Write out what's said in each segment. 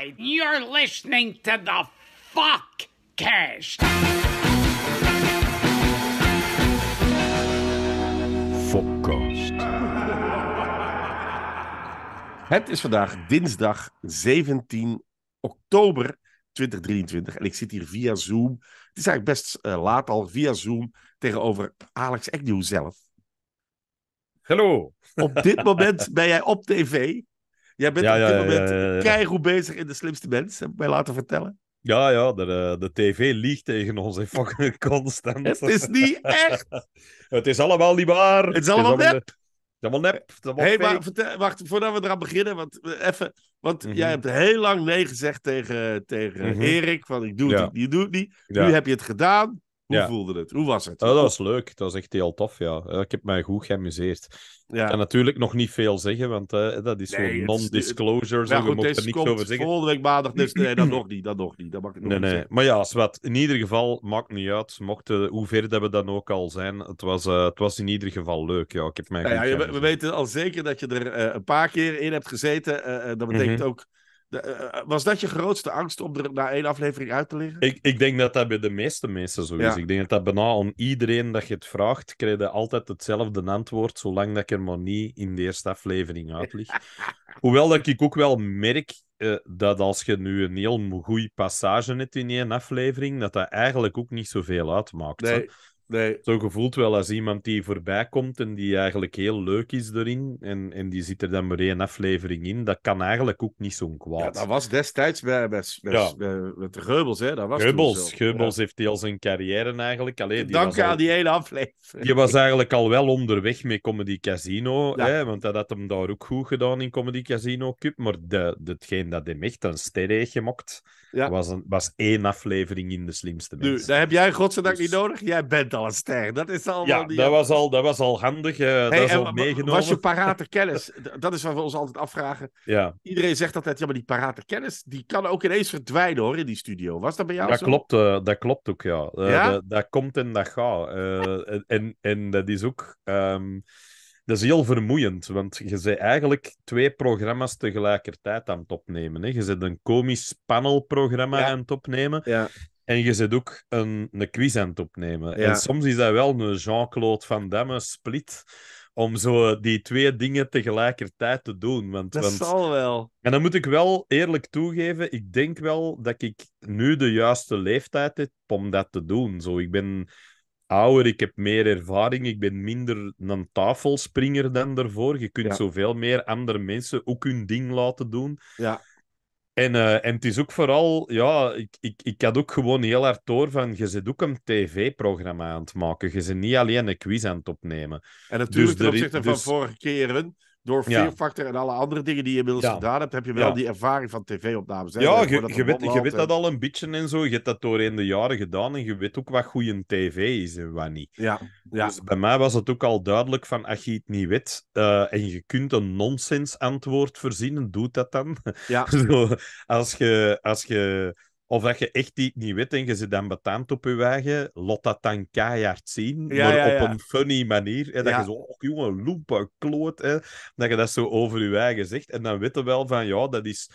You're listening to the Fuckcast. Fokcast. Het is vandaag dinsdag 17 oktober 2023 en ik zit hier via Zoom. Het is eigenlijk best eh, laat al via Zoom tegenover Alex Agnew zelf. Hallo. Op dit moment ben jij op tv. Jij bent Ja, op dit moment ja, bezig in De Slimste Mens, heb ik mij laten vertellen. Ja, ja, de, eh, de tv liegt tegen ons hè, fucking constant. Het is niet echt. Het is allemaal niet waar. Het is allemaal nep. Het is allemaal nep. Het is allemaal Hey, fake. maar vertel- wacht, voordat we eraan beginnen, want eh, even, want Mhm. jij hebt heel lang nee gezegd tegen, tegen Mhm. Erik, van ik doe het Ja. niet, je doet het niet. Ja. Nu heb je het gedaan. Hoe Ja. voelde het? Hoe was het? Ja, dat was leuk. Dat was echt heel tof, ja. Ik heb mij goed geamuseerd. Ja. Ik kan natuurlijk nog niet veel zeggen, want eh, dat is Nee, zo'n non-disclosure. zo, Ja, je goed, er niks over zeggen. volgende week maandag, dus nee, dan nog niet, dan nog niet. Dan mag ik nog Nee, niet nee. zeggen. Maar ja, wat in ieder geval, maakt niet uit. Mochten, hoe ver dat we dan ook al zijn, het was, eh, het was in ieder geval leuk. Ja, ik heb mij Nou ja, we, weten al zeker dat je er eh, een paar keer in hebt gezeten. eh, eh, dat betekent Mhm. ook... de- eh, was dat je grootste angst om er na één aflevering uit te liggen? Ik, ik denk dat dat bij de meeste mensen zo is. Ja. Ik denk dat dat bijna aan iedereen dat je het vraagt, krijg je altijd hetzelfde antwoord, zolang dat ik er maar niet in de eerste aflevering uit lig. Hoewel dat ik ook wel merk eh, dat als je nu een heel goede passage hebt in één aflevering, dat dat eigenlijk ook niet zoveel uitmaakt. Nee, nee. Zo gevoelt wel als iemand die voorbij komt en die eigenlijk heel leuk is erin, en, en die zit er dan maar één aflevering in, dat kan eigenlijk ook niet zo'n kwaad. Ja, dat was destijds bij, bij, bij, Ja. bij- met de Geubels, hè? Dat was Geubels, zo. Geubels heeft heel zijn carrière eigenlijk. Allee, die Dank al- aan die ene aflevering. Die was eigenlijk al wel onderweg met Comedy Casino, hè, want dat had hem daar ook goed gedaan in Comedy Casino Cup. Maar de, hetgeen dat hem echt een ster heeft gemaakt, was, een, was één aflevering in De Slimste Nu, Mens. daar heb jij godzijdank Dus- niet nodig. Jij bent al een ster. Dat is al ja, dat was, al, dat was al handig. Hey, dat is al meegenomen. Was je parate kennis? Dat is wat we ons altijd afvragen. Ja, Iedereen zegt altijd, ja, maar die parate kennis, die kan ook ineens verdwijnen, hoor, in die studio. Was dat bij jou dat zo? klopt, eh, dat klopt ook, ja. Eh, Ja? Dat, dat komt en dat gaat. En- en, en dat is ook... ehm, dat is heel vermoeiend, want je bent eigenlijk twee programma's tegelijkertijd aan het opnemen. Hè. Je zit een komisch panelprogramma Ja. aan het opnemen Ja. En je zit ook een, een quiz aan het opnemen. Ja. En soms is dat wel een Jean-Claude Van Damme split om zo die twee dingen tegelijkertijd te doen. Want, Dat want... zal wel. En dan moet ik wel eerlijk toegeven, ik denk wel dat ik nu de juiste leeftijd heb om dat te doen. Zo, ik ben ouder, ik heb meer ervaring, ik ben minder een tafelspringer dan daarvoor. Je kunt Ja. zoveel meer andere mensen ook hun ding laten doen. Ja. En, eh, en het is ook vooral, ja, ik, ik, ik had ook gewoon heel hard door van, je zit ook een tv-programma aan het maken. Je zit niet alleen een quiz aan het opnemen. En natuurlijk Dus ten opzichte van dus- vorige keren, door Ja. Fear Factor en alle andere dingen die je inmiddels Ja. gedaan hebt, heb je wel Ja. die ervaring van tv-opnames. hè? Ja, je, weet, je weet dat al een beetje en zo. Je hebt dat doorheen de jaren gedaan en je weet ook wat goede tv is en wat niet. Ja, ja. Dus bij mij was het ook al duidelijk van, als je het niet weet eh, en je kunt een nonsens antwoord verzinnen, doe dat dan. ja. Zo, als je... Als je of dat je echt niet weet en je zit dan betaald op je eigen, laat dat dan keihard zien, Ja, maar ja, op een funny manier. Hè, dat je zo, oh jongen, loempa, kloot, hè, dat je dat zo over je eigen zegt. En dan weet je wel van, ja, dat is,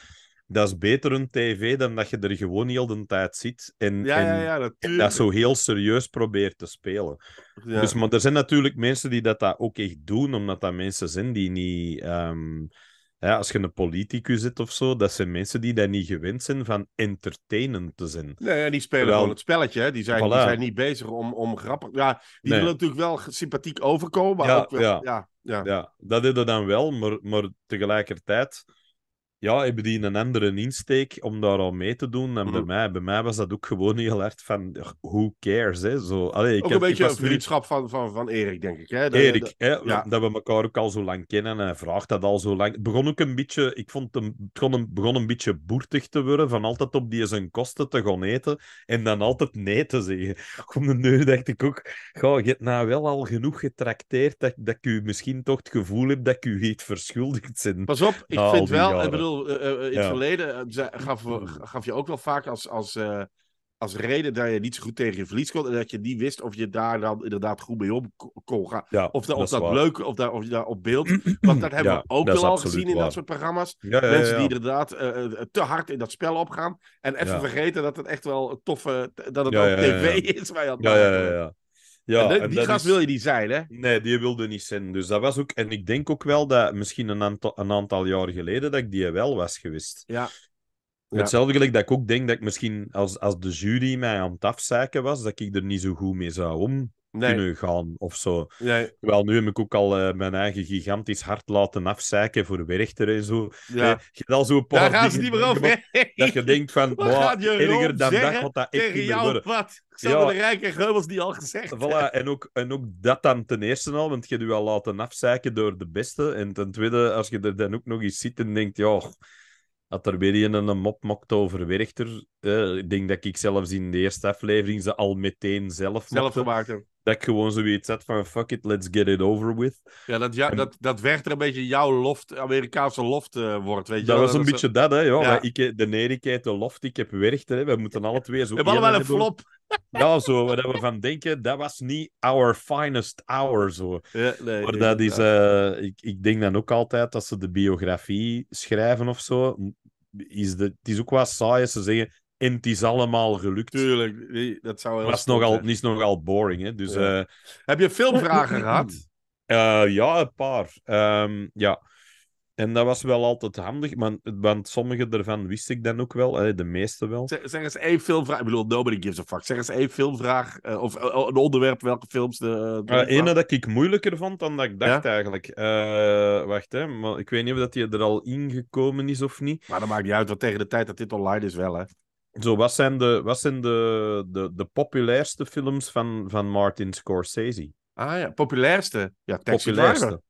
dat is beter een tv dan dat je er gewoon heel de tijd zit en, en, dat zo heel serieus probeert te spelen. Dus, maar er zijn natuurlijk mensen die dat, dat ook echt doen, omdat dat mensen zijn die niet... ehm, ja, als je een politicus zit of zo, dat zijn mensen die dat niet gewend zijn van entertainend te zijn. Nee, ja, die spelen Terwijl- gewoon het spelletje. Hè? Die, zijn, die zijn niet bezig om, om grappig... Ja, die Nee. willen natuurlijk wel sympathiek overkomen, maar Ja, ook wel... ja. Ja, ja. Ja, dat is er dan wel, maar, maar tegelijkertijd ja, hebben die een andere insteek om daar al mee te doen dan bij Mhm. mij. Bij mij was dat ook gewoon heel hard van, who cares, hè. Zo, allee, ik Ook had- een beetje een vriendschap van, van, van Erik, denk ik. Hè? Dat- Erik, dat- hè, ja. dat we elkaar ook al zo lang kennen en hij vraagt dat al zo lang. Het begon ook een beetje, ik vond hem, het begon een, begon een beetje boertig te worden, van altijd op die zijn kosten te gaan eten en dan altijd nee te zeggen. Op de deur dacht ik ook, goh, je hebt nou wel al genoeg getrakteerd dat, dat ik u misschien toch het gevoel heb dat ik u iets verschuldigd ben. Pas op, ik vind wel, ik bedoel, eh, eh, in het verleden eh, gaf, gaf je ook wel vaak als, als, eh, als reden dat je niet zo goed tegen je verlies kon. En dat je niet wist of je daar dan inderdaad goed mee om ko- kon gaan. Ja, Of, dat, of dat leuk, of, of je daar op beeld. Want dat hebben Ja, we ook wel al gezien in dat soort programma's. Mensen die inderdaad eh, eh, te hard in dat spel opgaan. En even vergeten dat het echt wel een toffe. dat het ook tv is. Waar je aan het Ja, ja, ja. Ja. En die- en die dat gast is- wil je niet zijn, hè? Nee, die wilde niet zijn. Dus dat was ook... En ik denk ook wel dat misschien een aantal, een aantal jaar geleden dat ik die wel was geweest. Ja. Ja. Hetzelfde gelijk dat ik ook denk dat ik misschien als, als de jury mij aan het afzeiken was, dat ik er niet zo goed mee zou om Nee, kunnen gaan of zo. nee. Terwijl nu heb ik ook al eh, mijn eigen gigantisch hart laten afzeiken voor Werchter en zo. Eh, Ja. je hebt al zo'n paar Daar gaan ze niet meer over. Dat je denkt van, Wat "Boah, gaat Jeroen erger dan dat wat dat echt Tegen niet meer jou, worden. wat? Xander Ja. de Rijk en Geubels die al gezegd. Voilà, en ook, en ook dat dan ten eerste al, want je hebt je al laten afzeiken door de beste. En ten tweede, als je er dan ook nog eens zit en denkt, ja, dat er weer een een mop mokt over Werchter. eh, ik denk dat ik zelfs in de eerste aflevering ze al meteen zelf Zelf gemaakt heb. Dat ik gewoon zoiets had van, fuck it, let's get it over with. Ja, dat, ja, En- dat, dat werd er een beetje jouw loft, Amerikaanse loft eh, wordt, weet je Dat wel. was een beetje dat, hè. Ja, Ja. ik, de Erik heet de loft, ik heb Werchter. Hè. We moeten alle twee zo... We hebben allemaal een hebben. flop. Ja, zo, waar we van denken, dat was niet our finest hour, zo. Ja, nee, Maar dat is, eh, ik, ik denk dan ook altijd dat ze de biografie schrijven of zo. Is de, het is ook wel saai als ze zeggen. En het is allemaal gelukt. Tuurlijk, dat zou heel Maar het is nogal, is nogal boring. Hè? Dus Ja. eh, Heb je filmvragen gehad? eh, ja, een paar. Ehm, ja. En dat was wel altijd handig, maar, want sommige daarvan wist ik dan ook wel. de meeste wel. Zeg, zeg eens één filmvraag. Ik bedoel, nobody gives a fuck. Zeg eens één filmvraag. eh, of een onderwerp, welke films de... de Uh, ene dat ik moeilijker vond dan dat ik dacht Ja? eigenlijk. Wacht, hè, maar ik weet niet of dat die er al ingekomen is of niet. Maar dat maakt niet uit, want tegen de tijd dat dit online is wel, hè. Zo, wat zijn de, wat zijn de, de, de populairste films van, van Martin Scorsese? Ah ja, populairste. Ja, Taxi. Populairste.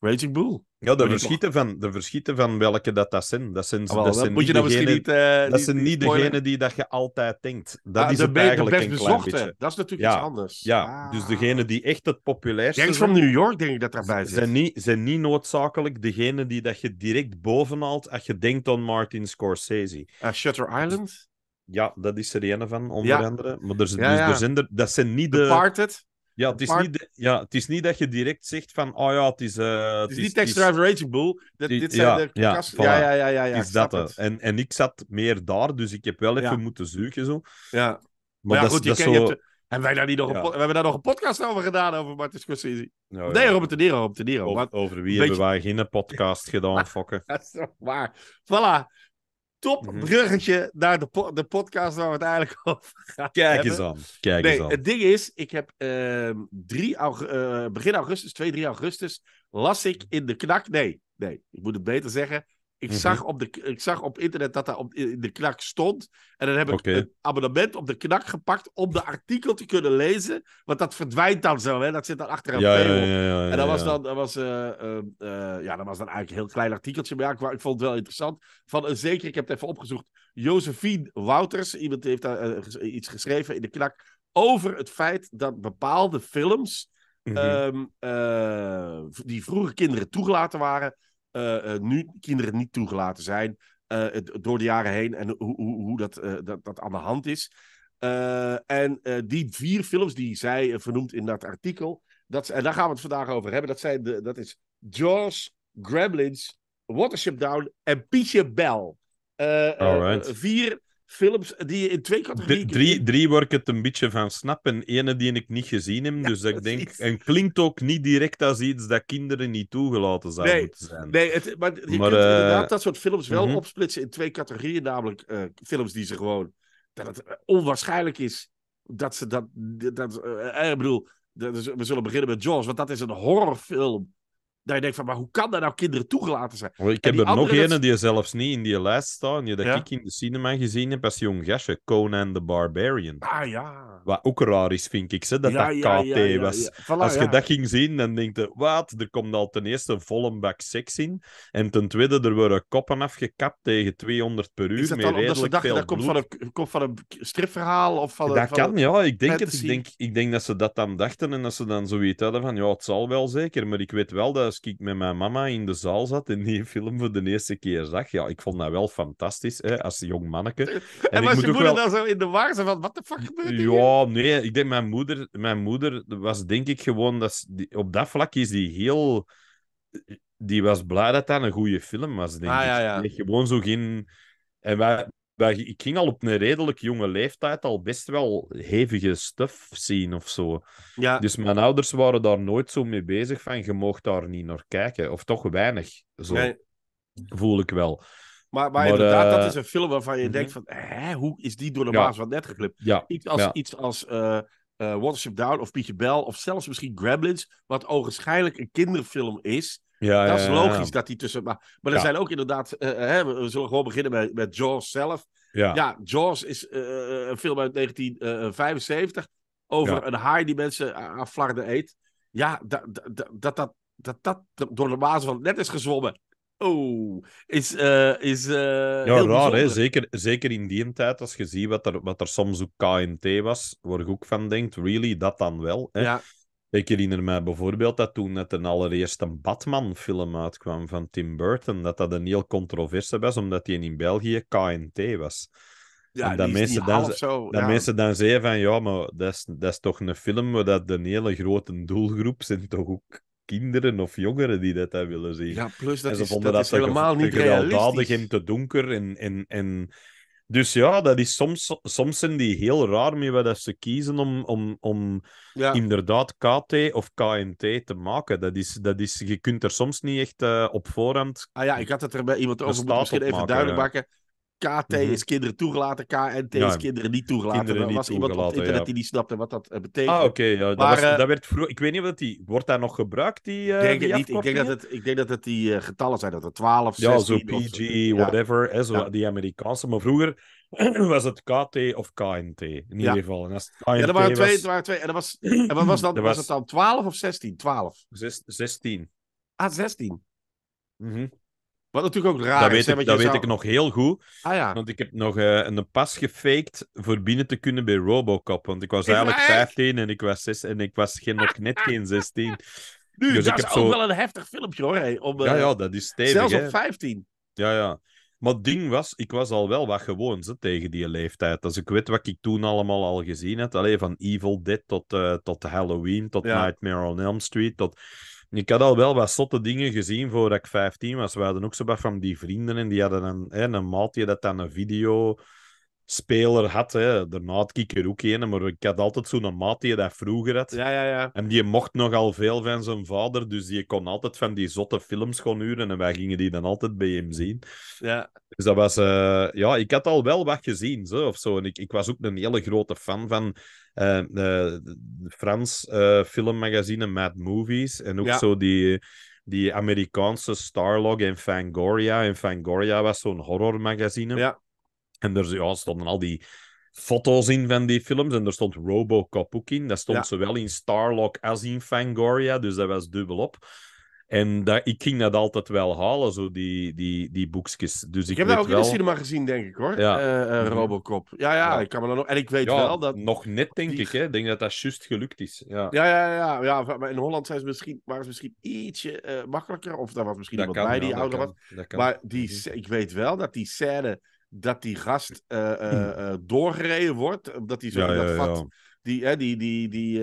Raging Bull. Ja, de verschieten, van, de verschieten van welke dat, dat zijn. Dat zijn, Ah, wel, dat zijn moet je niet nou misschien degene, niet... eh, dat zijn niet degene die dat je altijd denkt. Dat Ah, is de, het be- de eigenlijk best bezochte. Dat is natuurlijk Ja, iets anders. Ja, Ah. dus degene die echt het populairste Gangs from New York, denk ik dat daarbij zit. zijn niet, zijn niet noodzakelijk degene die dat je direct bovenhaalt als je denkt aan Martin Scorsese. Shutter Island. Ja, dat is er een van, onder Ja. andere. Maar er, Ja, dus er zijn er, dat zijn niet de... Departed. Ja het, is Part- niet de- ja, het is niet dat je direct zegt van, oh ja, het is... eh, Het is niet Taxi Driver Raging Bull. Dit, die- dit zijn de ja, kast... voilà. Ja, ja, ja, ja, ja. is dat het. En, en ik zat meer daar, dus ik heb wel even moeten zoeken zo. Ja. Maar, dat, goed, is- je, dat is je zo... hebt... Hebben wij daar niet nog een, we hebben daar nog een podcast over gedaan, over Martin Scorsese? Ja. Nee, Robert De Niro, Robert De Niro. over, over wie een hebben wij geen podcast gedaan, fokken? dat is toch waar. Voilà. Top Mhm. bruggetje naar de, po- de podcast waar we het eigenlijk over gaan Kijk hebben. eens aan. Kijk eens Nee, aan. het ding is, ik heb 3 aug- eh, begin augustus, 2, 3 augustus, las ik in de knak. Nee, nee, ik moet het beter zeggen. Ik, Mhm. zag, op de, ik zag op internet dat daar op, in de knak stond. En dan heb ik een abonnement op de knak gepakt om de artikel te kunnen lezen. Want dat verdwijnt dan zo, hè? dat zit dan achter een Ja, ja, En dat was dan, dat was, eh, eh, eh, ja, dat was dan eigenlijk een heel klein artikeltje. Maar ja, ik, vond het wel interessant. Van een zeker, ik heb het even opgezocht. Josephine Wouters, iemand heeft daar eh, iets geschreven in de knak. Over het feit dat bepaalde films. Mhm. ehm, eh, die vroeger kinderen toegelaten waren. Eh, eh, nu kinderen niet toegelaten zijn. eh, door de jaren heen. En hoe, hoe, hoe dat, dat, dat aan de hand is. En die vier films die zij vernoemt in dat artikel. Dat, en daar gaan we het vandaag over hebben. Dat, zijn de, dat is Jaws, Gremlins, Watership Down en Pietje Bell. Eh, Alright. vier films die je in twee categorieën D- kunt drie, drie waar ik het een beetje van snap en ene die ik niet gezien heb. dus dat ik denk, en klinkt ook niet direct als iets dat kinderen niet toegelaten zou Nee, moeten zijn. Nee, het, maar je Maar, kunt eh, inderdaad dat soort films wel mhm. opsplitsen in twee categorieën. Namelijk eh, films die ze gewoon... Dat het eh, onwaarschijnlijk is dat ze dat... dat eh, eh, ik bedoel, dat we zullen beginnen met Jaws. Want dat is een horrorfilm. Dat je denkt van, maar hoe kan daar nou kinderen toegelaten zijn? Ik heb er nog andere, dat ene die zelfs niet in die lijst staan, die dat Ja? ik in de cinema gezien heb als jong gastje, Conan the Barbarian. Ah ja. Wat ook raar is, vind ik, hè, dat Ja, dat ja, KT ja, ja, was. ja. Voilà, Als je dat ging zien, dan denk je, wat? Er komt al ten eerste een volle bak seks in. En ten tweede, er worden koppen afgekapt tegen 200 per uur. Is dat met dan omdat ze dachten, dat komt van, een, komt van een stripverhaal? Of van een, Dat van kan, een- ja. Ik denk het. Ik denk, ik denk dat ze dat dan dachten en dat ze dan zoiets hadden van, ja, het zal wel zeker. Maar ik weet wel dat als ik met mijn mama in de zaal zat en die film voor de eerste keer zag, ja, ik vond dat wel fantastisch, hè, als jong manneke. En, ik was je moeder wel- dan zo in de war? Zo van, wat de fuck gebeurt hier? Ja, nee, ik denk mijn moeder, mijn moeder was denk ik gewoon, dat, die, op dat vlak is die heel, die was blij dat dat een goede film was, denk Ah, ik. ja, ja. Die gewoon zo geen, en wij, wij, ik ging al op een redelijk jonge leeftijd al best wel hevige stuff zien of zo. Ja, Dus mijn ouders waren daar nooit zo mee bezig van, je mocht daar niet naar kijken, of toch weinig, zo nee. voel ik wel. Maar, maar, Maar, inderdaad, eh, dat is een film waarvan je mhm. denkt van, hè, hoe is die door de Ja. baas van net geklipt? Ja, Iets als, Ja. iets als eh eh, Watership Down of Pietje Bel of zelfs misschien Gremlins, wat ogenschijnlijk een kinderfilm is. Ja, dat is logisch dat die tussen... Maar, maar er zijn ook inderdaad... eh, eh, hè, we zullen gewoon beginnen met, met Jaws zelf. Ja, Ja, Jaws is eh, een film uit 1975 over een haai die mensen aan flarden eet. Ja, dat dat, dat, dat, dat, dat door de maas van net is gezwommen. Oh, is, is Ja, raar, hè? Zeker, zeker in die tijd, als je ziet wat er, wat er soms ook KNT was, waar je ook van denkt, really, dat dan wel. Hè? Ja, Ik herinner mij bijvoorbeeld dat toen net een allereerste Batman-film uitkwam van Tim Burton, dat dat een heel controverse was, omdat die in België KNT was. ja En dat mensen dan- zo. Dat ja. mensen dan zeiden van, ja, maar dat is, dat is toch een film waar dat de hele grote doelgroep zijn toch ook kinderen of jongeren die dat, willen zien. Ja, plus dat en ze is, vonden dat dat, is helemaal niet gewelddadig realistisch. en te donker. En, en, en... Dus ja, dat is soms, soms zijn die heel raar mee wat dat ze kiezen om, om, om Ja, inderdaad KT of KNT te maken. Dat is, dat is, je kunt er soms niet echt eh, op voorhand... ah, ja, ik had het er bij iemand over. Misschien even duidelijk maken. KT Mhm. is kinderen toegelaten, KNT Ja, is kinderen niet toegelaten. kinderen er niet was iemand op het toegelaten, internet ja. die niet snapte wat dat eh, betekent. Ah, oké. ja, dat, was, eh, dat werd vroeger... Ik weet niet of dat die... Wordt dat nog gebruikt, die, eh ik denk die het niet. Ik denk dat het, ik denk dat het die eh, getallen zijn. Dat het 12, Ja, 16 zo of PG, ja. whatever, hè, zo, Ja. die Amerikaanse. Maar vroeger was het KT of KNT, in ieder Ja. geval. En als het Ja, er KNT waren twee. Er waren twee. En, dat was, en wat was, dan, was... was- het dan 12 of 16? 12. zes- 16. Ah, 16. Mhm. Wat natuurlijk ook raar dat is. weet, hè, ik, dat weet zou- ik nog heel goed, Ah ja. want ik heb nog eh, een pas gefaked voor binnen te kunnen bij Robocop. Want ik was Is eigenlijk dat echt? 15 en ik was, zes, en ik was geen, nog net geen 16. Nu, dus dat ik is ook zo- wel een heftig filmpje hoor. Hey, om, Ja, eh, ja, dat is stevig. zelfs op 15. Ja, ja. Maar het ding was, ik was al wel wat gewoon ze, tegen die leeftijd. Dus ik weet wat ik toen allemaal al gezien had. Alleen van Evil Dead tot, eh, tot Halloween, tot Ja. Nightmare on Elm Street. Tot... Ik had al wel wat zotte dingen gezien voordat ik 15 was. We hadden ook zo wat van die vrienden en die hadden een, hè, een maatje dat dan een videospeler had. Hè. Daarna had ik er ook een, maar ik had altijd zo'n maat die dat vroeger had. Ja, ja, ja. En die mocht nogal veel van zijn vader, dus die kon altijd van die zotte films gaan huren en wij gingen die dan altijd bij hem zien. ja. Dus dat was... eh, ja, ik had al wel wat gezien, zo, of zo. En ik, ik was ook een hele grote fan van eh de Frans eh, filmmagazine Mad Movies. En ook Ja. zo die, die Amerikaanse Starlog en Fangoria. En Fangoria was zo'n horrormagazine. Ja. En er ja, stonden al die foto's in van die films. En er stond Robocop ook in. Dat stond Ja. zowel in Starlog als in Fangoria. Dus dat was dubbelop. En dat, ik ging dat altijd wel halen, zo die, die, die boekjes. Dus ik, Ik heb dat ook wel... in de cinema gezien, denk ik hoor. Ja. Eh, eh, Mhm. Robocop. Ja, ja, Ja. ik kan me dan nog. En ik weet ja, wel dat. nog net, denk die- ik. Hè. Ik denk dat dat juist gelukt is. Ja, Ja, ja, ja, ja. Maar in Holland zijn ze misschien, waren ze misschien ietsje eh, makkelijker. Of daar was misschien dat iemand kan. bij die ouder was. Maar die, Mhm. ik weet wel dat die scène dat die gast eh, eh, eh, doorgereden wordt. Dat die zo dat vat, die, hè, die, die, die,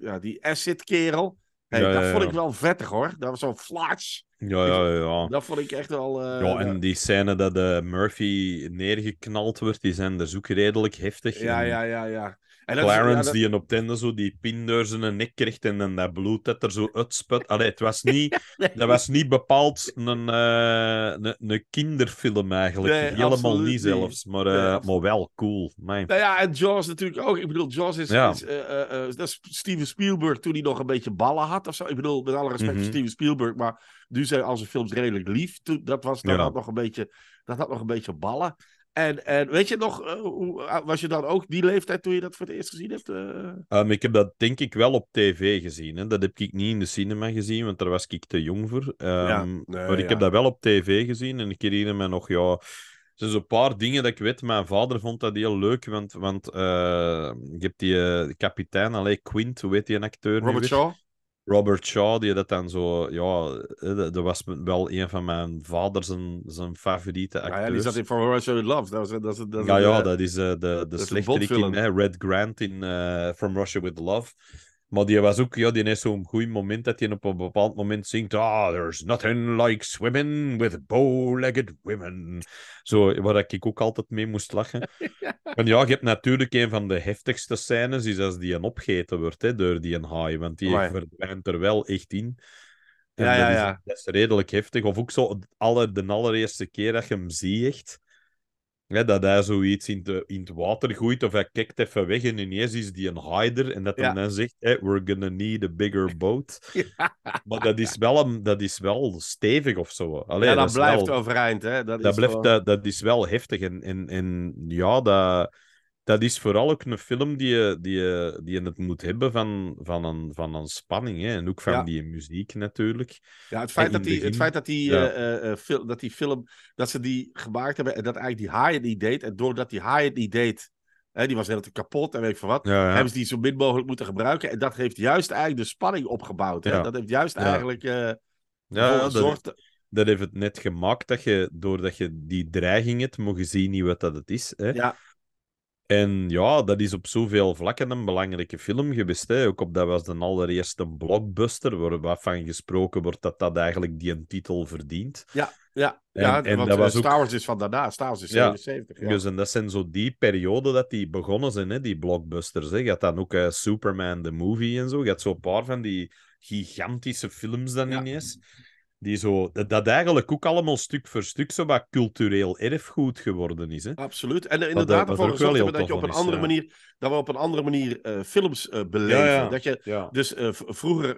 ja, die acid-kerel. Hey, Ja, dat ja, vond ja. ik wel vettig hoor. Dat was zo'n flash. Ja, ja, ja. Dat vond ik echt wel. Ja, en die scène dat de Murphy neergeknald wordt, die zijn dus ook redelijk heftig. ja, En ja, ja, ja. En dat is- Clarence, ja, dat- die een op tende zo die pin door zijn nek krijgt en dan dat bloed dat er zo uitsput. Allee, het was niet, nee. dat was niet bepaald een, eh, een, een kinderfilm eigenlijk. Nee, Helemaal niet zelfs, maar, eh, Nee, maar wel cool. Nou ja, en Jaws natuurlijk ook. Ik bedoel, Jaws is, Ja. is, eh, dat is Steven Spielberg toen hij nog een beetje ballen had of zo. Ik bedoel, met alle respect Mhm. voor Steven Spielberg, maar nu zijn al zijn films redelijk lief. Toen, dat, was, dat, Ja. had nog een beetje, dat had nog een beetje ballen. En, en weet je nog, eh, hoe, ah, was je dan ook die leeftijd toen je dat voor het eerst gezien hebt? eh? Um, ik heb dat denk ik wel op tv gezien. Hè. Dat heb ik niet in de cinema gezien, want daar was ik te jong voor. Um, Ja, nee, maar ik ja. heb dat wel op tv gezien en ik herinner me nog, ja... Er zijn zo'n paar dingen dat ik weet. Mijn vader vond dat heel leuk, want, want eh, je hebt die eh, kapitein, allee, Quint, hoe heet die een acteur Robert? Shaw? Robert Shaw, die dat dan zo... Ja, eh, dat was wel een van mijn vaders zijn, zijn favoriete Ja, acteurs. ja, die zat in For Russia with Love. Dat was, dat is, dat Ja, ja, eh, dat is eh, de, de een slechterik in Red Grant in eh, From Russia with Love. Maar die was ook, ja, die heeft zo'n goed moment dat hij op een bepaald moment zingt: Ah, there's nothing like swimming with bow-legged women. Zo, waar ik ook altijd mee moest lachen. En ja, je hebt natuurlijk een van de heftigste scènes, is als die een opgeten wordt hè, door die een haai, want die verdwijnt er wel echt in. En Ja, ja, dat, is, ja. dat is redelijk heftig. Of ook zo, het aller, de allereerste keer dat je hem ziet, echt. Ja, dat hij zoiets in, de, in het water gooit, of hij kijkt even weg en ineens is die een hider. En dat Ja. hij dan zegt: hey, We're gonna need a bigger boat. Ja, Maar dat is wel, een, dat is wel stevig of zo. Allee, ja, dat blijft wel, overeind, hè. Dat, dat, is blijft, gewoon- dat, dat is wel heftig. En, en, en ja, dat, dat is vooral ook een film die je, die je, die je het moet hebben van, van, een, van een spanning. Hè? En ook van Ja. die muziek natuurlijk. Ja, het feit, dat die, het feit dat die, Ja. fil- dat die film, dat ze die gemaakt hebben en dat eigenlijk die haai het niet deed. En doordat die haai het niet deed, hè, die was helemaal kapot en weet ik van wat, Ja, hebben ze die zo min mogelijk moeten gebruiken. En dat heeft juist eigenlijk de spanning opgebouwd. Hè? Dat heeft juist eigenlijk eh ja, dat, dat heeft het net gemaakt dat je, doordat je die dreiging hebt, mogen zien niet wat dat het is. Hè? Ja, En ja, dat is op zoveel vlakken een belangrijke film geweest. Hè? Ook op dat was de allereerste blockbuster, waar, waarvan gesproken wordt dat dat eigenlijk die een titel verdient. ja, ja. En- ja en want dat eh, was ook- Star Wars is van daarna. Star Wars is Ja. 77. Ja. Dus en dat zijn zo die perioden dat die begonnen zijn, hè, die blockbusters. Hè. Je had dan ook eh, Superman, the movie en zo. Je had zo'n paar van die gigantische films dan Ja. ineens. Die zo, dat, dat eigenlijk ook allemaal stuk voor stuk zo wat cultureel erfgoed geworden is. Hè. Absoluut. En inderdaad ervoor er gezorgd hebben dat je op een is, andere ja. manier, dat we op een andere manier eh, films eh, beleven. Ja, ja. Dat je. Dus eh, vroeger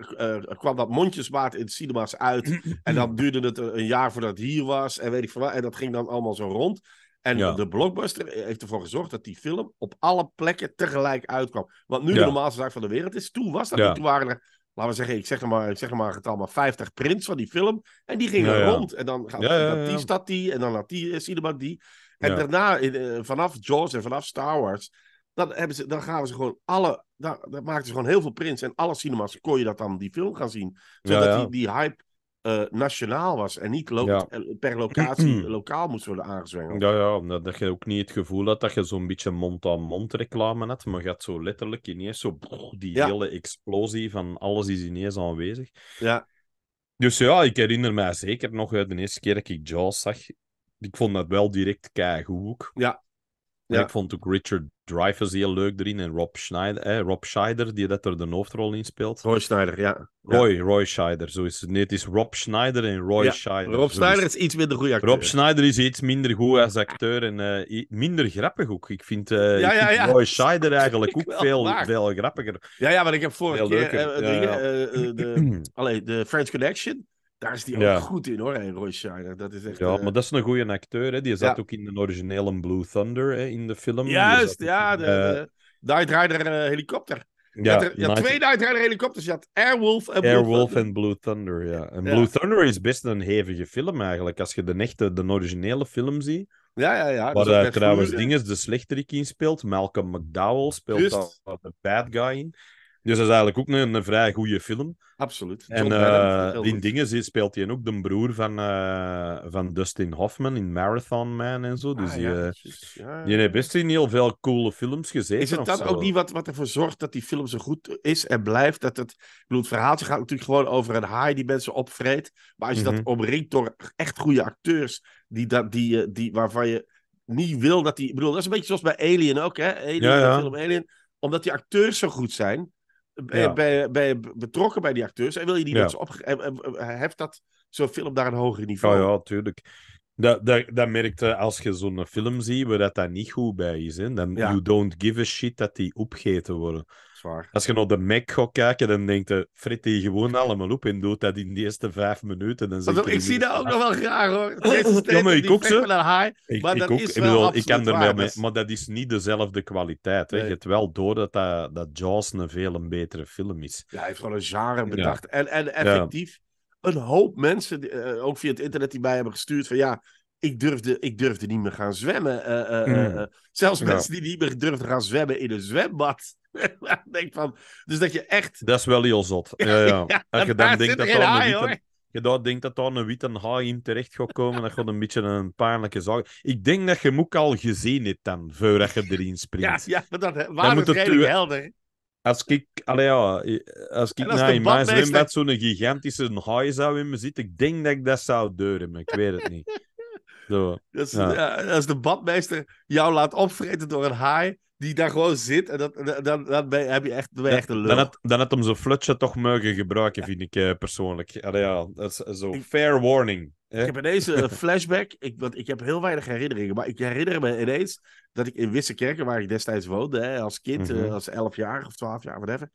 kwam dat mondjesmaat in cinema's uit. en dan duurde het een jaar voordat het hier was. En weet ik veel wat. En dat ging dan allemaal zo rond. En Ja. de blockbuster heeft ervoor gezorgd dat die film op alle plekken tegelijk uitkwam. Wat nu de normaalste zaak van de wereld is. Toen was dat Ja. niet. Toen waren er, laten we zeggen, ik zeg er maar, ik zeg er maar een getal, maar 50 prints van die film. En die gingen Ja, rond. En dan gaat Ja, die stad die. En dan had die eh, cinema die. En daarna, in, eh, vanaf Jaws en vanaf Star Wars, dan, hebben ze, dan gaan ze gewoon alle. Dan, dan maakten ze gewoon heel veel prints. En alle cinemas kon je dat dan die film gaan zien. Zodat. Die, die hype eh, nationaal was. En niet lo- Ja. eh, per locatie lokaal moest worden aangezwengeld. Ja, ja, dat je ook niet het gevoel had dat je zo'n beetje mond-aan-mond reclame had, maar je had zo letterlijk ineens zo die Ja. hele explosie van alles is ineens aanwezig. Ja, Dus ja, ik herinner mij zeker nog uit de eerste keer dat ik Jaws zag. Ik vond dat wel direct keigoed ook. Ja. Ja. Ik vond ook Richard Dreyfuss heel leuk erin en Rob Schneider, eh, Rob Scheider, die dat er de hoofdrol in speelt. Roy Schneider, ja. Ja. Roy, Roy Scheider, zo is het. Nee, het is Rob Schneider en Roy Ja, Scheider. Rob Schneider is is iets minder goede acteur. Rob Schneider is iets minder goed als acteur en eh, minder grappig ook. Ik vind, eh, Ja, ik ja, vind ja. Roy Scheider eigenlijk ook veel, waar. veel grappiger. Ja, ja, want ik heb vorige keer eh, de, allee, de French Connection. Daar is die ook goed in hoor, Roy Schneider. Dat is echt... Ja, eh, maar dat is een goede acteur. Hè. Die zat Ja. ook in de originele Blue Thunder hè, in de film. Juist, ja. De, eh, de Night Rider eh, helikopter. Je ja, had, er- je had Night- twee Night Rider helikopters. Je had Airwolf en Blue Airwolf Thunder. en Blue Thunder, ja. En. Blue Thunder is best een hevige film eigenlijk. Als je de echte, de originele film ziet. Ja, ja, ja. Waar best trouwens dinges de slechterik in speelt. Malcolm McDowell speelt daar de bad guy in. Dus dat is eigenlijk ook een, een vrij goede film. Absoluut. En John eh, in dingen speelt hij ook de broer van, eh, van Dustin Hoffman in Marathon Man en zo. Dus Ah, die, ja, eh, juist, ja. die heeft best in heel veel coole films gezeten. Is het zo. ook niet wat, wat ervoor zorgt dat die film zo goed is en blijft? Dat het, ik bedoel, het verhaaltje gaat natuurlijk gewoon over een haai die mensen opvreet. Maar als je Mhm. dat omringt door echt goede acteurs, die, dat, die, die, waarvan je niet wil dat die... Ik bedoel, dat is een beetje zoals bij Alien ook, hè? Alien, Ja, film Alien. Omdat die acteurs zo goed zijn, Ja. je betrokken bij die acteurs en wil je die mensen op... Heft dat zo'n film daar een hoger niveau? Ja, ja, tuurlijk. Dat, dat, dat merkte als je zo'n film ziet waar dat, dat niet goed bij is. Hè? Dan you don't give a shit dat die opgegeten worden. Als je naar de Mac gaat kijken, dan denkt je, frit die gewoon allemaal op en doet dat in de eerste vijf minuten. Dan zegt ik er zie dat ook "Ah, nog wel graag hoor. Ja, maar ik ook, zo. Ik, Maar ik dat ook, is ik bedoel, ik kan is- maar dat is niet dezelfde kwaliteit. Hè. Nee. Je hebt wel door dat, dat, dat Jaws een veel een betere film is. Ja, hij heeft gewoon een genre bedacht. En, en Ja. effectief, een hoop mensen, die, eh, ook via het internet, die mij hebben gestuurd van ja, ik durfde, ik durfde niet meer gaan zwemmen. eh, eh, eh, Mm. zelfs Ja. mensen die niet meer durfden gaan zwemmen in een zwembad. Denk van, dus dat je echt... Dat is wel heel zot. Ja, ja. Ja, Als je dan denkt dat haai, een je daar denkt dat daar een witte haai in terecht gaat komen, dat gaat een beetje een pijnlijke zaak. Ik denk dat je ook al gezien hebt dan, voordat je erin Ja, springt. ja maar dat waar moet het redelijk helder. Als ik, allee, ja, als ik als nou in mijn zwembad zo'n gigantische haai zou in me zitten, ik denk dat ik dat zou deuren, maar ik weet het niet. Zo. Ja. ja, als de badmeester jou laat opvreten door een haai die daar gewoon zit, en dat, dan, dan, ben je, heb je echt, ben je echt een lul. Dan had, dan had hem zo'n flutje toch mogen gebruiken, vind ik eh, persoonlijk. Allee, ja, dat is zo fair warning. Hè? Ik heb ineens een flashback. Ik, want ik heb heel weinig herinneringen. Maar ik herinner me ineens dat ik in Wissekerken, waar ik destijds woonde, hè, als kind, Mhm. eh, als 11 jaar of 12 jaar, whatever.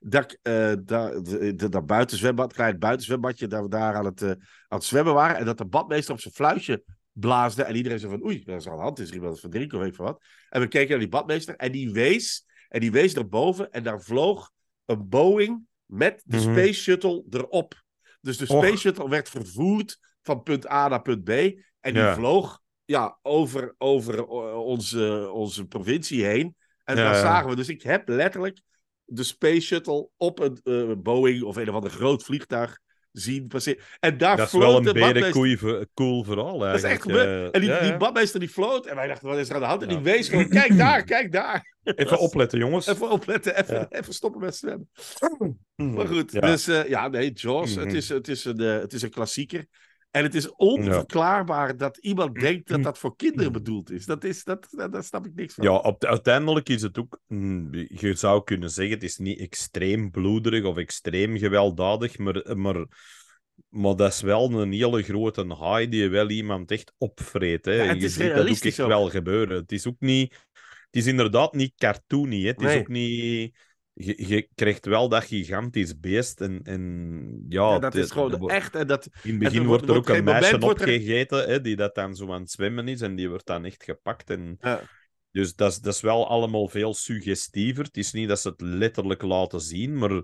Dat ik eh, de- de- dat buitenzwembad, klein buitenzwembadje, dat we daar aan het, eh, aan het zwemmen waren. En dat de badmeester op zijn fluitje blaasde. En iedereen zei van, oei, dat is aan de hand. Is er iemand verdrinken of weet ik veel wat. En we keken naar die badmeester en die wees. En die wees naar boven en daar vloog een Boeing met de Mhm. Space Shuttle erop. Dus de Och. Space Shuttle werd vervoerd van punt A naar punt B. En die Ja. vloog ja, over, over eh, onze, onze provincie heen. En Ja, daar zagen we. Dus ik heb letterlijk de Space Shuttle op een eh, Boeing of een of ander groot vliegtuig zien passeren. En daar Dat is wel een ver- cool verhaal, Dat is echt eigenlijk. gebeurd. Eh, En die, ja, die badmeester die floot. En wij dachten, wat is er aan de hand? En die wees gewoon, kijk daar, kijk daar. Even opletten, jongens. Even opletten, even, Ja. even stoppen met zwemmen. Maar goed, Ja. dus eh, ja, nee, Jaws, Mhm. het, is, het, is een, eh, het is een klassieker. En het is onverklaarbaar dat iemand denkt dat dat voor kinderen bedoeld is. Dat is, dat, dat, daar snap ik niks van. Ja, op, uiteindelijk is het ook... mm, Je zou kunnen zeggen, het is niet extreem bloederig of extreem gewelddadig, maar, maar, maar dat is wel een hele grote haai die wel iemand echt opvreet. Hè. Ja, het je is ziet dat ook echt ook. wel gebeuren. Het is ook niet... Het is inderdaad niet cartoony. Hè. Het is ook niet... Je, je krijgt wel dat gigantisch beest en, en ja... Ja, dat het- is gewoon wordt- echt. En dat, In het begin wordt- wordt er wordt ook een meisje er- opgegeten, hè, die dat dan zo aan het zwemmen is, en die wordt dan echt gepakt. En... Ja. Dus dat is, dat is wel allemaal veel suggestiever. Het is niet dat ze het letterlijk laten zien, maar,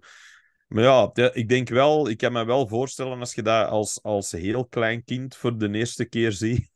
maar ja, ik denk wel, ik kan me wel voorstellen als je dat als, als heel klein kind voor de eerste keer ziet,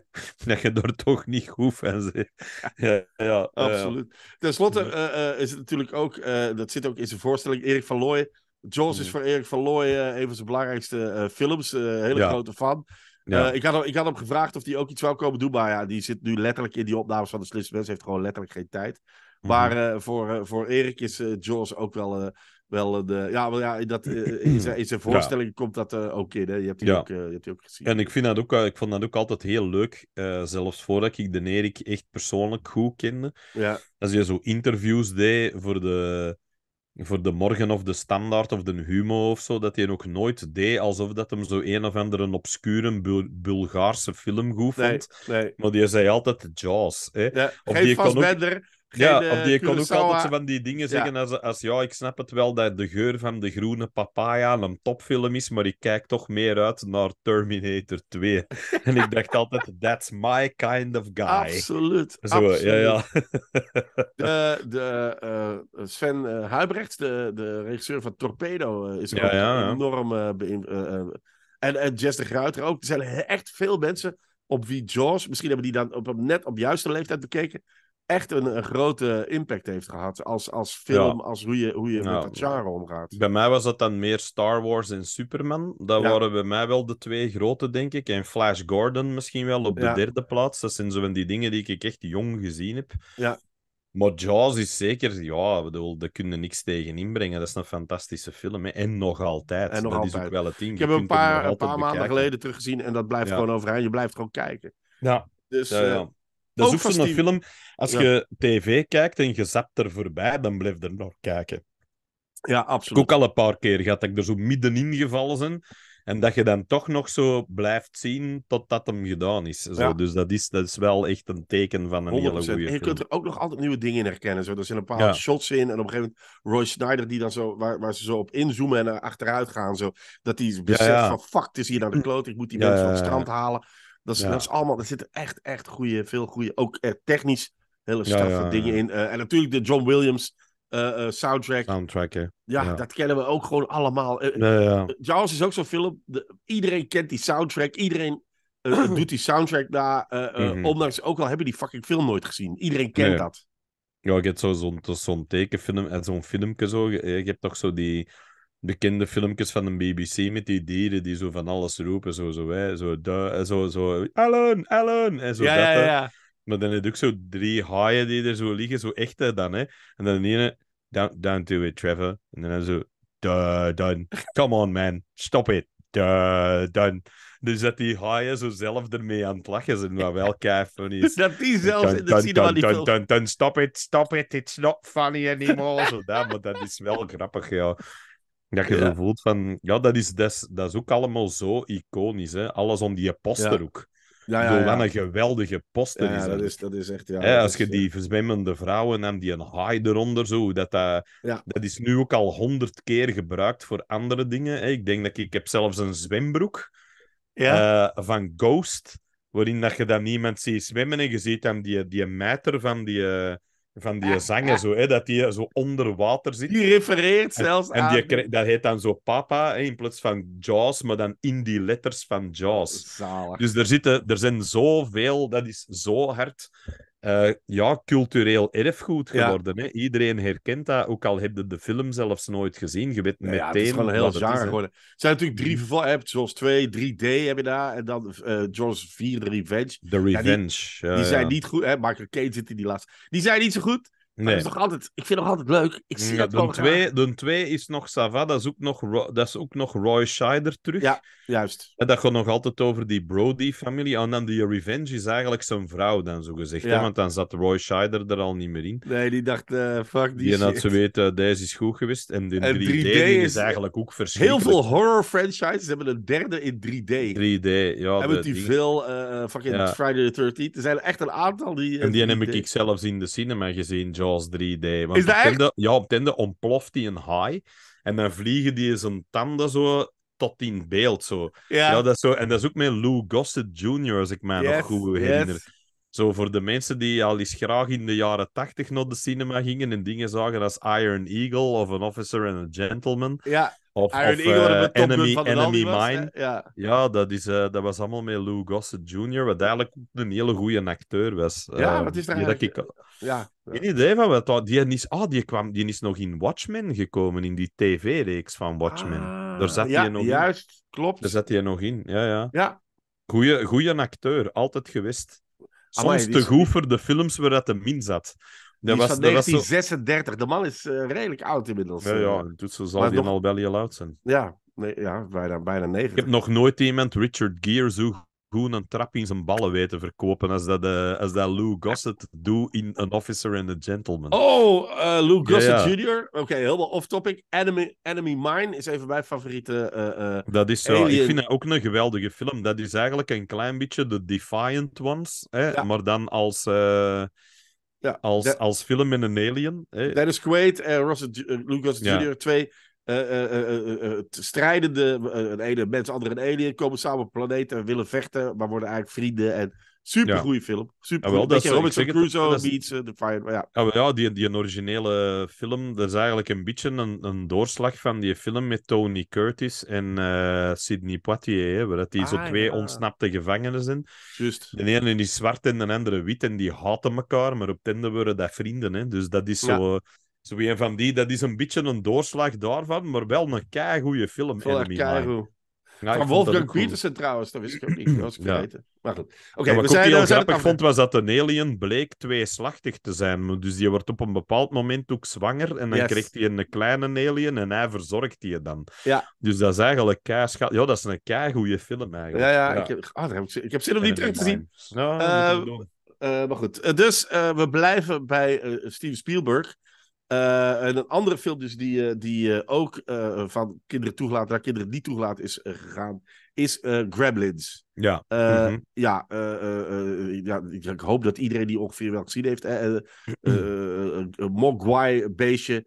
dat je er toch niet goed van zit. Ja, ja, absoluut. Ten slotte eh, eh, is het natuurlijk ook, eh, dat zit ook in zijn voorstelling, Erik van Looy. Jaws is voor Erik van Looy een van zijn belangrijkste films. hele Ja. grote fan. ja. Ik, had hem, ik had hem gevraagd of hij ook iets wou komen doen. Maar ja, die zit nu letterlijk in die opnames van de Slimste Mensen. heeft gewoon letterlijk geen tijd. Mhm. Maar voor, voor Erik is eh Jaws ook wel, wel de. Ja, wel, ja dat, eh, in, zijn, in zijn voorstelling komt dat eh, ook in. Hè? Je hebt die, Ja. ook, eh, je hebt die ook gezien. En ik, vind dat ook, eh, ik vond dat ook altijd heel leuk, eh, zelfs voordat ik de Erik echt persoonlijk goed kende. Ja, Als je zo interviews deed voor de, voor de Morgen of de Standaard of de Humo of zo, dat hij ook nooit deed alsof dat hem zo een of andere obscure Bul- Bulgaarse film goed nee, vond. nee. Maar die zei altijd Jaws. Hè? Ja, Of geen die kan ook-. Ja, eh, of die kon ook Kurosawa. altijd zo van die dingen zeggen als, als ja, ik snap het wel dat de geur van de groene papaya een topfilm is, maar ik kijk toch meer uit naar Terminator 2. en ik dacht altijd, that's my kind of guy. Absoluut. Zo, absoluut. ja, ja. De, de, eh, Sven eh Huibrecht, de, de regisseur van Torpedo, eh, is ook ja, ja. enorm en, en Jess de Gruiter ook. Er zijn echt veel mensen op wie Jaws, misschien hebben die dan op, op- net op juiste leeftijd bekeken, echt een, een grote impact heeft gehad als, als film, als hoe je, hoe je met dat genre omgaat. Bij mij was dat dan meer Star Wars en Superman. Dat Ja. waren bij mij wel de twee grote, denk ik. En Flash Gordon misschien wel op de Ja. derde plaats. Dat zijn zo van die dingen die ik echt jong gezien heb. Ja. Maar Jaws is zeker, ja, ik bedoel, daar kun je niks tegen inbrengen. Dat is een fantastische film. Hè. En nog altijd. En nog dat is altijd. ook wel het ding. Ik heb hem een paar, een paar maanden bekijken. geleden teruggezien en dat blijft Ja. gewoon overeind. Je blijft gewoon kijken. Ja, Dus ja, eh, ja. Dat is ook zo'n film, als Ja. je tv kijkt en je zapt er voorbij, dan blijf je er nog kijken. ja, Ik absoluut. ook al een paar keer gehad dat ik er zo middenin gevallen ben. En dat je dan toch nog zo blijft zien totdat hem gedaan is. Zo. Ja. Dus dat is, dat is wel echt een teken van een hele 100%. goede En je film. kunt er ook nog altijd nieuwe dingen in herkennen. Zo. Er zijn een paar Ja. shots in. En op een gegeven moment Roy Schneider, die dan zo, waar, waar ze zo op inzoomen en er achteruit gaan. Zo, dat hij beseft ja. van fuck, het is hier naar de kloot. Ik moet die mensen van het strand halen. Dat is, Ja. dat is allemaal, er zitten echt, echt goede, veel goede, ook eh, technisch hele straffe ja, ja. dingen in. Eh, en natuurlijk de John Williams eh, soundtrack. Soundtrack, hè. ja, dat kennen we ook gewoon allemaal. Ja, ja. Jaws is ook zo'n film. De, iedereen kent die soundtrack. Iedereen doet die soundtrack eh, eh, Mhm. Ondanks, ook al hebben die fucking film nooit gezien. Iedereen kent Nee. dat. Ja, je hebt zo- zo'n zo'n tekenfilm en zo'n filmpje zo. Je, je hebt toch zo die bekende filmpjes van de BBC met die dieren die zo van alles roepen. Zo, zo, hè, zo, du- eh, zo, zo, Alan, Alan, en zo ja, dat. ja, ja. Maar dan heb je ook zo drie haaien die er zo liggen, zo echte dan, hè. En dan de ene, down, down to it, Trevor. En dan zo, duh, done. Come on, man. Stop it. Duh, done. Dus dat die haaien zo zelf ermee aan het lachen zijn, wat wel kei funny is. Dat die zelfs in de cinema dun, dun, dun, stop it, stop it, it's not funny anymore. Zo dat, maar dat is wel grappig, ja. Dat je Ja. zo voelt van... Ja, dat is, dat, is, dat is ook allemaal zo iconisch, hè. Alles om die poster Ja. ook. Ja, Ja. Wat een geweldige poster is ja, dat. dat is, dat is echt... Ja, als is, je eh, die verzwemmende vrouwen en die een haai eronder, zo, dat, dat, dat is nu ook al honderd keer gebruikt voor andere dingen. Hè. Ik denk dat ik, ik heb zelfs een zwembroek Ja? eh, van Ghost, waarin dat je dan niemand ziet zwemmen en je ziet dan die, die mijter van die, eh, van die zanger, zo, hè, dat die zo onder water zit. die refereert zelfs En aan... die, kri- dat heet dan zo papa, hè, in plaats van Jaws, maar dan in die letters van Jaws. Zalig. Dus er, zitten, er zijn zoveel, dat is zo hard eh, ja, cultureel erfgoed Ja. geworden. Hè? Iedereen herkent dat, ook al heb je de film zelfs nooit gezien. Je weet meteen ja, het is gewoon een heel genre is, geworden. Er zijn natuurlijk drie vervolgen. Je hebt Jaws 2, 3D heb je daar. En dan eh Jaws 4, The Revenge. The Revenge. ja, Die zijn ja. niet goed. Hè? Michael Caine zit in die laatste. Die zijn niet zo goed. Nee. dat is nog altijd, ik vind het nog altijd leuk. Ik zie Ja, dat wel twee, de twee is nog Sava, dat is ook nog, Ro- dat is ook nog Roy Scheider terug. Ja. Juist. En dat gaat nog altijd over die Brody-familie. En dan die Revenge is eigenlijk zijn vrouw, dan zo gezegd. Ja. Hè? Want dan zat Roy Scheider er al niet meer in. Nee, die dacht, eh, fuck die Die had ze weten, deze is goed geweest. En de 3D, En 3D die is, is eigenlijk ook Heel verschrikkelijk. veel horror franchises hebben een derde in 3D. 3D, ja. hebben die veel eh, fucking Ja. Friday the 13th. Er zijn echt een aantal die. En die heb 3D. ik zelfs in de cinema gezien, Jaws 3D. Want Is dat op? Tende, ja, op Tende ontploft die een haai. En dan vliegen die zijn tanden zo tot in beeld. Zo. Ja. Ja, dat is zo. En dat is ook met Lou Gossett Jr., als ik mij nog goed yes. herinner. Zo voor de mensen die al eens graag in de jaren tachtig naar de cinema gingen en dingen zagen als Iron Eagle of An Officer and a Gentleman. ja. Of, Iron of Eagle, Gun Enemy, van Enemy hè? Mine. Ja. Ja, dat, is, eh, dat was allemaal met Lou Gossett Jr., wat eigenlijk een hele goede acteur was. Ja, Eh, wat is daar eigenlijk- ik, Ja. geen idee van wat dat... Die is, ah, die, kwam, die is nog in Watchmen gekomen, in die tv-reeks van Watchmen. Ah, Daar zat ja, hij nog in. Juist, klopt. Daar zat hij nog in, ja, ja. Ja, Goeie, goeie acteur, altijd geweest. Soms Amai, te goed voor de films waar dat hem in zat. Die Dat is was, van dat was zo... 1936. De man is eh, redelijk oud inmiddels. Ja, eh. ja, intussen zal Maar die nog- al wel heel oud zijn. ja, nee, ja bijna, bijna 90. Ik heb nog nooit iemand, Richard Gere, zo goed een trap in zijn ballen weten verkopen als dat, eh, als dat Lou Gossett doet in An Officer and a Gentleman. Oh, eh Lou Gossett Ja, Jr. Oké, helemaal off-topic. Enemy, Enemy Mine is even mijn favoriete. eh, eh, Dat is zo, Alien. ik vind dat ook een geweldige film. Dat is eigenlijk een klein beetje de Defiant Ones, hè? Ja. maar dan als, eh, ja, als, De- als film met een alien. Hè? Dennis Quaid en Russell, Ju- eh, Gossett Ja. Jr. Twee eh, eh, eh, eh, eh, strijdende, eh, een ene mens, ander een alien, komen samen op planeten, willen vechten, maar worden eigenlijk vrienden. En super goede film. Super Jawel, dat is Robinson Crusoe dat is- meets eh, Defiant. Ja. Ja, maar ja, die, die originele film, dat is eigenlijk een beetje een, een doorslag van die film met Tony Curtis en eh Sidney Poitier, hè, waar dat die zo Ah, twee ja. ontsnapte gevangenen zijn. Juist. De ene is zwart en de andere wit en die haten elkaar, maar op het einde worden dat vrienden. Hè. Dus dat is zo, zo een van die, dat is een beetje een doorslag daarvan, maar wel een kei goede film. Mine. keigoed. Ja, ik Van Wolfgang. Petersen trouwens, dat wist ik ook niet. Dat was ik Ja. Maar goed. Oké, Ja, we zijn, ook eh, heel zijn het grappig vond, was dat een alien bleek tweeslachtig te zijn. Dus die wordt op een bepaald moment ook zwanger en dan Yes. krijgt hij een kleine alien en hij verzorgt die dan. Ja. Dus dat is eigenlijk kei Ja, dat is een kei goede film eigenlijk. Ja, ja, Ik, heb, ah, daar heb ik, zin- ik heb zin om die terug te zien. Ja, Eh. Eh, maar goed, Eh, dus eh, we blijven bij eh, Steven Spielberg. Eh, en een andere film dus die, eh, die eh, ook van kinderen toegelaten naar kinderen niet toegelaten is gegaan, is Gremlins. ja. Mhm. Ja, ja, ik, hoop dat iedereen die ongeveer wel gezien heeft. eh, een Mogwai beestje.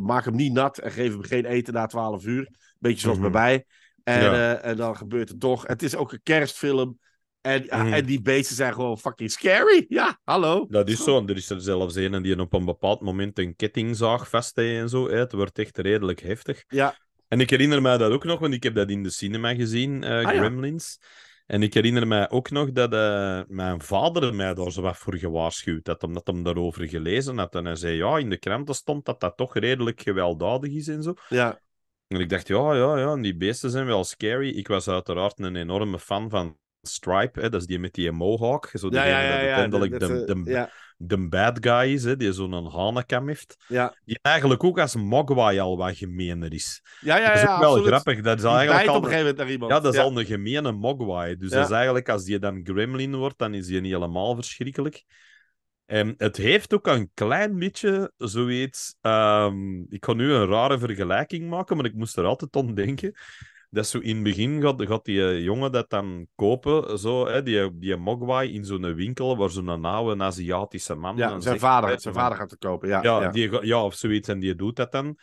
maak hem niet nat en geef hem geen eten na 12 uur. Beetje zoals Mhm. bij mij. En, Ja. en dan gebeurt het toch. Het is ook een kerstfilm. En, Mhm. en die beesten zijn gewoon fucking scary. Ja, hallo. Dat is zo. En er is er zelfs een die op een bepaald moment een kettingzaag vast heeft en zo. Het wordt echt redelijk heftig. Ja. En ik herinner mij dat ook nog, want ik heb dat in de cinema gezien, eh, Ah, ja. Gremlins. En ik herinner mij ook nog dat eh, mijn vader mij daar zo wat voor gewaarschuwd had, omdat hij daarover gelezen had. En hij zei, ja, in de kranten stond dat dat toch redelijk gewelddadig is en zo. Ja, En ik dacht, ja, ja, ja, die beesten zijn wel scary. Ik was uiteraard een enorme fan van Stripe, hè, dat is die met die mohawk. Zo ja, degene ja, ja. dat ja, uiteindelijk de, de, ja, de bad guy is, hè, die zo'n hanekam heeft. ja. Die eigenlijk ook als Mogwai al wat gemeener is. Ja, ja, dat is ja, ook wel absoluut. grappig. Dat is Die eigenlijk al een ja, dat is ja. al een gemene Mogwai. Dus Ja. dat is eigenlijk, als die dan Gremlin wordt, dan is die niet helemaal verschrikkelijk. En het heeft ook een klein beetje zoiets... ehm, ik ga nu een rare vergelijking maken, maar ik moest er altijd aan denken. Dat zo in het begin gaat, gaat die eh, jongen dat dan kopen, zo, hè, die, die Mogwai, in zo'n winkel waar zo'n oude Aziatische man... Ja, dan zijn zegt, vader, hè, zijn vader gaat het kopen. Ja, ja, ja. Die, ja, of zoiets. En die doet dat dan.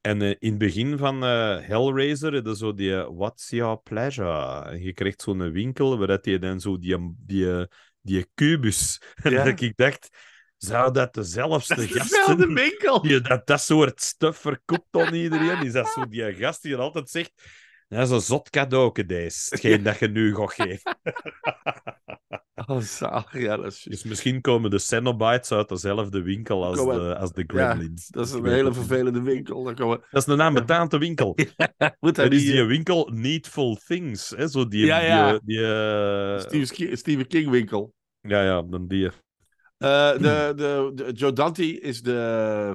En eh, in het begin van eh, Hellraiser, dat is zo die What's your pleasure? En je krijgt zo'n winkel waar dat je dan zo die, die, die kubus. En Ja. dat ik dacht, zou dat dezelfde Dat is gasten... dezelfde winkel. Die dat, dat soort stuff verkoopt aan iedereen? Is dat zo die gast die altijd zegt... Dat is een zot cadeauke, deze. Hetgeen dat je nu gaat geven. Oh, zalig. Ja, dat is Dus misschien komen de Cenobites uit dezelfde winkel als de, als de Ja, Gremlins. dat is een hele vervelende winkel. Dan komen... Dat is een aanbetaande winkel. Moet Dat is die, die eh, winkel Needful Things. Hè? Zo die, Ja, ja. Die, die, eh, Steve, Stephen King winkel. Ja, ja, dan die. Eh, de, de, de, Joe Dante is de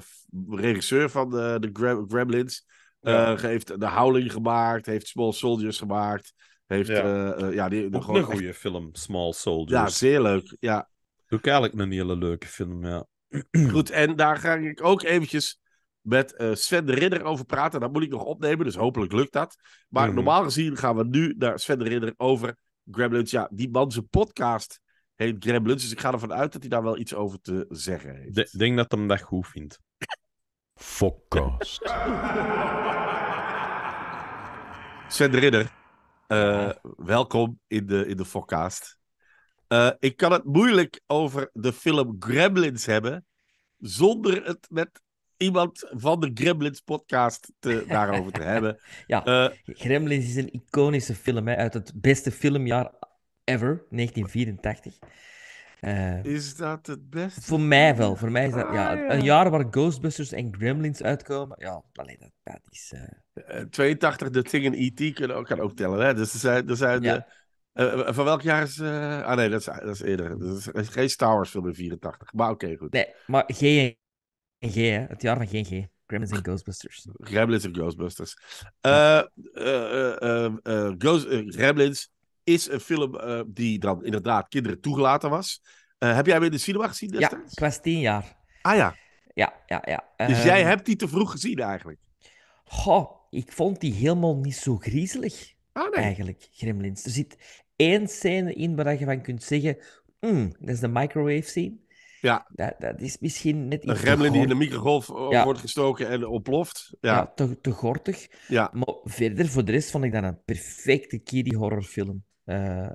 regisseur van de, de Gremlins. Ja. Eh, heeft The Howling gemaakt, heeft Small Soldiers gemaakt. Heeft, Ja. eh, eh, ja, die, de, gewoon een echt- goede film, Small Ja, Soldiers. zeer leuk. Ja, Ook eigenlijk een hele leuke film, ja. goed. En daar ga ik ook eventjes met Sven de Ridder over praten. Dat moet ik nog opnemen, dus hopelijk lukt dat. Maar Mhm. normaal gezien gaan we nu naar Sven de Ridder over Gremlins. Ja, die man zijn podcast heet Gremlins, dus ik ga ervan uit dat hij daar wel iets over te zeggen heeft. Ik denk dat hem dat goed vindt. Fokcast. Sven de Ridder, eh, welkom in de, in de Fokcast. Eh, ik kan het moeilijk over de film Gremlins hebben, zonder het met iemand van de Gremlins podcast te, daarover te hebben. Ja, Eh, Gremlins is een iconische film hè, uit het beste filmjaar ever, 1984. Eh, is dat het beste? voor mij wel. Voor mij is dat ja, Ah, ja. een jaar waar Ghostbusters en Gremlins uitkomen. Ja, allee, dat, dat is. Eh, 82, de Thing en E.T. kunnen ook, kan ook tellen. Hè? Dus er zijn, er zijn Ja. eh, eh, van welk jaar is... ah nee, dat is, dat is eerder. Dat is, is geen Star Wars film in 84. Maar oké, goed. Nee, maar G en G, hè, het jaar van geen G. Gremlins en Ghostbusters. Gremlins en Ghostbusters. Ghost, Gremlins is een film eh, die dan inderdaad kinderen toegelaten was. Eh, heb jij in de cinema gezien Ja, destijds? ik was tien jaar. Ah ja, Ja, ja, ja. dus Ehm, jij hebt die te vroeg gezien eigenlijk. Goh, ik vond die helemaal niet zo griezelig. Ah nee. eigenlijk, Gremlins. Er zit één scène in waar je van kunt zeggen, "Hmm, dat is de microwave scene. Ja. Dat, dat is misschien net Een iets te gremlin die in de microgolf eh, Ja. wordt gestoken en ontploft. ja. Ja, te, te gortig. ja. Maar verder, voor de rest vond ik dat een perfecte kiddie horrorfilm. Eh,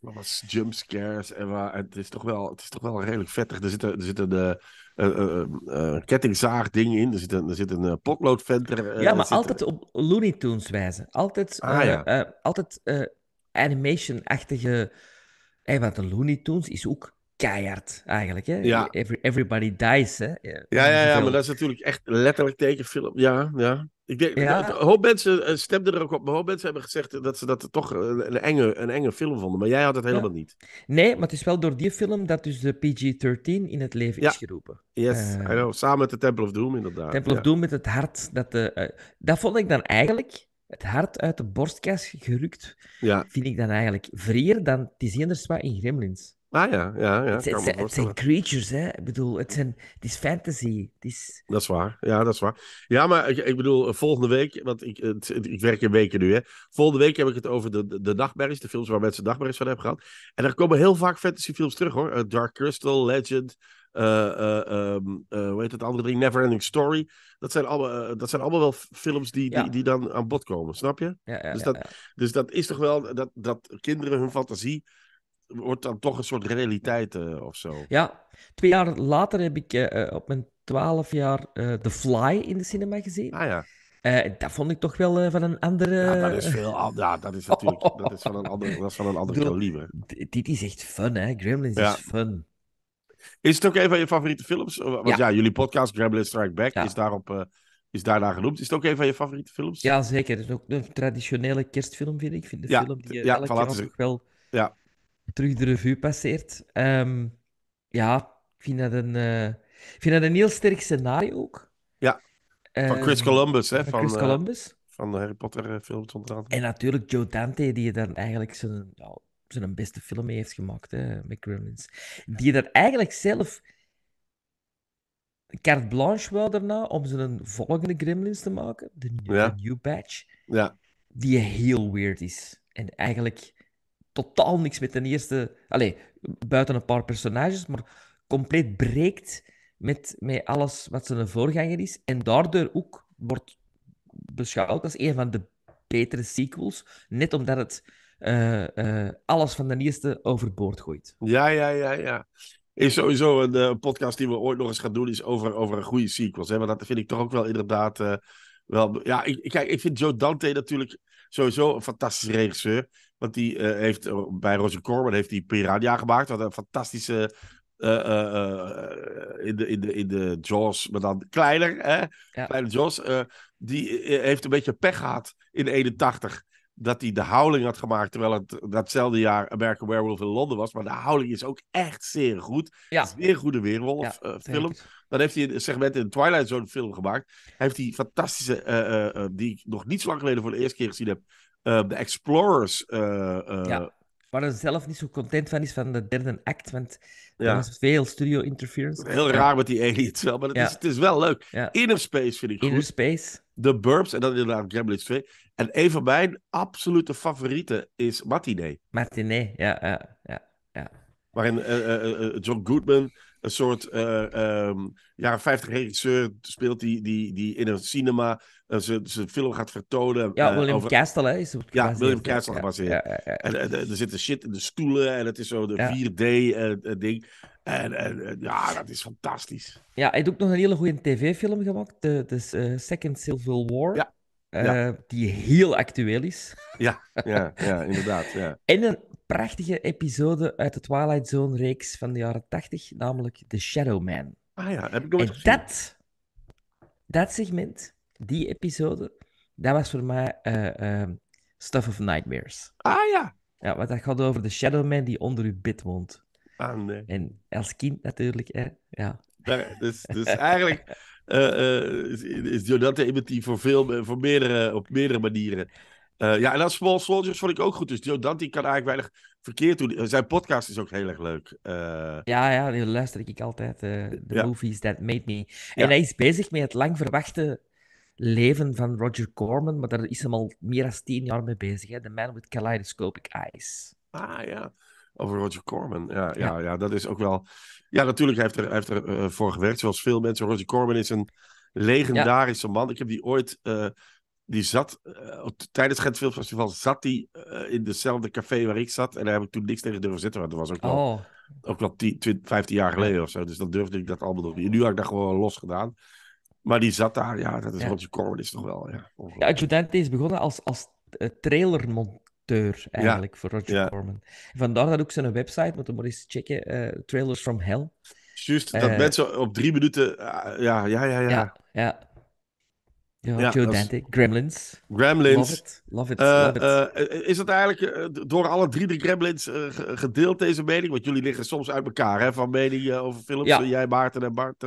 wat jumpscares en waar, het, is toch wel, het is toch wel redelijk vettig. Er zit een, er zit een eh, eh, eh, eh, kettingzaag-ding in. Er zit een, er zit een eh, potloodventer. eh, ja, maar altijd op Looney Tunes wijze. Altijd, Ah, eh, eh, altijd eh, animation-achtige... Hey, want de Looney Tunes is ook keihard, eigenlijk. Hè? Ja. Every- everybody dies, hè. Ja, ja, ja, maar dat is natuurlijk echt letterlijk tekenfilm. Ja, ja. Ik denk, Ja. Een hoop mensen eh, stemden er ook op. maar hoop mensen hebben gezegd dat ze dat toch een, een, enge, een enge film vonden. Maar jij had het helemaal niet. Nee, maar het is wel door die film dat dus de PG-13 in het leven Ja. is geroepen. Yes, Eh. I know. Samen met de Temple of Doom inderdaad. Temple of. Doom met het hart. Dat, de, eh, dat vond ik dan eigenlijk, het hart uit de borstkas gerukt, Ja. vind ik dan eigenlijk vrier dan het is eenders wat in Gremlins. Ah ja, ja, ja. het, het zijn, het voorstellen. zijn creatures, hè. Ik bedoel, het, zijn, het is fantasy. Het is... Dat is waar. Ja, dat is waar. Ja, maar ik, ik bedoel, volgende week, want ik, het- ik werk in weken nu, hè. Volgende week heb ik het over de, de, de nachtmerries, de films waar mensen nachtmerries van hebben gehad. En er komen heel vaak fantasyfilms terug, hoor. Eh, Dark Crystal, Legend, ehm, eh, hoe heet het andere ding? Neverending Story. Dat zijn allemaal, dat zijn allemaal wel films die, Ja. die, die dan aan bod komen, snap je? Ja, ja, Dus dat-. Dus dat is toch wel, dat, dat kinderen hun fantasie wordt dan toch een soort realiteit eh, of zo. Ja, twee jaar later heb ik eh, eh, op mijn twaalf jaar The Fly in de cinema gezien. Ah ja. Dat vond ik toch wel van een andere... Ja, dat is veel. Ja, dat is natuurlijk. Dat is van een ander, dat is van een ander kaliber. Dit is echt fun, hè? Gremlins Ja. is fun. Is het ook een van je favoriete films? Want ja, Ja. jullie podcast Gremlins Strike Back is, daarop, is daarna genoemd. Is het ook een van je favoriete films? Ja, zeker. Het is ook een traditionele kerstfilm, vind ik. Ik vind de film die ja, elk jaar toch wel Ja. Terug de revue passeert. Ehm, ja, ik vind dat een, eh, ik vind dat een heel sterk scenario ook. Ja, Van Chris Ehm, Columbus, hè? van Van, Chris eh, Columbus. van de Harry Potter eh, films onder. En natuurlijk Joe Dante, die dan eigenlijk zijn, ja, zijn beste film mee heeft gemaakt, hè, met Gremlins. Die dat eigenlijk zelf carte blanche wou daarna om zijn volgende Gremlins te maken, de, nieuw- Ja. de New Batch, Ja, die heel weird is. En eigenlijk totaal niks met de eerste... Allee, buiten een paar personages, maar compleet breekt met, met alles wat zijn voorganger is. En daardoor ook wordt beschouwd als een van de betere sequels, net omdat het eh, eh, alles van de eerste overboord gooit. ja, ja, ja. ja. Is sowieso een eh, podcast die we ooit nog eens gaan doen, is over, over een goede sequels. Hè? Want dat vind ik toch ook wel inderdaad wel... Ja, ik- kijk, ik vind Joe Dante natuurlijk sowieso een fantastische regisseur. Want die eh, heeft eh, bij Roger Corman heeft hij Piranha gemaakt. Wat een fantastische... eh, in, de, in, de, in de Jaws, maar dan kleiner, hè? Ja. Kleine Jaws. die heeft een beetje pech gehad in 81 dat hij de Howling had gemaakt, terwijl het datzelfde jaar American Werewolf in Londen was. Maar de Howling is ook echt zeer goed. Ja. Een goede weerwolf Ja, film. Dan heeft hij een segment in de Twilight Zone film gemaakt. Hij heeft die fantastische, eh, eh, eh, die ik nog niet zo lang geleden voor de eerste keer gezien heb, The Explorers. Ja. Waar hij zelf niet zo content van is van de derde act, want er was veel studio interference. Heel Ja. raar met die aliens wel, maar het, Ja. is, het is wel leuk. Inner Space vind ik Inner goed. Space. The Burbs en dan inderdaad Gremlins 2. En een van mijn absolute favorieten is Matinee. Matinee, ja, ja, ja. Waarin eh, John Goodman een soort eh, ehm, jaren 50 regisseur speelt die, die, die in een cinema eh, zijn film gaat vertonen. Ja, eh, William over- Castle, hè, is op Ja, William. Castle gebaseerd. Ja, ja, ja. En, en, en er zitten shit in de stoelen en het is zo de Ja. 4D-ding. en, en, en ja, dat is fantastisch. Ja, hij heeft ook nog een hele goede tv-film gemaakt, de, de eh, Second Civil War, Ja. eh, Ja. die heel actueel is. Ja, ja, ja inderdaad. Ja. En een prachtige episode uit de Twilight Zone-reeks van de jaren 80, namelijk The Shadow Man. Ah ja, heb ik En gezien. dat, dat segment, die episode, dat was voor mij eh, eh, Stuff of Nightmares. Ah ja. Ja, want dat gaat over de Shadow Man die onder uw bed woont. Ah, nee. En als kind natuurlijk, hè. Ja. Daar- dus, dus eigenlijk eh, is, is Jonathan iemand die voor, veel, voor meerdere, op meerdere manieren. Eh, ja, en dan Small Soldiers vond ik ook goed. Dus Jonathan kan eigenlijk weinig verkeerd doen. Zijn podcast is ook heel erg leuk. Eh, Ja, ja, die luister ik altijd. eh The Ja. Movies That Made Me. En Ja. hij is bezig met het lang verwachte leven van Roger Corman, maar daar is hem al meer dan tien jaar mee bezig. Hè? The Man with Kaleidoscopic Eyes. ah ja, over Roger Corman. Ja, ja. Ja. Ja, dat is ook wel. Ja, natuurlijk heeft er, hij heeft er eh, voor gewerkt, zoals veel mensen. Roger Corman is een legendarische man. Ik heb die ooit. Die zat eh, tijdens het Gent Film Festival zat hij eh, in dezelfde café waar ik zat. En daar heb ik toen niks tegen durven zitten. Want dat was ook wel Oh, ook wel 10, 20, 15 jaar geleden of zo. Dus dan durfde ik dat allemaal nog niet. Nu had ik dat gewoon los gedaan. Maar die zat daar, ja, dat is Ja. Roger Corman is toch wel, ja. ja, Dante is begonnen als, als eh, trailermonteur eigenlijk voor Roger Ja. Corman. Vandaar dat ook zijn website, moet je maar eens checken, Trailers from Hell. Juist, dat mensen op drie minuten, ja, ja, ja, ja. Ja, ja. Joe is- Gremlins. Gremlins. Love it, love it, Eh, love it. eh, is dat eigenlijk eh, door alle drie de Gremlins ge- gedeeld, deze mening? Want jullie liggen soms uit elkaar, hè, van mening over films. Ja. Jij, Maarten en Bart.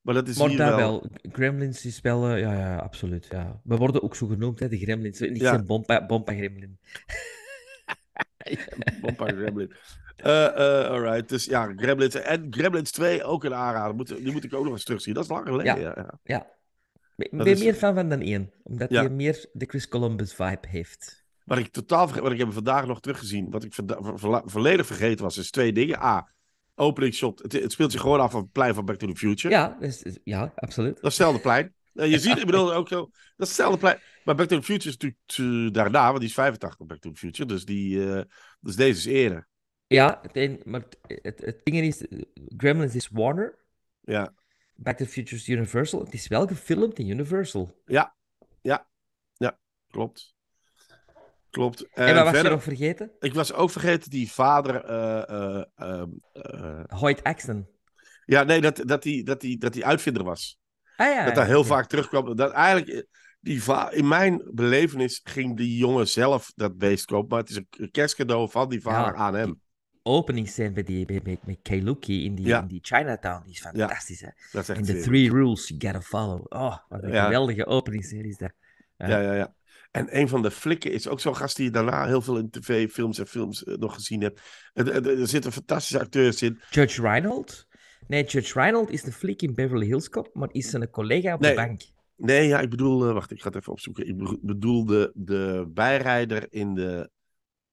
maar dat is Maar hier wel... wel. Gremlins is wel... eh, ja, ja, absoluut. Ja. We worden ook zo genoemd, hè, de Gremlins. Niet Ja. zijn bompa, bompa Gremlin. Bompa Gremlin. Alright, dus ja, Gremlins. En Gremlins 2 ook een aanrader. Moet, die moet ik ook nog eens terugzien. Dat is lang geleden. Ja. Ja. Ik ben is- meer fan van dan één. Omdat Ja. hij meer de Chris Columbus vibe heeft. Wat ik totaal wat ik heb vandaag nog teruggezien, wat ik volledig vergeten was, is twee dingen. A, opening shot. Het, het speelt zich gewoon af op het plein van Back to the Future. Ja, dus, ja absoluut. Dat is hetzelfde plein. Je ziet, ik bedoel, ook zo, dat is hetzelfde plein. Maar Back to the Future is natuurlijk daarna, want die is 85 Back to the Future. Dus, die, eh, dus deze is eerder. Ja, het een, maar het, het, het ding is... eh, Gremlins is Warner. Ja, Back to the Future is Universal. Het is wel gefilmd in Universal. Ja. Klopt. Klopt. En, En, wat was je nog vergeten? ik was ook vergeten die vader. eh, eh, ehm, eh, Hoyt Axton. ja, nee, dat, dat, die, dat, die, dat die uitvinder was. Ah ja. dat daar heel vaak terugkwam. Dat eigenlijk, die in mijn belevenis ging die jongen zelf dat beest kopen. Maar het is een kerstcadeau van die vader Ja, aan hem. Openingsscène met, die, met, met, Keiluki in die, Ja. in die Chinatown. Die is fantastisch, hè? Dat is En de three rules you gotta follow. Oh, wat een Ja. geweldige openingsserie is dat. Ja, ja, ja. En een van de flikken is ook zo'n gast die je daarna heel veel in tv, films en films eh, nog gezien hebt. Er, er- er zitten fantastische acteurs in. Judge Reinhold? Nee, Judge Reinhold is de fliek in Beverly Hills Cop, maar is een collega op Nee. de bank. Nee, ja, ik bedoel, eh, wacht, ik ga het even opzoeken. Ik be- bedoel de, de bijrijder in de,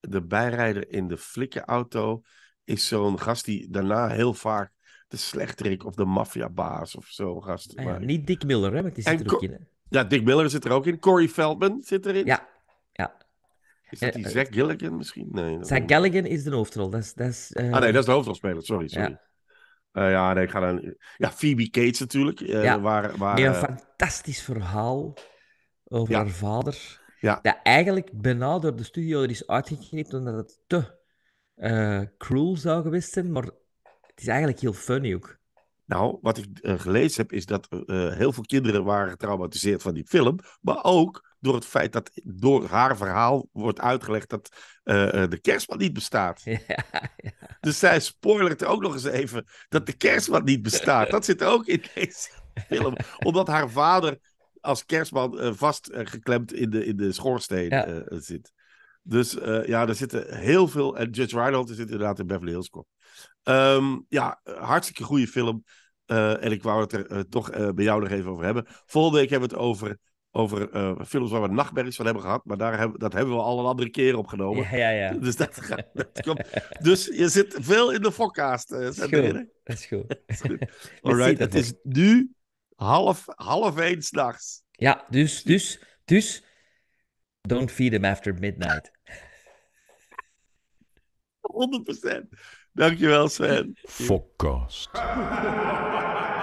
de bijrijder in de flikkenauto is zo'n gast die daarna heel vaak de slechterik of de maffiabaas of zo'n gast. Ah ja, Maar- niet Dick Miller, hè, want die En zit er ook in. Hè. Ja, Dick Miller zit er ook in. Corey Feldman zit erin. Ja, ja. Is dat Eh, die eh, Zack Gilligan misschien? Nee. Zach Galligan is de hoofdrol. Dat is, dat is, eh, Ah nee, dat is de hoofdrolspeler. Sorry, sorry. Ja. Ja, ja nee, ik ga dan... Ja, Phoebe Cates natuurlijk. eh, Ja. Waar, een eh, fantastisch verhaal over Ja. haar vader. Ja. Dat eigenlijk bijna door de studio er is uitgeknipt omdat het te eh, cruel zou geweest zijn. Maar het is eigenlijk heel funny ook. Nou, wat ik eh, gelezen heb, is dat eh, heel veel kinderen waren getraumatiseerd van die film. Maar ook door het feit dat door haar verhaal wordt uitgelegd dat eh, de kerstman niet bestaat. ja, Dus zij spoilert ook nog eens even dat de kerstman niet bestaat. Dat zit ook in deze film. Omdat haar vader als kerstman eh, vastgeklemd in de, in de schoorsteen Ja. eh, zit. Dus eh, ja, er zitten heel veel. En Judge Reinhold zit inderdaad in Beverly Hills Cop. Ehm, ja, eh, hartstikke goede film. Eh, en ik wou het er eh, toch eh, bij jou nog even over hebben. Volgende week hebben we het over, over eh, films waar we nachtmerries van hebben gehad. Maar daar hebben, dat hebben we al een andere keer opgenomen. ja, ja, ja. Dus, dat gaat, dat komt. dus je zit veel in de fokcast. eh Dat is goed. Dat is goed. Alright, het is nu half, half één s'nachts. Ja, dus, dus, dus... Don't feed him after midnight. 100%. Dankjewel, Sven. Fokcast.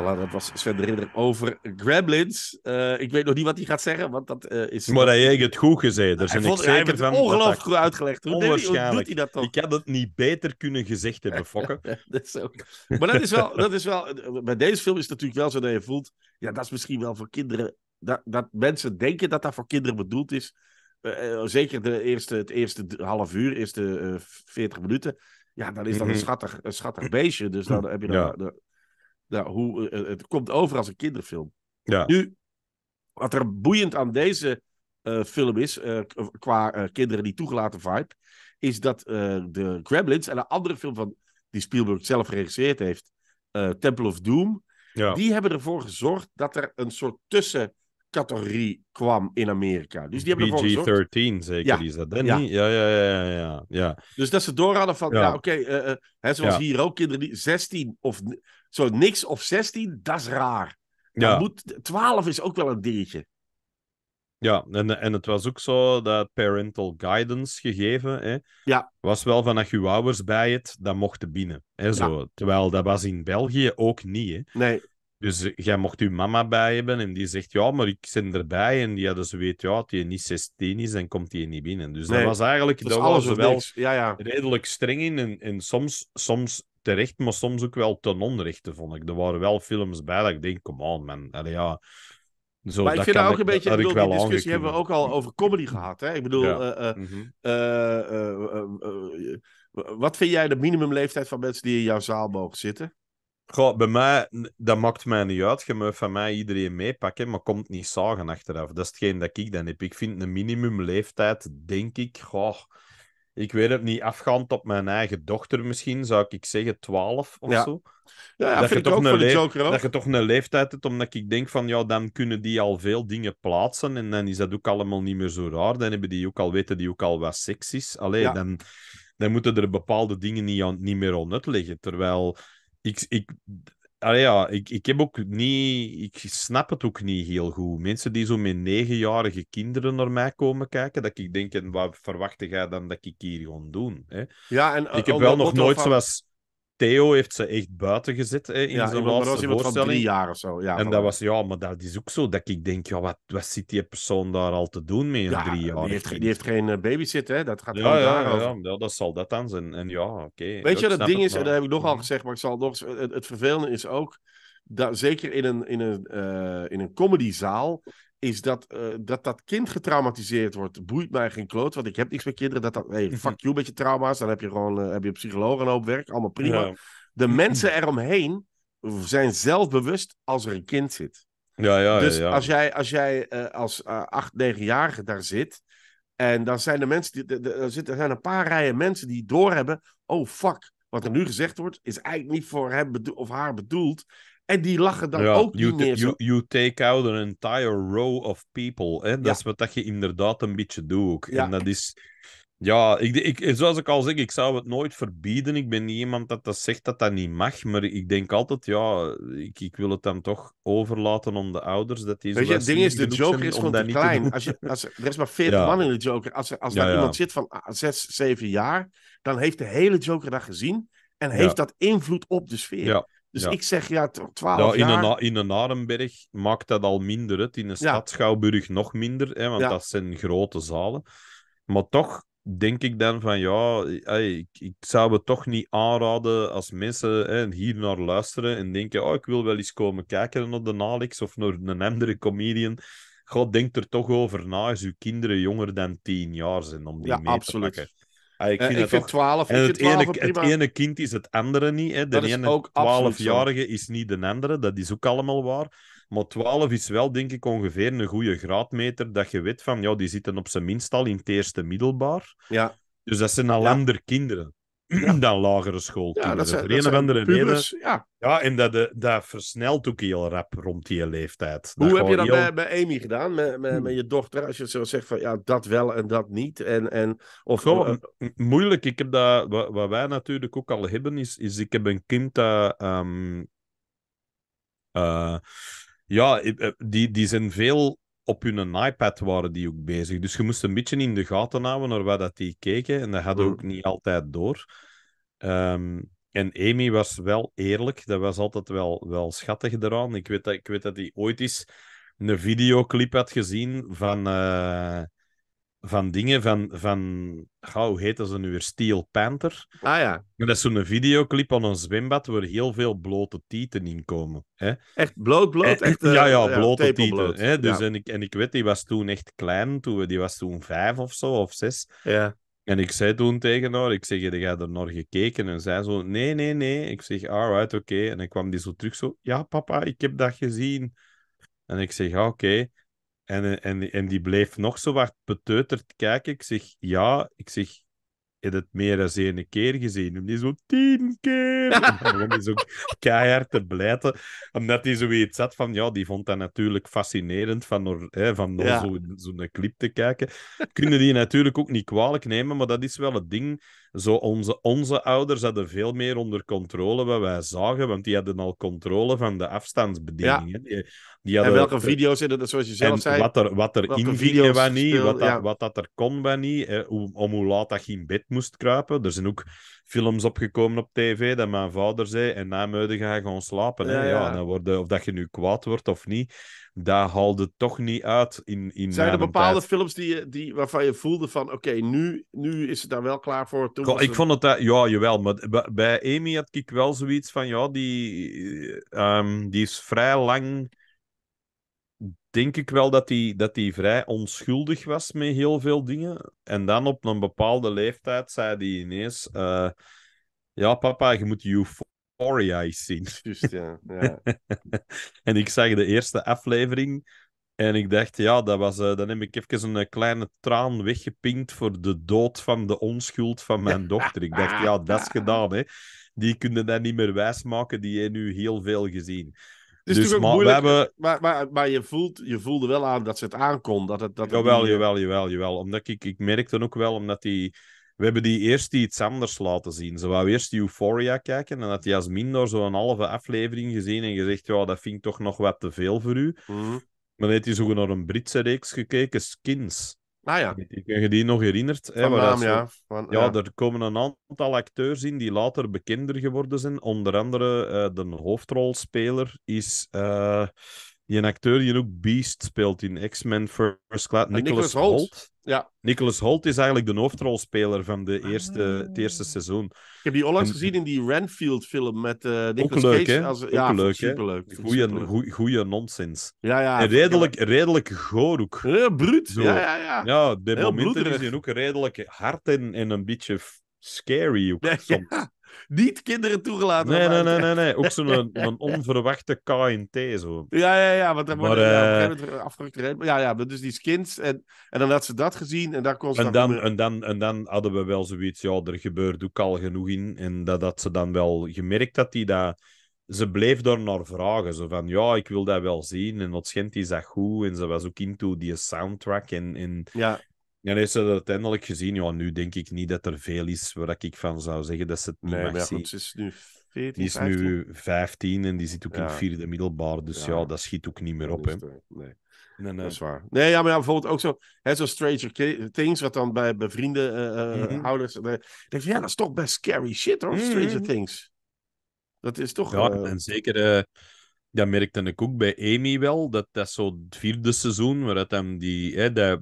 Voilà, dat was Sven de Ridder over Gremlins. Eh, ik weet nog niet wat hij gaat zeggen, want dat eh, is... Maar hij heeft het goed gezegd. Daar hij ben ik vond, hij heeft zeker het van. ongelooflijk goed uitgelegd. Hoe, hoe doet Onwaarschijnlijk. hij dat? Ik had het niet beter kunnen gezegd hebben, fokken. dat is ook... Maar dat is, wel, dat is wel... Bij deze film is het natuurlijk wel zo dat je voelt... Ja, dat is misschien wel voor kinderen... Dat, dat mensen denken dat dat voor kinderen bedoeld is. Eh, zeker de eerste, het eerste half uur, eerste 40 minuten. Ja, dan is dat een, Mhm. schattig, een schattig beestje. Dus dan heb je dan... Ja. Nou, hoe, eh, het komt over als een kinderfilm. Ja. Nu, wat er boeiend aan deze eh, film is, eh, qua eh, kinderen die toegelaten vibe, is dat eh, de Gremlins en een andere film van, die Spielberg zelf geregisseerd heeft, eh, Temple of Doom, Ja. die hebben ervoor gezorgd dat er een soort tussencategorie kwam in Amerika. Dus die hebben ervoor gezorgd. PG-13 zeker Ja. is dat, hè? Ja. niet? Ja, ja, ja, ja, ja. Dus dat ze door hadden van, ja, oké, eh, eh, hè, zoals hier ook, kinderen die 16 of zo niks of 16, dat is raar. Ja. Dan moet, 12 is ook wel een dingetje. Ja, en, en het was ook zo dat parental guidance gegeven. Hè? Ja. Was wel van als je ouders bij het, dan mochten binnen. Hè, zo. Terwijl dat was in België ook niet. Hè? Nee, Dus eh, jij mocht je mama bij hebben en die zegt ja, maar ik zit erbij. En die hadden ze weet, ja, dat je niet 16 is, dan komt hij niet binnen. Dus Nee, dat was eigenlijk, dat was wel ja. redelijk streng in. En, en soms, soms terecht, maar soms ook wel ten onrechte, vond ik. Er waren wel films bij dat ik denk, come on, man. Allee, ja. Zo, maar ik vind daar ook een beetje, dat ik bedoel, die discussie hebben we ook al over comedy gehad. Hè? Ik bedoel, Ja. wat vind jij de minimumleeftijd van mensen die in jouw zaal mogen zitten? Goh, bij mij, dat maakt mij niet uit. Je mag van mij iedereen meepakken, maar komt niet zagen achteraf. Dat is hetgeen dat ik dan heb. Ik vind een minimumleeftijd, denk ik, goh, ik weet het niet, afgaand op mijn eigen dochter misschien, zou ik zeggen 12 of Ja. zo. Ja, ja Dat je toch een voor de leef- Joker ook. Dat je toch een leeftijd hebt, omdat ik denk van, ja, dan kunnen die al veel dingen plaatsen en dan is dat ook allemaal niet meer zo raar. Dan hebben die ook al, weten die ook al wat seks is. Allee, Ja. dan, dan moeten er bepaalde dingen niet, aan, niet meer aan uitleggen. Terwijl ik, ik, allee, ja, ik, ik heb ook niet, ik snap het ook niet heel goed. Mensen die zo met negenjarige kinderen naar mij komen kijken, dat ik denk, en wat verwacht jij dan dat ik hier ga doen? Hè? Ja, en, eh, Ik heb onder wel nog nooit van- zoals Theo heeft ze echt buiten gezet hè, in ja, zijn laatste iemand van voorstelling. drie jaar of zo. Ja, en dat was, ja, maar dat is ook zo dat ik denk, ja, wat, wat zit die persoon daar al te doen met een ja, drie jaar? die, heeft, ge- die heeft geen uh, babysitter, hè? Dat gaat ja, ja, ja, ja, dat zal dat dan zijn. En ja, oké. Weet je, dat ding is, en dat heb ik nogal Mhm. gezegd, maar ik zal nog. Het, het vervelende is ook, dat, zeker in een, in een, eh, in een comedyzaal, is dat, eh, dat dat kind getraumatiseerd wordt. Boeit mij geen kloot, want ik heb niks met kinderen. Dat dat, hey, Mhm. fuck you met je trauma's. Dan heb je gewoon eh, heb je een psycholoog een hoop werk, allemaal prima. Ja. De mensen eromheen zijn zelfbewust als er een kind zit. Ja, ja, ja. dus ja. als jij, als jij eh, als acht, negenjarige daar zit. En dan zijn er mensen, die, de- de- er, zitten, er zijn een paar rijen mensen die doorhebben. Oh fuck, wat er nu gezegd wordt, is eigenlijk niet voor hem of haar bedoeld. En die lachen dan ja, ook you, niet meer you, zo. you take out an entire row of people. Hè? Dat Ja. is wat dat je inderdaad een beetje doet. ook. Ja. En dat is... Ja, ik, ik, zoals ik al zeg, ik zou het nooit verbieden. Ik ben niet iemand dat, dat zegt dat dat niet mag. Maar ik denk altijd, ja, ik, ik wil het dan toch overlaten aan de ouders. Dat die Weet je, het ding is, de Joker is om gewoon te klein. Als je, als, er is maar 40 Ja. man in de Joker. Als er, als Ja, daar ja. iemand zit van ah, 6, 7 jaar, dan heeft de hele Joker dat gezien. En heeft dat invloed op de sfeer. Dus ja. ik zeg ja, t- 12 Ja, in, jaar. een, in een Arenberg maakt dat al minder uit. In een Ja. stad Schouwburg nog minder, hè, want dat zijn grote zalen. Maar toch denk ik dan van ja, ik, ik zou het toch niet aanraden als mensen hè, hier naar luisteren en denken: oh, ik wil wel eens komen kijken naar de Alex of naar een andere comedian. God, denk er toch over na als uw kinderen jonger dan tien jaar zijn om die Ja, mee absoluut. te pakken. Ey, ik Eh, vind ik het vind toch 12, en het vind 12 ene, prima. het ene kind is het andere niet. Hè. De ene ook absoluut zo. 12-jarige is niet de andere. Dat is ook allemaal waar. Maar 12 is wel, denk ik, ongeveer een goede graadmeter. Dat je weet van, ja, die zitten op zijn minst al in het eerste middelbaar. Ja, Dus dat zijn al Ja. andere kinderen Ja. dan lagere ja schoolkinderen. dat zijn, dat pubers. Ja. Ja, en dat, eh, dat versnelt ook heel rap rond die leeftijd. Hoe heb je dat heel- bij, bij Amy gedaan? Met, met, Hmm. met je dochter? Als je zo zegt van ja, dat wel en dat niet. En, en, of, Goh, eh, moeilijk. Ik heb dat, wat, wat wij natuurlijk ook al hebben, is, is ik heb een kind dat. ehm, eh, ja, die, die zijn veel op hun iPad waren die ook bezig. Dus je moest een beetje in de gaten houden naar wat dat die keken. En dat hadden we Mm. ook niet altijd door. Ehm, en Amy was wel eerlijk. Dat was altijd wel, wel schattig eraan. Ik weet dat, ik weet dat hij ooit eens een videoclip had gezien van, eh, van dingen van, van ga, hoe heette ze nu weer? Steel Panther. ah ja, Maar dat is zo'n videoclip aan een zwembad waar heel veel blote tieten in komen. Hè? echt bloot, bloot. Eh, Echt, eh, ja, ja, blote tepelbloot. tieten. Hè? Dus ja. en, ik, en ik weet, die was toen echt klein. Toen, die was toen vijf of zo, of zes. ja. En ik zei toen tegen haar, ik zeg, heb jij er naar gekeken? En zij zo, nee, nee, nee. Ik zeg, alright, oké. En dan kwam die zo terug zo, ja papa, ik heb dat gezien. En ik zeg, ja, oké. En, eh, en, en die bleef nog zo wat beteuterd kijken. Ik zeg, ja. Ik zeg, heb je het meer dan één keer gezien? En die zo, tien keer. en dan begon hij zo keihard te blijten. Omdat hij zoiets had van, ja, die vond dat natuurlijk fascinerend van, hè, van naar Ja. zo- zo'n clip te kijken. Kunnen die natuurlijk ook niet kwalijk nemen, maar dat is wel het ding. Zo onze, onze ouders hadden veel meer onder controle wat wij zagen, want die hadden al controle van de afstandsbediening. hè. Die, die En hadden, welke video's in het, zoals je zelf en zei. wat er, wat er inging en wat niet, speel- wat, dat, ja. wat dat er kon, wat niet, om hoe laat dat je in bed moest kruipen. Er zijn ook films opgekomen op tv dat mijn vader zei, en na muiden ga je gewoon slapen. Hè. Ja, dan word je- of dat je nu kwaad wordt of niet, dat haalde toch niet uit in, in Zijn er bepaalde tijd. films die, die, waarvan je voelde van oké, nu, nu is het daar wel klaar voor? Toen ik vond het, dat- ja, jawel, maar bij- Amy had ik wel zoiets van, ja, die, ehm, die is vrij lang, denk ik wel dat die, dat die vrij onschuldig was met heel veel dingen. En dan op een bepaalde leeftijd zei hij ineens, eh, ja, papa, je moet Euphoria eens zien. Juist, ja. ja. en ik zag de eerste aflevering en ik dacht, ja, dat was, eh, dan heb ik even een eh, kleine traan weggepinkt voor de dood van de onschuld van mijn dochter. Ik dacht, ja, dat is gedaan, hè. Die kunnen dat niet meer wijsmaken, die heeft nu heel veel gezien. Het is Dus, natuurlijk ook maar we hebben- maar, maar, maar je, voelt, je voelde wel aan dat ze het aankon. Dat het, dat Jawel, niet, eh, jawel, jawel, jawel. Omdat ik, ik merkte ook wel, omdat die... We hebben die eerst iets anders laten zien. Ze wou eerst Euphoria kijken en had Jasmin door zo'n halve aflevering gezien en gezegd, ja, dat vind ik toch nog wat te veel voor u. Mhm. Maar dan heeft hij zo naar een Britse reeks gekeken, Skins. Ah ja, Kun je die nog herinnerd? hè, naam, zo- ja. Van, Ja, er komen een aantal acteurs in die later bekender geworden zijn. Onder andere eh, de hoofdrolspeler is eh, die een acteur die ook Beast speelt in X-Men First Class, Nicholas Nicholas. Holt. Ja. Nicholas Holt is eigenlijk de hoofdrolspeler van de eerste, Ah. het eerste seizoen. Ik heb die onlangs En- gezien in die Renfield-film met eh Nicolas leuk, Cage. hè? Als, Ook ja, leuk, hè? superleuk. Goeie, goeie, goeie nonsens. Ja, ja. en redelijk, redelijk goor ook. Ja, bruut. Zo. Ja, ja, ja. Ja, de Heel momenten is hij ook redelijk hard en, en een beetje scary ook soms. ja. Niet kinderen toegelaten. Nee, nee, nee, nee, nee. Ook zo'n een, een onverwachte KNT zo. Ja, ja, ja, want dan worden ja, op eh, een gegeven moment afgerekend. Maar Ja, ja, dus die skins. En, en dan had ze dat gezien en daar kon ze En dan en, dan, en dan hadden we wel zoiets, ja, er gebeurt ook al genoeg in. En dat, dat ze dan wel gemerkt dat die dat... Ze bleef daar naar vragen. Zo van, ja, ik wil dat wel zien. En wat schijnt is dat goed. En ze was ook into die soundtrack. En, en, Ja, en heeft ze dat uiteindelijk gezien. Ja, nu denk ik niet dat er veel is waar ik van zou zeggen dat ze het niet nee, mag maar ja, zien. goed, ze is nu 14, Die is 15. nu 15 en die zit ook in Ja. het vierde middelbaar. Dus ja, Ja. dat schiet ook niet meer Ja, op. Hè. eh, Nee. Nee, nee. Dat is waar. Nee, ja, maar ja, bijvoorbeeld ook zo, hè, zo Stranger Things, wat dan bij, bij vrienden, eh, eh, Mhm. ouders, eh, denk je, ja, dat is toch best scary shit hoor, Stranger Mhm. Things. Dat is toch... Ja, eh, en zeker, eh, dat merkte ik ook bij Amy wel, dat dat is zo het vierde seizoen, waar het dan die, hè, dat,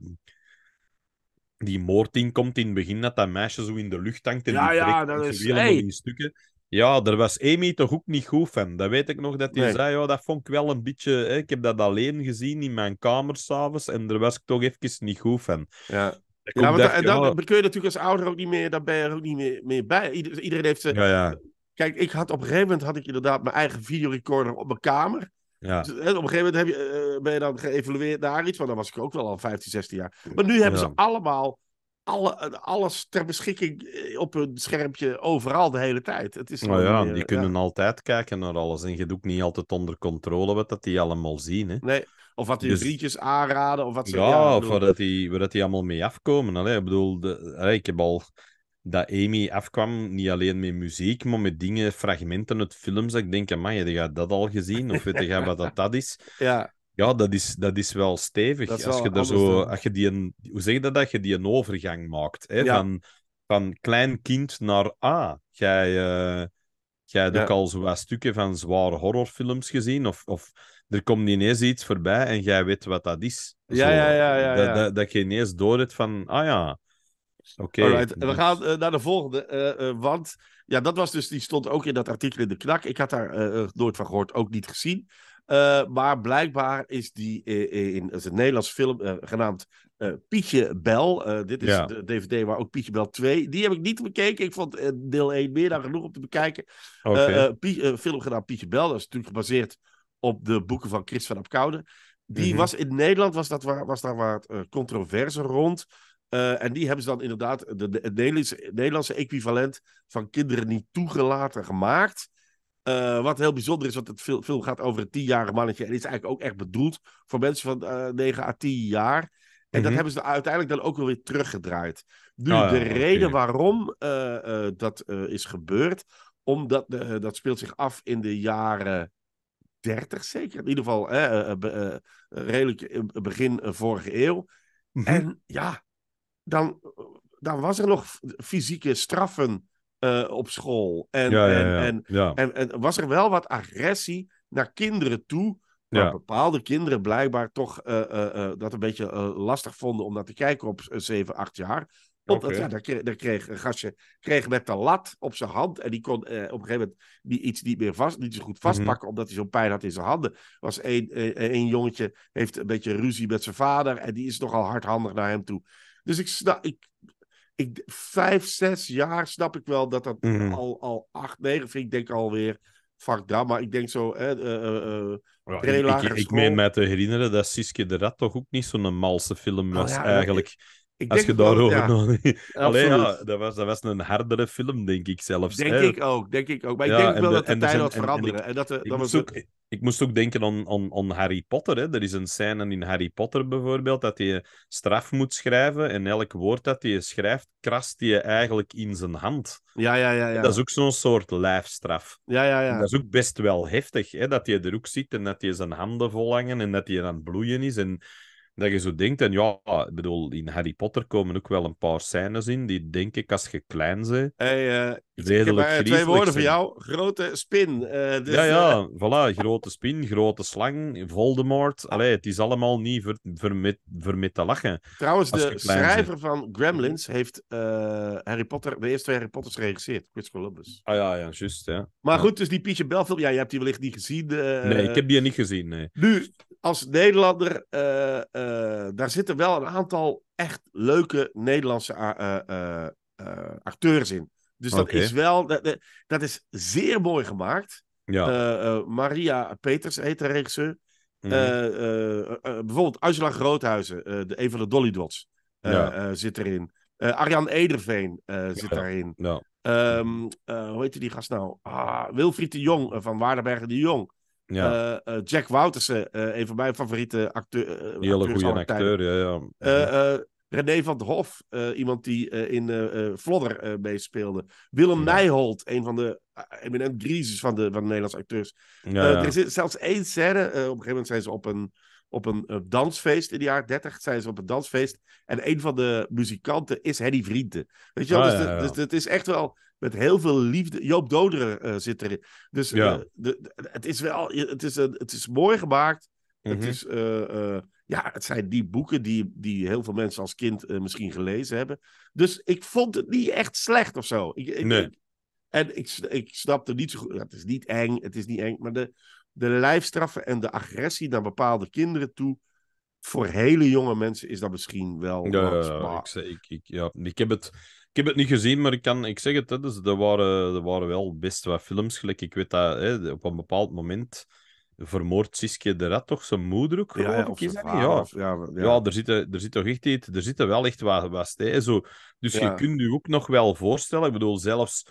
die moord in komt in het begin, dat dat meisje zo in de lucht hangt en Ja, die ja, dat is- helemaal hey. in stukken. Ja, daar was Amy toch ook niet goed van. Dat weet ik nog, dat hij Nee. zei, ja, dat vond ik wel een beetje... Hè, ik heb dat alleen gezien in mijn kamer s'avonds en daar was ik toch even niet goed van. ja. Ja, want dacht, da- en dan ja, kun je natuurlijk als ouder ook niet meer, dan ben je er ook niet meer, meer bij. Ieder- iedereen heeft... ja, ja, Kijk, ik had op een gegeven moment had ik inderdaad mijn eigen videorecorder op mijn kamer. Ja. Dus, hè, op een gegeven moment heb je, eh, ben je dan geëvalueerd naar iets, want dan was ik ook wel al 15, 16 jaar. Maar nu hebben Ja. ze allemaal alle, eh, alles ter beschikking eh, op hun schermpje overal de hele tijd. Het is Nou ja, meer, die kunnen altijd kijken naar alles en je ook niet altijd onder controle wat dat die allemaal zien, hè. Nee, of wat die Dus- vriendjes aanraden, of wat ze... Ja, ik of waar, dat die, waar dat die allemaal mee afkomen. Allee, ik bedoel, de, allee, ik heb al dat Amy afkwam, niet alleen met muziek, maar met dingen, fragmenten uit films. dat Ik denk, man, heb je dat al gezien? Of weet je wat dat, dat is? Ja, Ja, dat is, dat is wel stevig. Als je er anders zo, dan- als je die een, hoe zeg je dat? Dat je die een overgang maakt. Hè? Ja. Van, van klein kind naar, ah, jij, eh, jij hebt Ja. ook al zo wat stukken van zware horrorfilms gezien. Of, of er komt ineens iets voorbij en jij weet wat dat is. Ja, Zo, ja, ja, ja, Dat, ja. dat, dat je ineens door hebt van, ah ja, oké. We gaan eh, naar de volgende. eh, eh, want ja, dat was dus, die stond ook in dat artikel in de knak. Ik had daar nooit van gehoord, ook niet gezien. Maar blijkbaar is die in is een Nederlands film genaamd Pietje Bel. Dit is Ja. de DVD waar ook Pietje Bel 2. Die heb ik niet bekeken. Ik vond deel 1 meer dan genoeg om te bekijken. Pie- eh, film genaamd Pietje Bel. Dat is natuurlijk gebaseerd op de boeken van Chris van Apkoude. Die Mhm. was in Nederland, was, dat waar, was daar waar eh, controverse rond. Eh, en die hebben ze dan inderdaad de, de- het Nederlandse, Nederlandse equivalent van kinderen niet toegelaten gemaakt. Eh, wat heel bijzonder is, want het fil- film gaat over een tienjarig mannetje. En is eigenlijk ook echt bedoeld voor mensen van eh 9 à 10 jaar. En dat Mhm. hebben ze uiteindelijk dan ook wel weer teruggedraaid. Nu, ja, de reden waarom dat is gebeurd, omdat dat speelt zich af in de jaren 30 zeker. In ieder geval redelijk begin vorige eeuw. Mhm. En ja, dan, dan was er nog fysieke straffen eh, op school. En, ja, ja, en. En, ja. en, en was er wel wat agressie naar kinderen toe. Waar Ja. bepaalde kinderen blijkbaar toch eh, eh, dat een beetje lastig vonden om naar te kijken op eh, 7, 8 jaar. Omdat, Oké. ja, daar kreeg, daar kreeg een gastje kreeg met de lat op zijn hand. En die kon op een gegeven moment die iets niet meer vast, niet zo goed vastpakken, omdat hij zo'n pijn had in zijn handen. Was één, één jongetje, heeft een beetje ruzie met zijn vader. En die is nogal hardhandig naar hem toe. Dus ik snap, ik, ik, vijf, zes jaar snap ik wel dat dat Mhm. al, al acht, negen vind ik denk alweer. Fuck dat, maar ik denk zo. Eh, Ja, Vrij ik, ik, meen mij te herinneren dat Siske de Rat toch ook niet zo'n malse film was, Oh ja, eigenlijk. Ik Als je daarover ja, nog niet... Allee, absoluut. ja, dat was, dat was een hardere film, denk ik zelfs. Denk hè. ik ook, denk ik ook. Maar ik Ja, denk wel de- dat de tijden zijn- wat en- en veranderen. En dat, de, Ik dat moest, ook, ik moest ook denken aan, aan, aan Harry Potter. Hè. Er is een scène in Harry Potter bijvoorbeeld dat hij straf moet schrijven en elk woord dat hij schrijft, krast hij eigenlijk in zijn hand. Ja, ja, ja. ja. Dat is ook zo'n soort lijfstraf. ja, ja, ja. Dat is ook best wel heftig, hè, dat hij er ook zit en dat hij zijn handen vol hangen en dat hij aan het bloeien is. En dat je zo denkt, en ja, ik bedoel, in Harry Potter komen ook wel een paar scènes in, die denk ik, als je klein bent, Hey, ik heb redelijk eh, twee woorden voor jou. Grote spin. eh, dus, ja, ja, voilà, grote spin, grote slang, Voldemort. Allee, het is allemaal niet voor, voor, met, voor met te lachen. trouwens, de schrijver van Gremlins heeft Harry Potter, de eerste twee Harry Potters geregisseerd. Chris Columbus. Ah ja, ja, juist, ja. Maar Ja. goed, dus die Pietje Bel film, ja, je hebt die wellicht niet gezien. Nee, ik heb die niet gezien, nee. Nu, als Nederlander, eh, eh, daar zitten wel een aantal echt leuke Nederlandse eh, acteurs in. Dus dat is wel, dat, is zeer mooi gemaakt. Ja. Maria Peters heet de regisseur. mhm. Bijvoorbeeld Angela Groothuizen, de, een van de Dolly Dots, Ja. zit erin. Arjan Ederveen zit Ja. daarin. ja. Ehm, eh, hoe heet die gast nou? Ah, Wilfried de Jong van Waardenbergen de Jong. Ja. Eh, eh, Jack Woutersen, eh, een van mijn favoriete acteur, Een hele acteurs goede acteur, ja. ja. Eh, René van der Hof, iemand die in Vlodder meespeelde. Willem Ja. Nijholt, een van de eminent griezes van de, van de Nederlandse acteurs. ja. Er is zelfs één scène, op een gegeven moment zijn ze op een, op een dansfeest in de jaren 30, zijn ze op een dansfeest. En een van de muzikanten is Henny Vrienden. Weet je wel, Ah, dus, ja, de- ja. dus het is echt wel met heel veel liefde. Joop Doderen eh, zit erin. Dus Ja. eh, de, de- het is wel, het is, het is mooi gemaakt. Het, Mhm. is, eh, ja, het zijn die boeken die, die heel veel mensen als kind misschien gelezen hebben. Dus ik vond het niet echt slecht of zo. Ik, ik, Nee. ik- en ik, ik snapte niet zo goed. ja, Het is niet eng, het is niet eng. Maar de, de lijfstraffen en de agressie naar bepaalde kinderen toe. Voor hele jonge mensen is dat misschien wel. Ja, ik, ik, ik, ja, ik, heb het, heb het niet gezien, maar ik, kan, ik zeg het, hè, dus er, waren, er waren wel best wat films. Gelijk, ik weet dat hè, op een bepaald moment vermoordt Siske de Rat toch zijn moeder ook, ja, ja, ik, of is zijn dat niet? vader Ja. of- ja, ja. Ja, er zit, er zit toch echt iets, er zitten wel echt wat, wat stijgen. Zo. Dus je kunt je ook nog wel voorstellen, ik bedoel, zelfs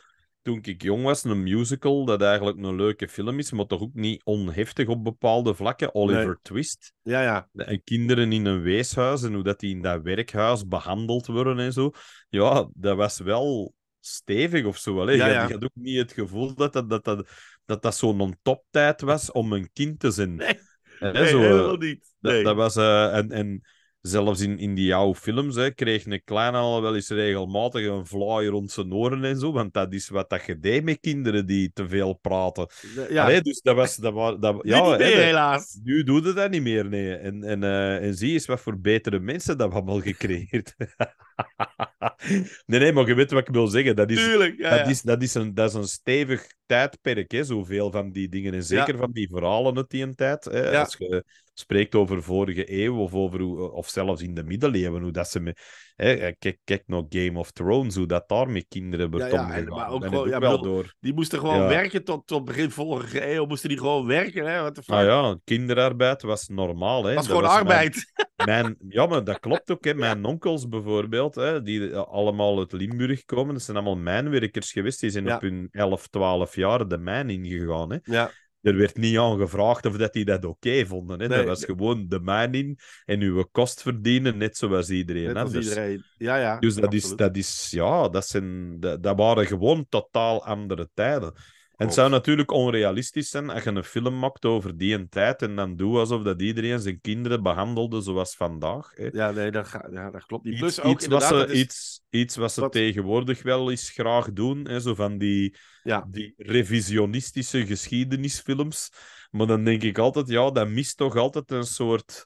toen ik jong was, een musical, dat eigenlijk een leuke film is, maar toch ook niet onheftig op bepaalde vlakken. Oliver Nee. Twist. ja, ja. En kinderen in een weeshuis en hoe dat die in dat werkhuis behandeld worden en zo. Ja, dat was wel stevig of zo. Allee, Ja, je, ja. had- je had ook niet het gevoel dat dat, dat, dat, dat, dat zo'n toptijd was om een kind te zijn. Nee. Zo, eh, helemaal niet. dat, Nee. dat was, eh, en, en zelfs in, in die oude films hè, kreeg een kleine al wel eens regelmatig een vlaai rond zijn oren en zo. Want dat is wat dat je deed met kinderen die te veel praten. ja. Allee, dus dat was... Dat, was- dat, ja, meer, helaas. nu doe je dat niet meer, nee. En, en, eh, en zie eens wat voor betere mensen dat we allemaal gecreëerd Nee, nee, maar je weet wat ik wil zeggen. Dat is, Tuurlijk. Ja, dat is, dat is, een, dat is een stevig tijdperk, hè, zoveel van die dingen. En zeker van die verhalen uit die tijd. Hè. Als je spreekt over vorige eeuw of, over hoe, of zelfs in de middeleeuwen, hoe dat ze... Met, hè, kijk, kijk naar Game of Thrones, hoe dat daar met kinderen wordt Ja, ja, en- maar ook gewoon- ja, wel bedoel, door... Die moesten gewoon Ja. werken tot, tot begin vorige eeuw. Moesten die gewoon werken, hè? The fuck? Ah ja, kinderarbeid was normaal. Hè. Dat gewoon was mijn- arbeid. Mijn, ja, maar dat klopt ook. Hè. Mijn onkels bijvoorbeeld, hè, die allemaal uit Limburg komen, dat zijn allemaal mijnwerkers geweest. Die zijn Ja. op hun 11, 12 jaar de mijn ingegaan. Hè. Ja, Er werd niet aan gevraagd of dat die dat oké vonden. Hè. Nee, dat was gewoon de mijn in en uw kost verdienen, net zoals iedereen net anders. iedereen. Ja, ja. Dus dat is, dat is, ja, dat, zijn, dat, dat waren gewoon totaal andere tijden. En het zou natuurlijk onrealistisch zijn als je een film maakt over die een tijd en dan doe alsof dat iedereen zijn kinderen behandelde zoals vandaag. Hè. Ja, nee, dat, ga- ja, dat klopt niet. Iets, Plus ook iets, wat ze, is- iets, iets wat ze wat- tegenwoordig wel eens graag doen. Hè, zo van die, Ja. die revisionistische geschiedenisfilms. Maar dan denk ik altijd, ja, dat mist toch altijd een soort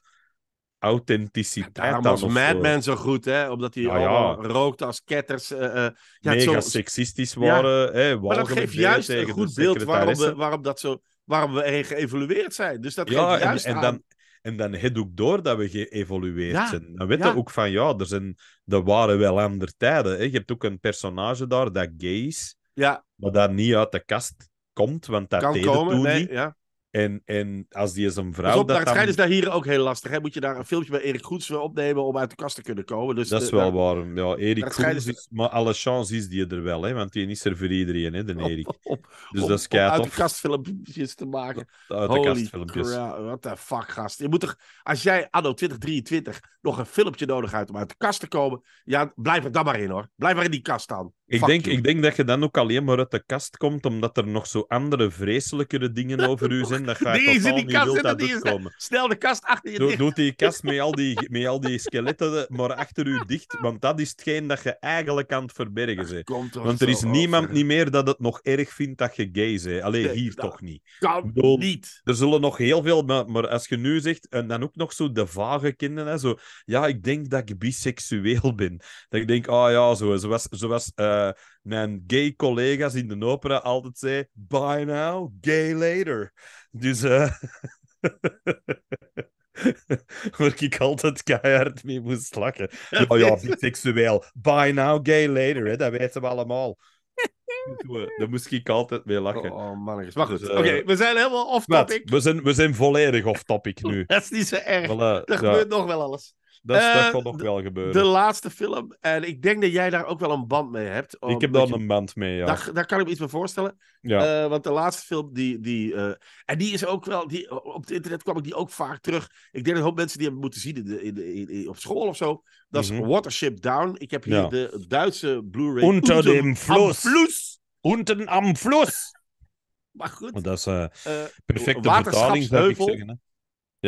authenticiteit. Daarom dan was of Mad zo. Men zo goed, hè? Omdat hij Ja, rookte als ketters. het Mega zo- seksistisch waren. Hè, Maar dat geeft juist een goed beeld waarom, we, waarom, dat zo, waarom we geëvolueerd zijn. Dus dat Ja, geeft en, juist en, aan- dan, en dan heb ook door dat we geëvolueerd Ja, zijn. Dan weet ja. je ook van, ja, er, zijn, er waren wel andere tijden. Hè. Je hebt ook een personage daar dat gay is, Ja, maar dat niet uit de kast komt, want dat kan deed komen. toen Nee, niet. ja. En, en als die is een Pas vrouw... naar dat het dan- is daar hier ook heel lastig. Hè? Moet je daar een filmpje bij Erik Goeds voor opnemen om uit de kast te kunnen komen. Dus, Dat is wel waar. Ja, Erik Koens is-. Maar alle chance is die er wel, hè, want die is er voor iedereen, hè, de Erik. Dus dat is om uit de kast filmpjes te maken. Uit de Holy kastfilmpjes. crap, what the fuck, gast. Je moet toch, als jij anno 2023 nog een filmpje nodig hebt om uit de kast te komen, ja, blijf er dan maar in hoor. Blijf maar in die kast staan. Ik denk, you. ik denk dat je dan ook alleen maar uit de kast komt, omdat er nog zo andere vreselijkere dingen over u zijn. Dat ga je Die totaal die niet kast wilt dat uitkomen. Snel de kast achter je Doe, dicht. doet die kast met al die, met al die skeletten maar achter u dicht, want dat is hetgeen dat je eigenlijk aan het verbergen bent. Want er is niemand over. niet meer dat het nog erg vindt dat je gay bent. Alleen Nee, hier toch niet. Kan bedoel, niet. Er zullen nog heel veel, maar, maar als je nu zegt, en dan ook nog zo de vage kinderen, hè, zo, ja, ik denk dat ik biseksueel ben. Dat ik denk, ah ja, zo, zoals, zoals eh, mijn gay collega's in de opera altijd zei, bye now, gay later. Dus, eh waar ik altijd keihard mee moest lachen. Ja, ja, biseksueel, bye now, gay later, hè, dat weten we allemaal. Dus, eh, Daar moest ik altijd mee lachen. Oh, mannetjes. Maar goed, Dus, oké, eh, we zijn helemaal off Wat? topic. We zijn, we zijn volledig off-topic nu. Dat is niet zo erg. Voilà, Er ja, gebeurt nog wel alles. Dat, is- dat Eh, nog de- wel gebeuren. De laatste film, en ik denk dat jij daar ook wel een band mee hebt. ik heb daar een band mee, ja. daar, daar kan ik me iets bij voorstellen. ja. Eh, want de laatste film, die, die, eh, en die is ook wel, die, op het internet kwam ik die ook vaak terug. Ik denk dat een hoop mensen die hebben moeten zien in de, in de, in- in- op school of zo. Dat is Mhm. Watership Down. Ik heb hier Ja. de Duitse Blu-ray. Unter dem Fluss. Unten am Fluss. Maar goed, Dat is perfecte vertaling, zou ik zeggen. Hè?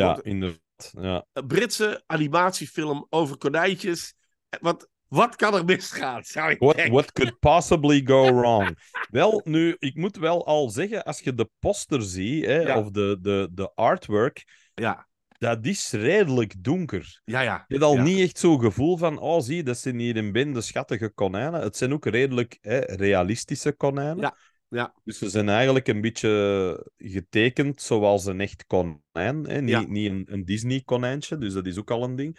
Ja, inderdaad. Ja. een Britse animatiefilm over konijntjes. Wat, wat kan er misgaan, zou What, what could possibly go wrong? wel, nu, ik moet wel al zeggen, als je de poster ziet, hè, Ja. of de, de, de artwork, Ja, dat is redelijk donker. ja, ja. Je hebt al Ja. niet echt zo'n gevoel van, oh zie, dat zijn hier in bende schattige konijnen. Het zijn ook redelijk hè, realistische konijnen. Ja, ja. Dus ze zijn eigenlijk een beetje getekend zoals een echt konijn. Hè? Niet, Ja. niet een, een Disney-konijntje, dus dat is ook al een ding.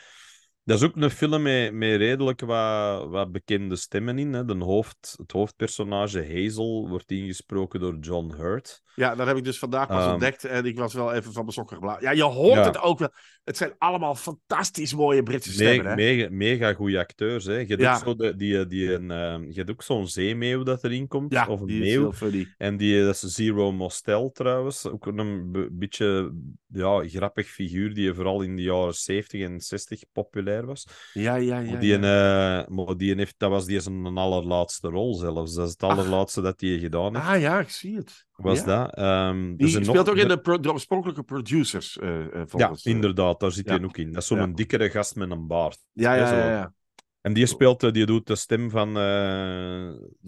Dat is ook een film met, met redelijk wat, wat bekende stemmen in. Hè? De hoofd, het hoofdpersonage Hazel wordt ingesproken door John Hurt. Ja, dat heb ik dus vandaag pas Ehm. ontdekt. En ik was wel even van mijn sokken geblazen. Ja, je hoort Ja. het ook wel. Het zijn allemaal fantastisch mooie Britse stemmen, Me- hè? mega, mega goede acteurs. Hè? Je hebt Ja. zo de, die, die een, ehm, je hebt ook zo'n zeemeeuw dat erin komt. Ja, of een die is meeuw. En die, dat is Zero Mostel trouwens. Ook een be- beetje ja, grappig figuur die vooral in de jaren 70 en 60 populair was. Ja, ja, ja. Maar die, ja. eh, maar die heeft, dat was die zijn allerlaatste rol zelfs. Dat is het Ach. allerlaatste dat hij gedaan heeft. Ah ja, ik zie het. was ja. dat. Er Die speelt nog- ook in de, pro- de oorspronkelijke producers, eh, Ja, inderdaad, daar zit hij ook in. Dat is zo'n dikkere gast met een baard. Ja, Ja, ja. En die speelt, die doet de stem van,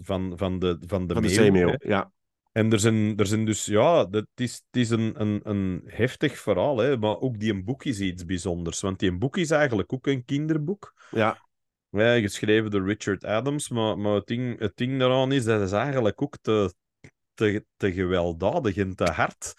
van, van de, van de Van de meeuw, zeemeeuw. hè. Ja. En er zijn, er zijn dus, ja, het is, het is een, een, een heftig verhaal, hè, maar ook die een boek is iets bijzonders. Want die een boek is eigenlijk ook een kinderboek. ja. Ja, geschreven door Richard Adams, maar, maar het, ding, het ding daaraan is, dat is eigenlijk ook te, te, te gewelddadig en te hard.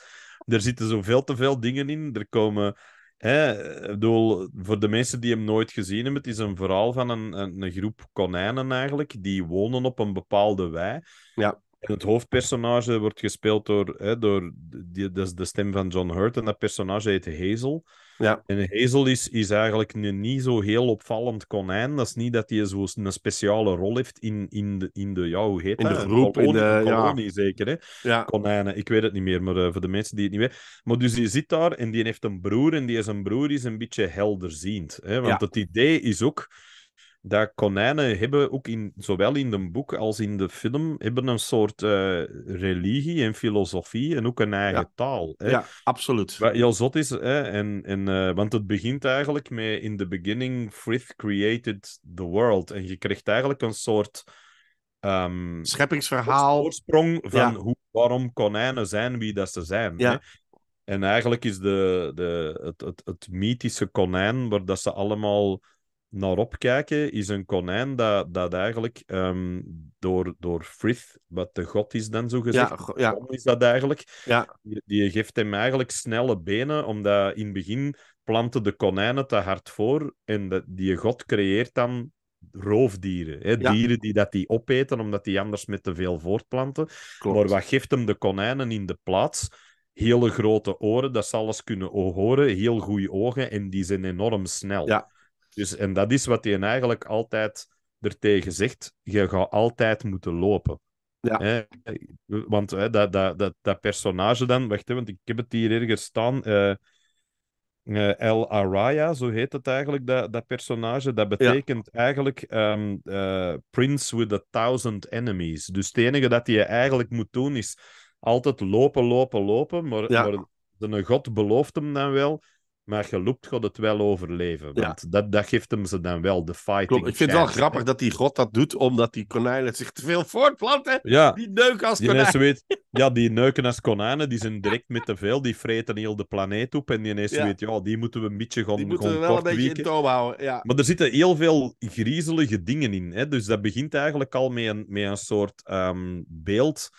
Er zitten zoveel te veel dingen in. Er komen... Hè, bedoel, voor de mensen die hem nooit gezien hebben, het is een verhaal van een, een, een groep konijnen eigenlijk, die wonen op een bepaalde wei. Ja. En het hoofdpersonage wordt gespeeld door, hè, door die, dat is de stem van John Hurt, en dat personage heet Hazel. Ja. En Hazel is, is eigenlijk een niet zo heel opvallend konijn. Dat is niet dat hij zo een speciale rol heeft in, in, de, in de, ja, hoe heet In de dat? Een groep, in de- een ja. kolonie zeker, hè? ja. konijnen. Ik weet het niet meer, maar eh, voor de mensen die het niet weten. Maar dus die zit daar en die heeft een broer en die zijn broer is een beetje helderziend. Hè? Want het idee is ook dat konijnen hebben, ook in, zowel in de boek als in de film, hebben een soort eh, religie en filosofie en ook een eigen Ja. taal. Hè? ja, absoluut. Wat heel zot is, hè? En, en, eh, want het begint eigenlijk met in the beginning, Frith created the world. En je krijgt eigenlijk een soort ehm, Scheppingsverhaal. oorsprong van Ja. hoe, waarom konijnen zijn wie dat ze zijn. Ja. Hè? En eigenlijk is de, de, het, het, het mythische konijn, waar dat ze allemaal naar opkijken, is een konijn dat, dat eigenlijk ehm, door, door Frith, wat de god is dan zo Ja, gezegd, ja, Waarom is dat eigenlijk? ja, Die, die geeft hem eigenlijk snelle benen, omdat in het begin planten de konijnen te hard voor en dat, die god creëert dan roofdieren. Hè? Ja. Dieren die dat die opeten, omdat die anders met te veel voortplanten. klopt. Maar wat geeft hem de konijnen in de plaats? Hele grote oren, dat ze alles kunnen horen. Heel goede ogen en die zijn enorm snel. Ja. Dus, en dat is wat hij eigenlijk altijd ertegen zegt. Je gaat altijd moeten lopen. Ja. Hè? Want hè, dat, dat, dat, dat personage dan... Wacht, hè, want ik heb het hier ergens staan. eh, Eh, El Araya, zo heet het eigenlijk, dat, dat personage. Dat betekent eigenlijk ehm, eh, Prince with a Thousand Enemies. Dus het enige dat hij eigenlijk moet doen is altijd lopen, lopen, lopen. Maar, Ja. maar de god belooft hem dan wel. Maar je loopt gaat het wel overleven. Ja. Want dat, dat geeft hem ze dan wel, de fighting Klopt. Ik vind het wel grappig dat die god dat doet, omdat die konijnen zich te veel voortplanten. Ja, Die neuken als die konijn. ineens weet, ja, die neuken als konijnen, die zijn direct met te veel. Die vreten heel de planeet op. En die ineens Ja. weet, ja, die moeten we een beetje gaan, Die moeten gaan we wel een beetje in toom houden. Ja. Maar er zitten heel veel griezelige dingen in. Hè? Dus dat begint eigenlijk al met een, met een soort ehm, beeld.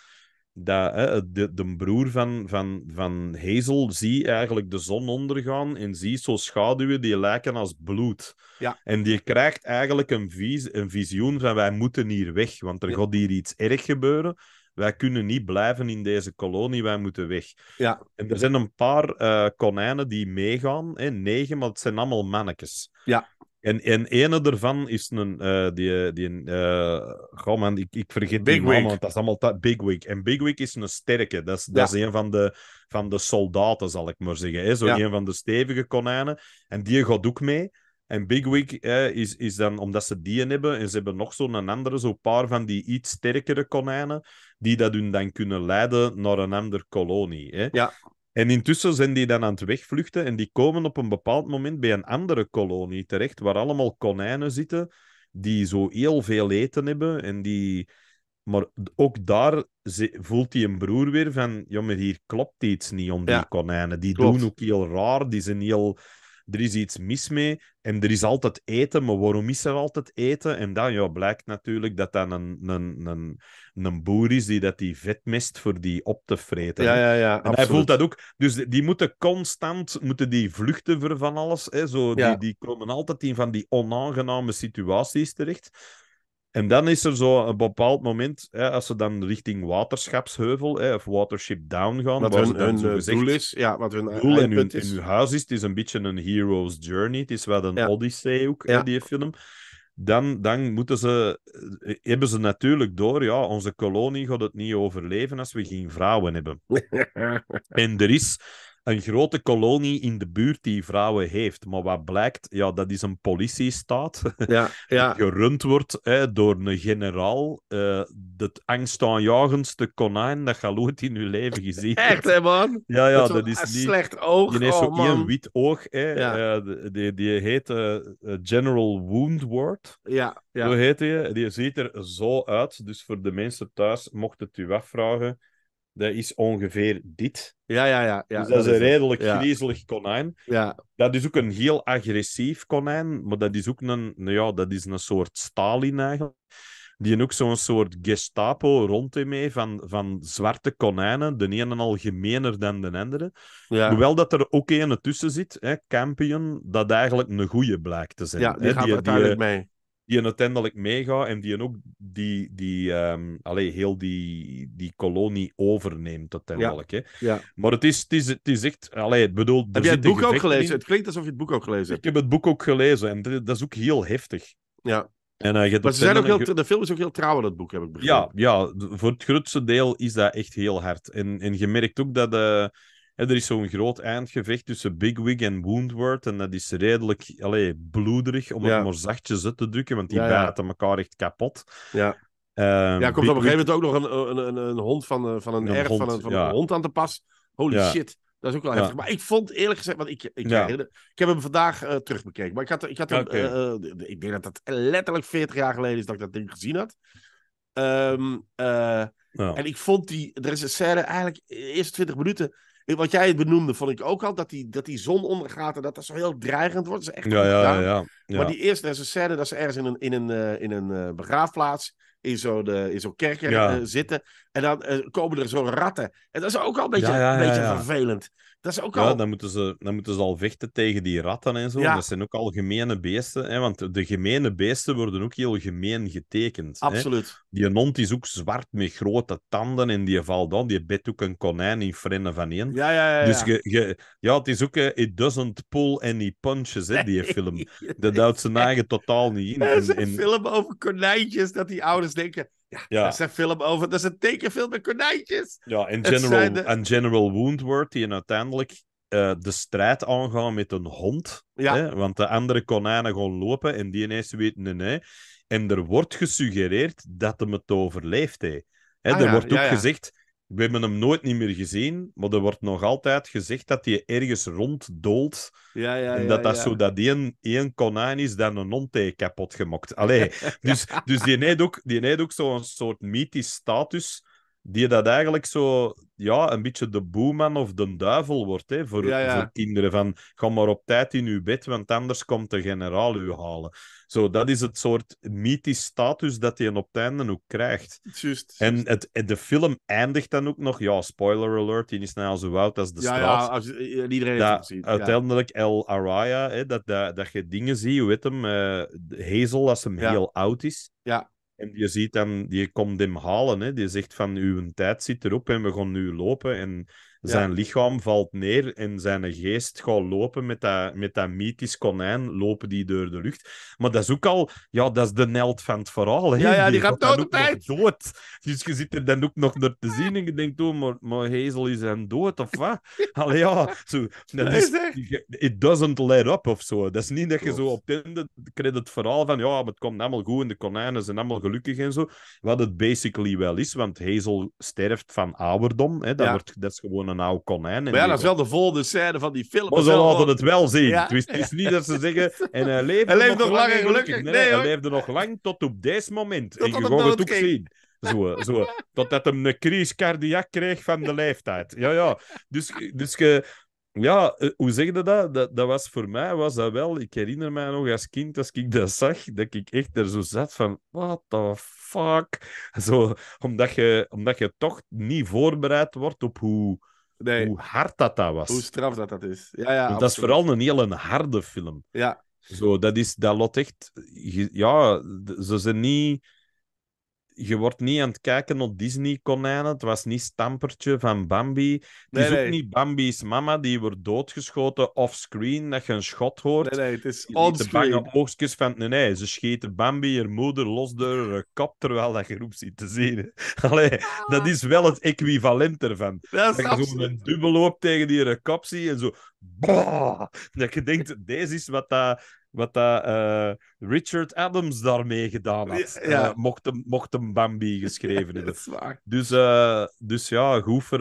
Dat, hè, de, de broer van, van, van Hazel zie eigenlijk de zon ondergaan en ziet zo schaduwen die lijken als bloed. Ja. En die krijgt eigenlijk een, vis, een visioen van wij moeten hier weg, want er Ja. gaat hier iets erg gebeuren. Wij kunnen niet blijven in deze kolonie, wij moeten weg. Ja. En er zijn een paar eh, konijnen die meegaan, hè, negen, maar het zijn allemaal mannetjes. Ja. En, en ene daarvan is een, eh, die, die goh man, ik, ik vergeet die Bigwig. naam, want dat is allemaal ta- Bigwig. En Bigwig is een sterke, dat is, Ja. dat is een van de, van de soldaten, zal ik maar zeggen. Hè? Zo Ja. een van de stevige konijnen. En die gaat ook mee. En Bigwig eh, is, is dan, omdat ze die hebben, en ze hebben nog zo'n andere, zo'n paar van die iets sterkere konijnen, die dat hun dan kunnen leiden naar een andere kolonie. Hè? Ja. En intussen zijn die dan aan het wegvluchten en die komen op een bepaald moment bij een andere kolonie terecht, waar allemaal konijnen zitten die zo heel veel eten hebben en die... Maar ook daar voelt hij een broer weer van, ja, maar hier klopt iets niet om die Ja, konijnen. Die klopt. doen ook heel raar, die zijn heel... Er is iets mis mee en er is altijd eten, maar waarom is er altijd eten? En dan ja, blijkt natuurlijk dat dat een, een, een, een boer is die dat die vetmest voor die op te vreten. Ja, ja, ja. En hij voelt dat ook. Dus die- die moeten constant moeten die vluchten voor van alles. Hè? Zo, Ja. die, die komen altijd in van die onaangename situaties terecht. En dan is er zo een bepaald moment, hè, als ze dan richting Waterschapsheuvel hè, of Watership Down gaan, Wat hun, hun eh, gezegd doel is. Ja, wat hun doel en hun, is. hun huis is. Het is een beetje een hero's journey. Het is wel een Ja. odyssee ook, hè, die film. Dan, dan moeten ze, eh, hebben ze natuurlijk door, ja, onze kolonie gaat het niet overleven als we geen vrouwen hebben. En er is een grote kolonie in de buurt die vrouwen heeft. Maar wat blijkt, ja, dat is een politiestaat. ja, ja. Gerund wordt hè, door een generaal. eh het angstaanjagendste konijn dat je ooit in je leven gezien. Echt, hè, man? Ja, ja, zo'n dat is niet... slecht oog. Die heeft oh, zo één man. wit oog. Hè. Ja. Eh, die, die, die heet eh, General Woundward. Ja, ja. heet hij. Die ziet er zo uit. Dus voor de mensen thuis, mocht het u afvragen, dat is ongeveer dit. Ja, ja, ja. ja dus dat is een redelijk Ja. griezelig konijn. Ja, Dat is ook een heel agressief konijn, maar dat is ook een, nou ja, dat is een soort Stalin eigenlijk. Die ook zo'n soort Gestapo rond hem mee van, van zwarte konijnen. De ene al gemener dan de andere. ja. Hoewel dat er ook een tussen zit, hè, Campion, dat eigenlijk een goeie blijkt te zijn. ja die hè, gaat die, uiteindelijk die, mee. Die uiteindelijk meegaat en die ook die, die, ehm, allee, heel die, die kolonie overneemt uiteindelijk. Hè. Ja. Maar het is, het is, het is echt... Allee, ik bedoel, Heb jij het boek ook gelezen? in. Het klinkt alsof je het boek ook gelezen Ik hebt. heb het boek ook gelezen en dat dat is ook heel heftig. Ja. En, hebt Maar ze zijn ook heel, een de film is ook heel trouw aan het boek, heb ik begrepen. Ja, ja, voor het grootste deel is dat echt heel hard. En, en je merkt ook dat... eh, er is zo'n groot eindgevecht tussen Bigwig en Woundward. En dat is redelijk allee, bloederig, om Ja. het maar zachtjes uit te drukken, want die Ja, bijten elkaar echt kapot. Ja. Ehm, Ja, komt op een gegeven moment ook nog een, een, een, een hond van, eh, van een, erf van, hond, een, van een hond aan te pas. Holy shit. Dat is ook wel Ja. heftig. Maar ik vond eerlijk gezegd, want ik, ik, Ja. ik heb hem vandaag eh, terugbekeken. Maar ik had, ik had hem, eh, ik denk dat dat letterlijk 40 jaar geleden is dat ik dat ding gezien had. Ehm, eh, Ja. En ik vond die, er is een scène eigenlijk, de eerste 20 minuten, wat jij benoemde, vond ik ook al, dat die, dat die zon ondergaat en dat dat zo heel dreigend wordt. Dat is echt Ja, ja, ja. ja. Maar die eerste, er is een scène dat ze ergens in een, in een, eh, in een eh, begraafplaats, in zo'n in zo'n kerk Ja. eh, zitten. En dan komen er zo ratten. En dat is ook al een beetje, een beetje vervelend. Dat is ook Ja, al... dan moeten, ze, dan moeten ze al vechten tegen die ratten en zo. Ja. Dat zijn ook al gemene beesten. Hè? Want de gemene beesten worden ook heel gemeen getekend. Hè? Absoluut. Die hond is ook zwart met grote tanden en die valt dan. Die bedt ook een konijn in frennen van één. Ja, ja, ja. Dus je, je, ja, het is ook... eh, It doesn't pull any punches, hè, die film. Dat houdt zijn eigen totaal niet in. Er is En, een en- film over konijntjes, dat die ouders denken... Ja, Ja. dat is een film over... Dat is een tekenfilm met konijntjes. ja, en General, de- en General Woundward, die uiteindelijk eh, de strijd aangaan met een hond. Ja. Hè? Want de andere konijnen gaan lopen en die ineens weten nee, nee. En er wordt gesuggereerd dat hem het overleefd heeft. Hè? Ah, er ja, wordt ook gezegd, we hebben hem nooit niet meer gezien, maar er wordt nog altijd gezegd dat hij ergens ronddoolt. Ja, ja, en ja, dat dat zo dat één, één konijn is dat een hond kapot gemokt. Allee, dus, dus die heeft ook, die heeft ook zo'n soort mythisch status, die dat eigenlijk zo, ja, een beetje de boeman of de duivel wordt, hè, voor, Ja, ja. voor kinderen. Van, ga maar op tijd in uw bed, want anders komt de generaal u halen. Zo, dat is het soort mythisch status dat hij op het einde ook krijgt. Juist. En het, de film eindigt dan ook nog, ja, spoiler alert, die is nou zo oud als de ja, straat ja, als, je- iedereen heeft het dat gezien. Ja. uiteindelijk El Araya, hè, dat, dat, dat je dingen ziet, hoe heet hem, eh, Hazel, als hem heel oud is. Ja. En je ziet dan, die komt hem halen, hè. die zegt van, uw tijd zit erop en we gaan nu lopen. En zijn lichaam valt neer en zijn geest gaat lopen met dat, met dat mythisch konijn, lopen die door de lucht. Maar dat is ook al, ja, dat is de held van het verhaal. Hè. Ja, ja, die gaat dan dood ook op tijd. dood. Dus je zit er dan ook nog naar te zien en je denkt, oh, maar, maar Hazel is dan dood, of wat? Allee, ja, zo, dat is, it doesn't let up of zo. Dat is niet dat je zo op het einde krijgt het verhaal van ja, maar het komt allemaal goed en de konijnen zijn allemaal gelukkig en zo. Wat het basically wel is, want Hazel sterft van ouderdom. Hè. Dat, Ja. wordt, dat is gewoon konijn. en Maar ja, dat is wel de volgende scène van die film. maar ze laten het wel zien. Ja. Het is, niet dat ze zeggen. En hij Hij leefde nog lang en gelukkig. Nee, Nee, hij leefde nog lang tot op deze moment. Tot en je gaat het ook ging. zien. Zo, zo, totdat hem een crisis cardiac kreeg van de leeftijd. Ja, ja. Dus, dus ja, eh, hoe zeg je dat? dat? Dat was voor mij, was dat wel... Ik herinner mij nog als kind, als ik dat zag, dat ik echt er zo zat van... What the fuck? Zo, omdat, je, omdat je toch niet voorbereid wordt op hoe, Nee, hoe hard dat, dat was. hoe straf dat dat is. Ja, ja, Want dat is vooral een heel harde film. Ja, Zo, dat is, dat lot echt... Ja, ze zijn niet... Je wordt niet aan het kijken naar Disney-konijnen. Het was niet Stampertje van Bambi. Het Nee, is nee. ook niet Bambi's mama, die wordt doodgeschoten off-screen, dat je een schot hoort. nee, nee, het is de bange oogstjes van... Nee, nee, ze schieten Bambi, haar moeder, los door een kop, terwijl dat je roep ziet te zien. Allee, dat is wel het equivalent ervan. Dat is Dat je zo absoluut. een dubbelloop tegen die kop ziet en zo... bah! dat je denkt, deze is wat dat, wat dat eh, Richard Adams daarmee gedaan had. Ja, ja. Eh, mocht, hem, mocht hem Bambi geschreven hebben. Dus, eh, dus ja, goed voor,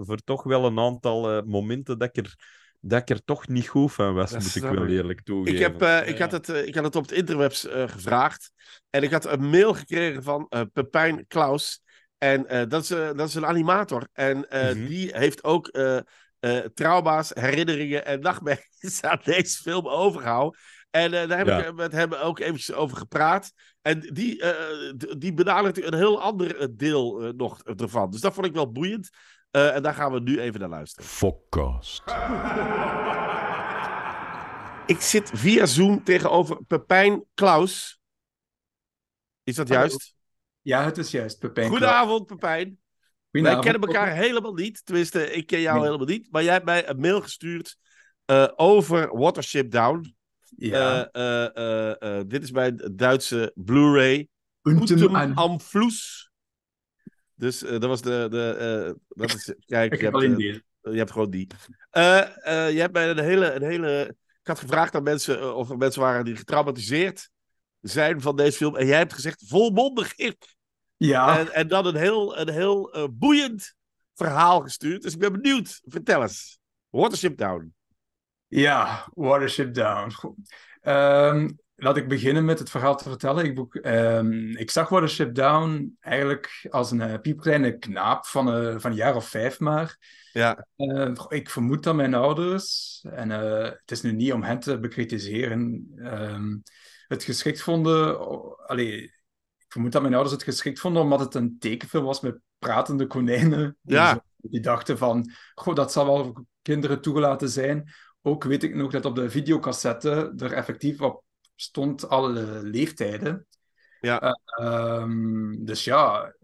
voor toch wel een aantal momenten dat ik, er, dat ik er toch niet goed van was, Dat moet ik wel eerlijk toegeven. Ik, heb, ik, had het, ik had het op het interwebs gevraagd. En ik had een mail gekregen van Pepijn Klaus. En dat, is, dat is een animator. En Mhm. die heeft ook trauma's, herinneringen en nachtmerries aan deze film overgehouden. En eh, daar heb Ja. ik met hem ook eventjes over gepraat. En die, eh, d- die benadert een heel ander eh, deel eh, nog ervan. Dus dat vond ik wel boeiend. Eh, en daar gaan we nu even naar luisteren. Fokcast. Ik zit via Zoom tegenover Pepijn Klaus. Is dat Hallo. juist? Ja, het is juist, Pepijn. Goedenavond, Pepijn. Wij kennen elkaar helemaal niet. Tenminste, ik ken jou Nee. helemaal niet. Maar jij hebt mij een mail gestuurd eh, over Watership Down. Ja. Eh, eh, eh, dit is mijn Duitse Blu-ray. An- am Fluss. Dus dat was de... de dat is, kijk, Ik je heb hebt, je hebt gewoon die. Je hebt mij een hele, een hele... Ik had gevraagd aan mensen of er mensen waren die getraumatiseerd zijn van deze film. En jij hebt gezegd volmondig ik. Ja, En, en dan een heel, een heel boeiend verhaal gestuurd. Dus ik ben benieuwd. Vertel eens. Watership Down. Ja, Watership Down. Ehm, laat ik beginnen met het verhaal te vertellen. Ik, boek, ehm, ik zag Watership Down eigenlijk als een eh, piepkleine knaap van, eh, van een jaar of vijf maar. Ja. Eh, goh, ik vermoed dat mijn ouders, en eh, het is nu niet om hen te bekritiseren, ehm, het geschikt vonden. allee, ik vermoed dat mijn ouders het geschikt vonden omdat het een tekenfilm was met pratende konijnen. Ja. die dachten van, goh, dat zal wel voor kinderen toegelaten zijn. Ook weet ik nog dat op de videocassette er effectief op stond alle leeftijden. Ja. Eh, ehm, dus ja,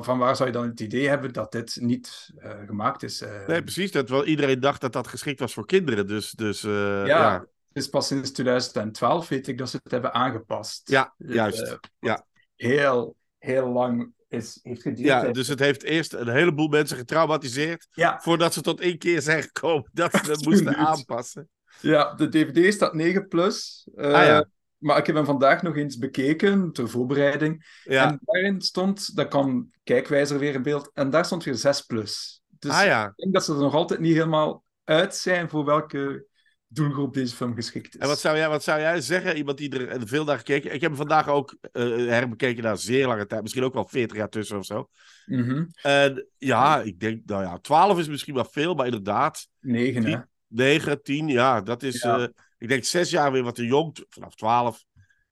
van waar zou je dan het idee hebben dat dit niet eh, gemaakt is? eh? Nee, precies. Dat wel, iedereen dacht dat dat geschikt was voor kinderen. Dus, dus ja. Ja. Het is pas sinds 2012, weet ik, dat ze het hebben aangepast. Ja, Dus, juist. Ja. Heel, heel lang is, heeft geduurd. Ja, dus het heeft eerst een heleboel mensen getraumatiseerd. ja, voordat ze tot één keer zijn gekomen dat ze moesten aanpassen. ja, de DVD staat 9 plus. eh, Ah, ja. Maar ik heb hem vandaag nog eens bekeken, ter voorbereiding. Ja, En daarin stond, dat kwam kijkwijzer weer in beeld, en daar stond weer 6 plus. Dus ah ja. ik denk dat ze er nog altijd niet helemaal uit zijn voor welke doelgroep deze film geschikt is. En wat zou, jij, wat zou jij zeggen? Iemand die er veel naar gekeken Ik heb hem vandaag ook eh, herbekeken na zeer lange tijd. Misschien ook wel 40 jaar tussen of zo. Mhm. En ja, ik denk, nou ja, 12 is misschien wel veel, maar inderdaad. 9, hè? 9, 10, ja, dat is. Ja. eh, ik denk zes jaar weer wat te jong, vanaf 12.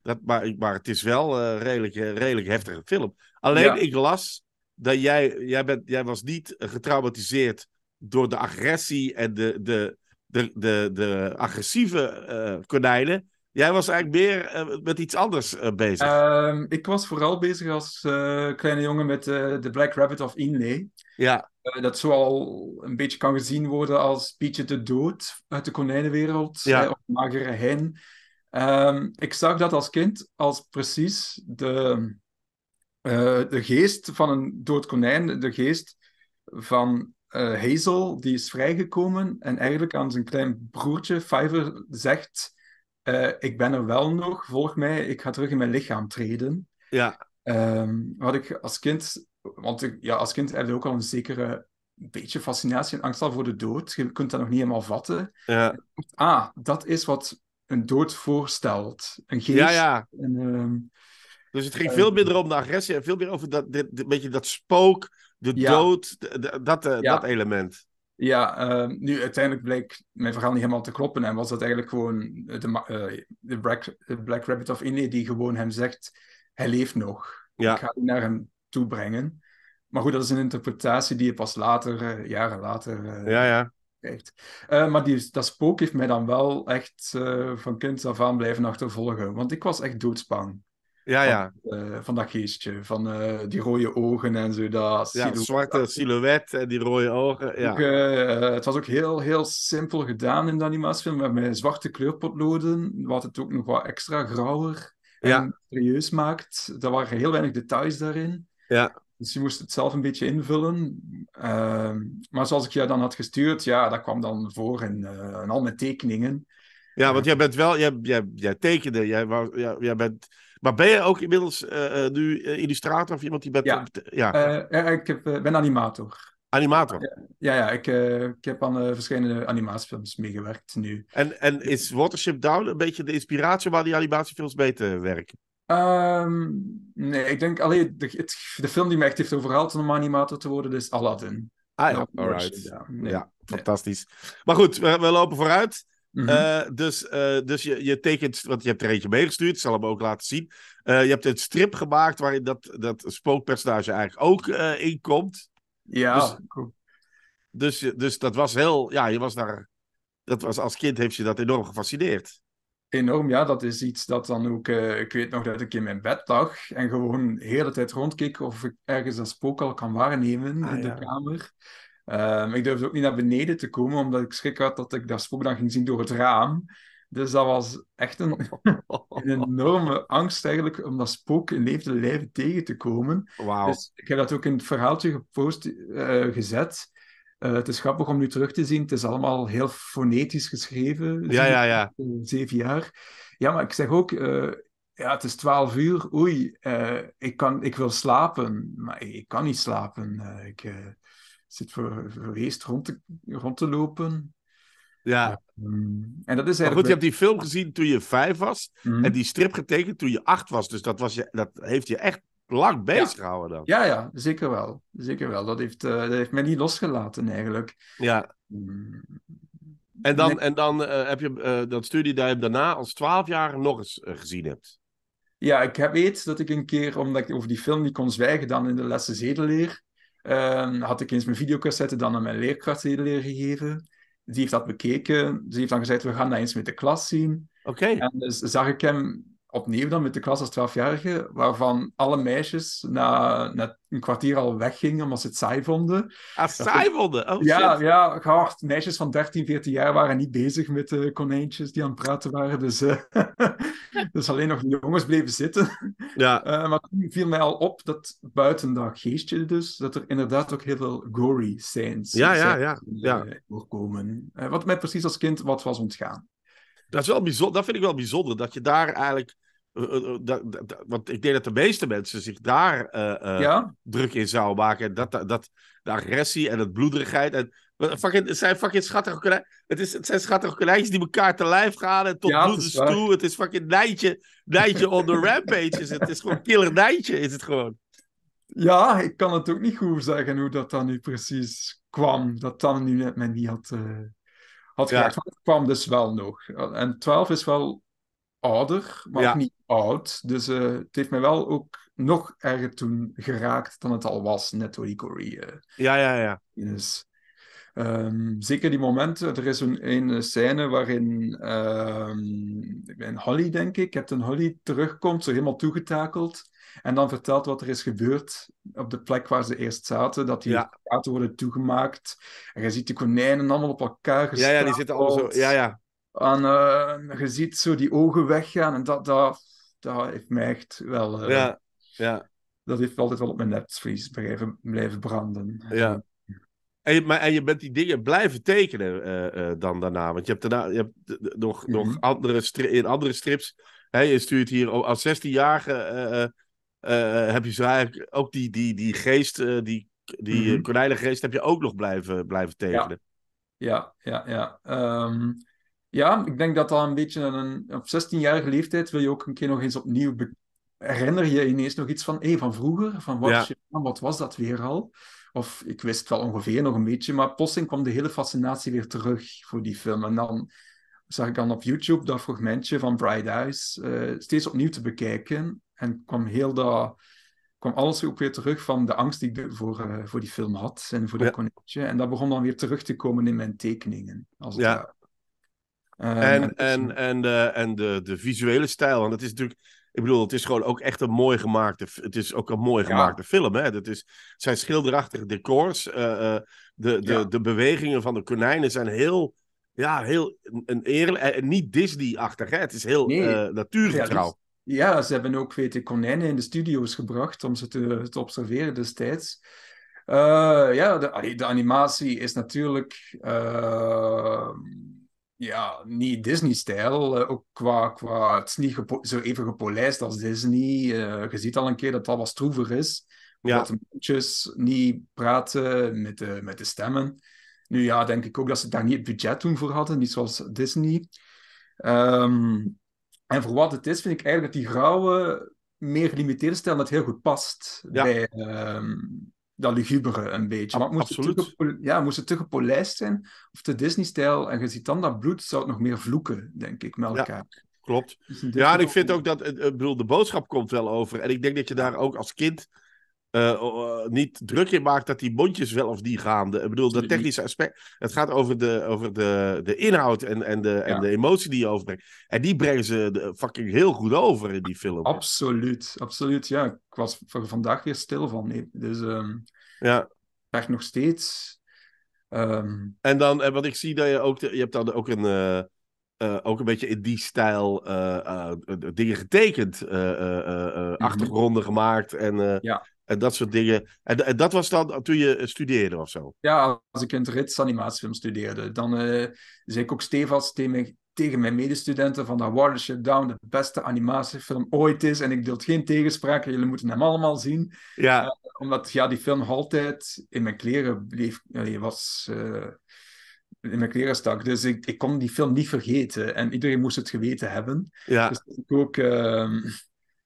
Dat, maar, maar het is wel een redelijk, eh, redelijk heftige film. Alleen Ja. ik las dat jij, jij, bent, jij was niet getraumatiseerd door de agressie en de, de, de, de, de agressieve eh, konijnen. Jij was eigenlijk meer eh, met iets anders eh, bezig. Ehm, ik was vooral bezig als kleine jongen met The Black Rabbit of Inlay. ja, dat zo al een beetje kan gezien worden als Pietje de Dood uit de konijnenwereld, Ja. of Magere Hein. Ehm, ik zag dat als kind als precies de, de geest van een dood konijn, de geest van eh, Hazel, die is vrijgekomen en eigenlijk aan zijn klein broertje Fiver zegt: eh, Ik ben er wel nog, volg mij, ik ga terug in mijn lichaam treden. ja, Ehm, wat ik als kind, want ik, ja, als kind heb je ook al een zekere beetje fascinatie en angst al voor de dood. Je kunt dat nog niet helemaal vatten. ja, Ah, dat is wat een dood voorstelt. Een geest. ja, ja. En, ehm, Dus het ging Eh, veel minder om de agressie en veel meer over dat, dit, dit- beetje dat spook, de Ja. dood, de- de- dat, eh, Ja. dat element. ja, ehm, nu uiteindelijk bleek mijn verhaal niet helemaal te kloppen en was dat eigenlijk gewoon de, ma- eh, de, Black, de Black Rabbit of India die gewoon hem zegt, hij leeft nog. Ja. Ik ga hem naar hem toe brengen. Maar goed, dat is een interpretatie die je pas later, eh, jaren later, eh, Ja, ja. krijgt. Eh, maar die, dat spook heeft mij dan wel echt eh, van kind af aan blijven achtervolgen. Want ik was echt doodsbang Ja, ja. eh, van dat geestje. Van eh, die rode ogen en zo. Dat Ja, silhouet. zwarte silhouet en die rode ogen. Ja, Ook, eh, het was ook heel, heel simpel gedaan in de animatiefilm. Met, met zwarte kleurpotloden. Wat het ook nog wat extra grauwer en Ja. serieus maakt. Er waren heel weinig details daarin. ja. Dus je moest het zelf een beetje invullen. Ehm, maar zoals ik je dan had gestuurd, ja, dat kwam dan voor in, in al mijn tekeningen. ja want jij bent wel, jij, jij, jij tekende, jij, ja, jij bent. Maar ben je ook inmiddels eh, eh, nu eh, illustrator of iemand die bent. Ja. ja, ja, ik heb, ben animator. animator. Ja, ja ik, ik heb aan verschillende animatiefilms meegewerkt nu. En, en is Watership Down een beetje de inspiratie om aan die animatiefilms mee te werken? Ehm, nee, ik denk alleen de, het, de film die mij echt heeft overhaald om animator te worden, is Aladdin. Ah ja, alright. Nee. Ja, fantastisch. Maar goed, we, we lopen vooruit. Mhm. Eh, dus eh, dus je, je tekent, want je hebt er eentje meegestuurd, ik zal hem ook laten zien. Eh, je hebt een strip gemaakt waarin dat, dat spookpersonage eigenlijk ook in komt. ja, dus- cool. Dus, dus dat was heel, ja, je was daar, dat was als kind heeft je dat enorm gefascineerd. enorm. Ja, dat is iets dat dan ook... ik weet nog dat ik in mijn bed lag en gewoon de hele tijd rondkeek of ik ergens dat spook al kan waarnemen Ah, in de kamer. Ehm, ik durfde ook niet naar beneden te komen, omdat ik schrik had dat ik dat spook dan ging zien door het raam. Dus dat was echt een, een enorme angst eigenlijk om dat spook in levende lijven tegen te komen. Dus ik heb dat ook in het verhaaltje gepost, eh, gezet. Eh, het is grappig om nu terug te zien. Het is allemaal heel fonetisch geschreven. Ja, ja, ja. Zeven jaar. Ja, maar ik zeg ook, eh, ja, het is twaalf uur. Oei, ik, kan, ik wil slapen, maar ik kan niet slapen. Ik zit voor, verweest rond te, rond te lopen. Ja. Mm, en dat is Maar goed, eigenlijk... je hebt die film gezien toen je vijf was. Mhm. En die strip getekend toen je acht was. Dus dat, was je, dat heeft je echt lang bezig gehouden dan. Ja, ja, zeker wel. Zeker wel. Dat heeft, eh, dat heeft mij niet losgelaten, eigenlijk. Ja. Mm. En dan, Nee. en dan eh, heb je eh, dat studie dat je daarna als twaalf jaar nog eens gezien hebt. Ja, ik heb weet dat ik een keer, omdat ik over die film niet kon zwijgen, dan in de lessen zedeleer, ehm, had ik eens mijn videocassette dan aan mijn leerkracht gegeven. Die heeft dat bekeken. Die heeft dan gezegd, we gaan dat eens met de klas zien. Oké. En dus zag ik hem opnieuw dan met de klas als 12-jarige, waarvan alle meisjes na, na een kwartier al weggingen omdat ze het saai vonden. Ah, saai vonden. Oh, Ja, shit. ja, gaar, meisjes van 13, 14 jaar waren niet bezig met de konijntjes die aan het praten waren. Dus, eh, dus alleen nog de jongens bleven zitten. Ja. Eh, maar toen viel mij al op dat buiten dat geestje dus, dat er inderdaad ook heel veel gory scenes Ja, ja, ja, ja. eh, voorkomen. Wat mij precies als kind wat was ontgaan. Dat, is wel bijzonder, dat vind ik wel bijzonder, dat je daar eigenlijk... eh, eh, eh, dat, want ik denk dat de meeste mensen zich daar ja, druk in zouden maken. En Dat, dat, dat, de agressie en het bloederigheid. En, fucking, het zijn fucking schattige konijnen. Het, is, het zijn schattige konijntjes die elkaar te lijf gaan. En tot Ja, toe. Het is fucking Nijntje. Nijntje on the rampage. Is het. het is gewoon killer Nijntje is het gewoon. ja, ik kan het ook niet goed zeggen hoe dat dan nu precies kwam. Dat dan nu net mij niet had, had Ja. geraakt. Het kwam dus wel nog. En 12 is wel ouder, maar Ja. ook niet oud. Dus eh, het heeft mij wel ook nog erger toen geraakt dan het al was, net door die gory eh, Ja, ja, ja. Dus, zeker die momenten. Er is een, een scène waarin ehm, in Holly, denk ik, Captain Holly terugkomt, zo helemaal toegetakeld. En dan vertelt wat er is gebeurd op de plek waar ze eerst zaten. Dat die Ja. gaten worden toegemaakt. En je ziet die konijnen allemaal op elkaar Ja, gestapeld. ja, die zitten allemaal zo. Ja, ja. En eh, je ziet zo die ogen weggaan. En dat, dat, dat heeft mij echt wel... eh, Ja, ja, Dat heeft altijd wel op mijn netvlies blijven, blijven branden. ja. En je, maar, en je bent die dingen blijven tekenen eh, dan daarna. Want je hebt, daarna, je hebt d- nog, Mhm. nog andere in andere strips. Hè, je stuurt hier als 16-jarige. Eh, heb je zo eigenlijk ook die, die, die geest, eh, die, die eh, Mhm. konijnengeest, heb je ook nog blijven, blijven tekenen. Ja, ja, ja. Ehm, ja, ik denk dat dat een beetje een... Op 16-jarige leeftijd wil je ook een keer nog eens opnieuw... Herinner je ineens nog iets van, hé, van vroeger? Van wat, Ja. wat was dat weer al? Of ik wist wel ongeveer nog een beetje, maar plotseling kwam de hele fascinatie weer terug voor die film. En dan zag ik dan op YouTube dat fragmentje van Bright Eyes eh, steeds opnieuw te bekijken. En kwam heel dat... kwam alles ook weer terug van de angst die ik voor, eh, voor die film had en voor dat Ja. konijntje. En dat begon dan weer terug te komen in mijn tekeningen. Als het Ja. Ehm, En, en, en, de, en de, de visuele stijl. Want het is natuurlijk. Ik bedoel, het is gewoon ook echt een mooi gemaakte. Het is ook een mooi Ja. gemaakte film. Hè? Het, is, het zijn schilderachtige decors. eh, eh, de, de, Ja. de bewegingen van de konijnen zijn heel. Ja, heel. Een eerlijk. en niet Disney-achtig. Hè? Het is heel Nee, eh, natuurgetrouw. Ja, ze hebben ook, weet konijnen in de studio's gebracht om ze te, te observeren destijds. Eh, ja, de, animatie is natuurlijk eh, ja, niet Disney-stijl. eh, ook qua, qua, het is niet zo even gepolijst als Disney. Eh, je ziet al een keer dat dat wat stroever is. Ja. Dat de niet praten met de, met de stemmen. Nu ja, denk ik ook dat ze daar niet het budget toen voor hadden, niet zoals Disney. Ehm, en voor wat het is, vind ik eigenlijk dat die grauwe, meer gelimiteerde stijl net heel goed past Ja. bij ehm, dat lugubere een beetje. Moest het, te absoluut. gepo- ja, moest het te gepolijst zijn, of te Disney-stijl, en je ziet dan dat bloed, zou het nog meer vloeken, denk ik, met Ja. elkaar. Klopt. Dus Ja, en ik vind ook dat. eh, Ik bedoel, de boodschap komt wel over. En ik denk dat je daar ook als kind. Eh, eh, niet druk in maakt dat die mondjes wel of niet gaan. De- ik bedoel, dat technische aspect. Het gaat over de, over de, de inhoud en, en, de, en de emotie die je overbrengt. En die brengen ze de- fucking heel goed over in die film. Absoluut, absoluut. Ja, ik was er vandaag weer stil van. Nee. Dus ehm Ja. echt nog steeds. ehm, En dan, en wat ik zie, dat je ook. Je hebt dan ook een. eh, eh, ook een beetje in die stijl eh, eh, eh, dingen getekend. eh, eh, eh, eh, Achtergronden gemaakt en, eh, Mhm. Ja. En dat soort dingen. En, en dat was dan toen je studeerde of zo? Ja, als ik in het animatiefilm studeerde, dan eh, zei ik ook stevast tegen mijn, tegen mijn medestudenten van dat Watership Down de beste animatiefilm ooit is. En ik deelt geen tegenspraak, jullie moeten hem allemaal zien. Ja, Omdat ja, die film altijd in mijn kleren bleef, was, eh, in mijn kleren stak. Dus ik, ik kon die film niet vergeten. En iedereen moest het geweten hebben. ja. Dus ik ook ehm,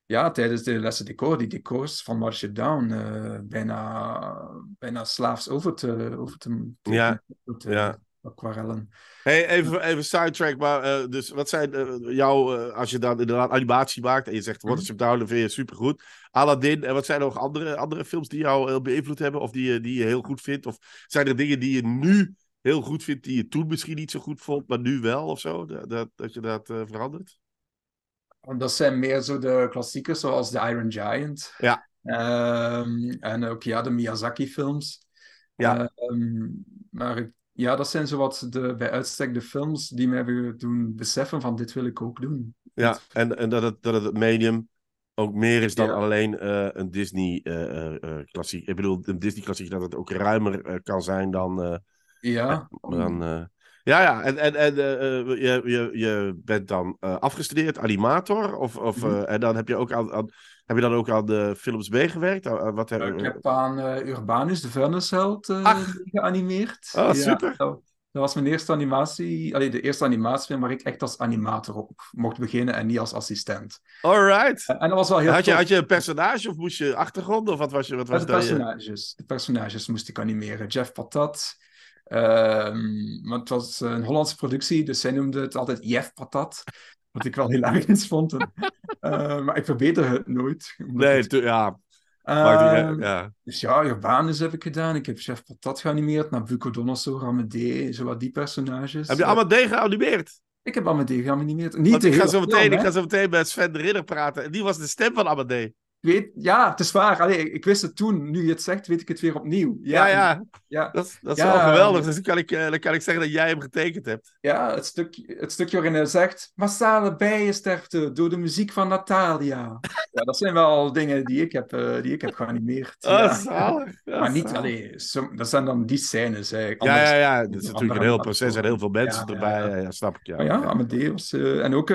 ja, tijdens de lessen decor, die decors van Watership Down, eh, bijna, bijna slaafs over te, over te, Ja, te- ja. aquarellen. Hey, even, even sidetrack, maar eh, dus wat zijn eh, jouw, eh, als je dan inderdaad animatie maakt en je zegt What is Up Down, dan vind je supergoed. Aladdin, en wat zijn er nog andere, andere films die jou heel beïnvloed hebben of die, je- die je heel goed vindt? Of zijn er dingen die je nu heel goed vindt, die je toen misschien niet zo goed vond, maar nu wel of zo? Dat, dat, dat je dat eh, verandert? Dat zijn meer zo de klassiekers, zoals The Iron Giant. Ja. Ehm, en ook ja, de Miyazaki-films. Ja. Ehm, maar ik- ja, dat zijn zowat de, bij uitstek de films die mij hebben doen beseffen van dit wil ik ook doen. Ja, en, en dat, het, dat het medium ook meer is dan Ja. alleen eh, een Disney-klassiek. ik bedoel, een Disney-klassiek dat het ook ruimer eh, kan zijn dan... eh, Ja, dan eh, ja, ja, en, en, en eh, eh, je, je, je bent dan eh, afgestudeerd animator? Of, of, Mhm. en dan heb je, ook aan, aan- heb je dan ook aan de films? Aan- aan wat, heb- ik heb aan Urbanus, de vuilnisheld, geanimeerd. Ja, super. dat, dat was mijn eerste animatie, allee, de eerste animatiefilm waar ik echt als animator op mocht beginnen en niet als assistent. Alright. En dat was wel heel Had je, tof. had je een personage of moest je achtergrond? Of wat was je? Wat was de dat je- personages. De personages moest ik animeren. Jeff Patat. Ehm, maar het was een Hollandse productie, dus zij noemde het altijd Jeff Patat. Wat ik wel hilarisch vond. En, eh, maar ik verbeter het nooit. Nee, het- ja. Ehm, ja. Dus ja, Urbanus heb ik gedaan. Ik heb Chef Patat geanimeerd. Nabucodonosor, Amadee, zo wat die personages. Heb je Amadee geanimeerd? Ik heb Amadee geanimeerd. Niet ik ga, zo meteen, ik ga zo meteen met Sven de Ridder praten. En die was de stem van Amadee. Weet, ja, het is waar. Allee, ik, wist het toen. Nu je het zegt, weet ik het weer opnieuw. Ja, Ja, ja. ja. Dat, is- dat is Ja. wel geweldig. Dus dan kan, ik, eh, dan kan ik zeggen dat jij hem getekend hebt. Ja, het, stuk, het stukje waarin hij zegt... Massale bijensterfte door de muziek van Natalia. ja, dat zijn wel dingen die ik heb, eh, die ik heb geanimeerd. Oh, ja. zalig. Ja, maar niet alleen... dat zijn dan die scènes. Hè. Ja, Anders- ja, ja. Dat is natuurlijk een heel proces en heel veel mensen Ja, ja, erbij. Ja, ja. ja, snap ik. Ja. Maar ja, Amadeus. eh, en ook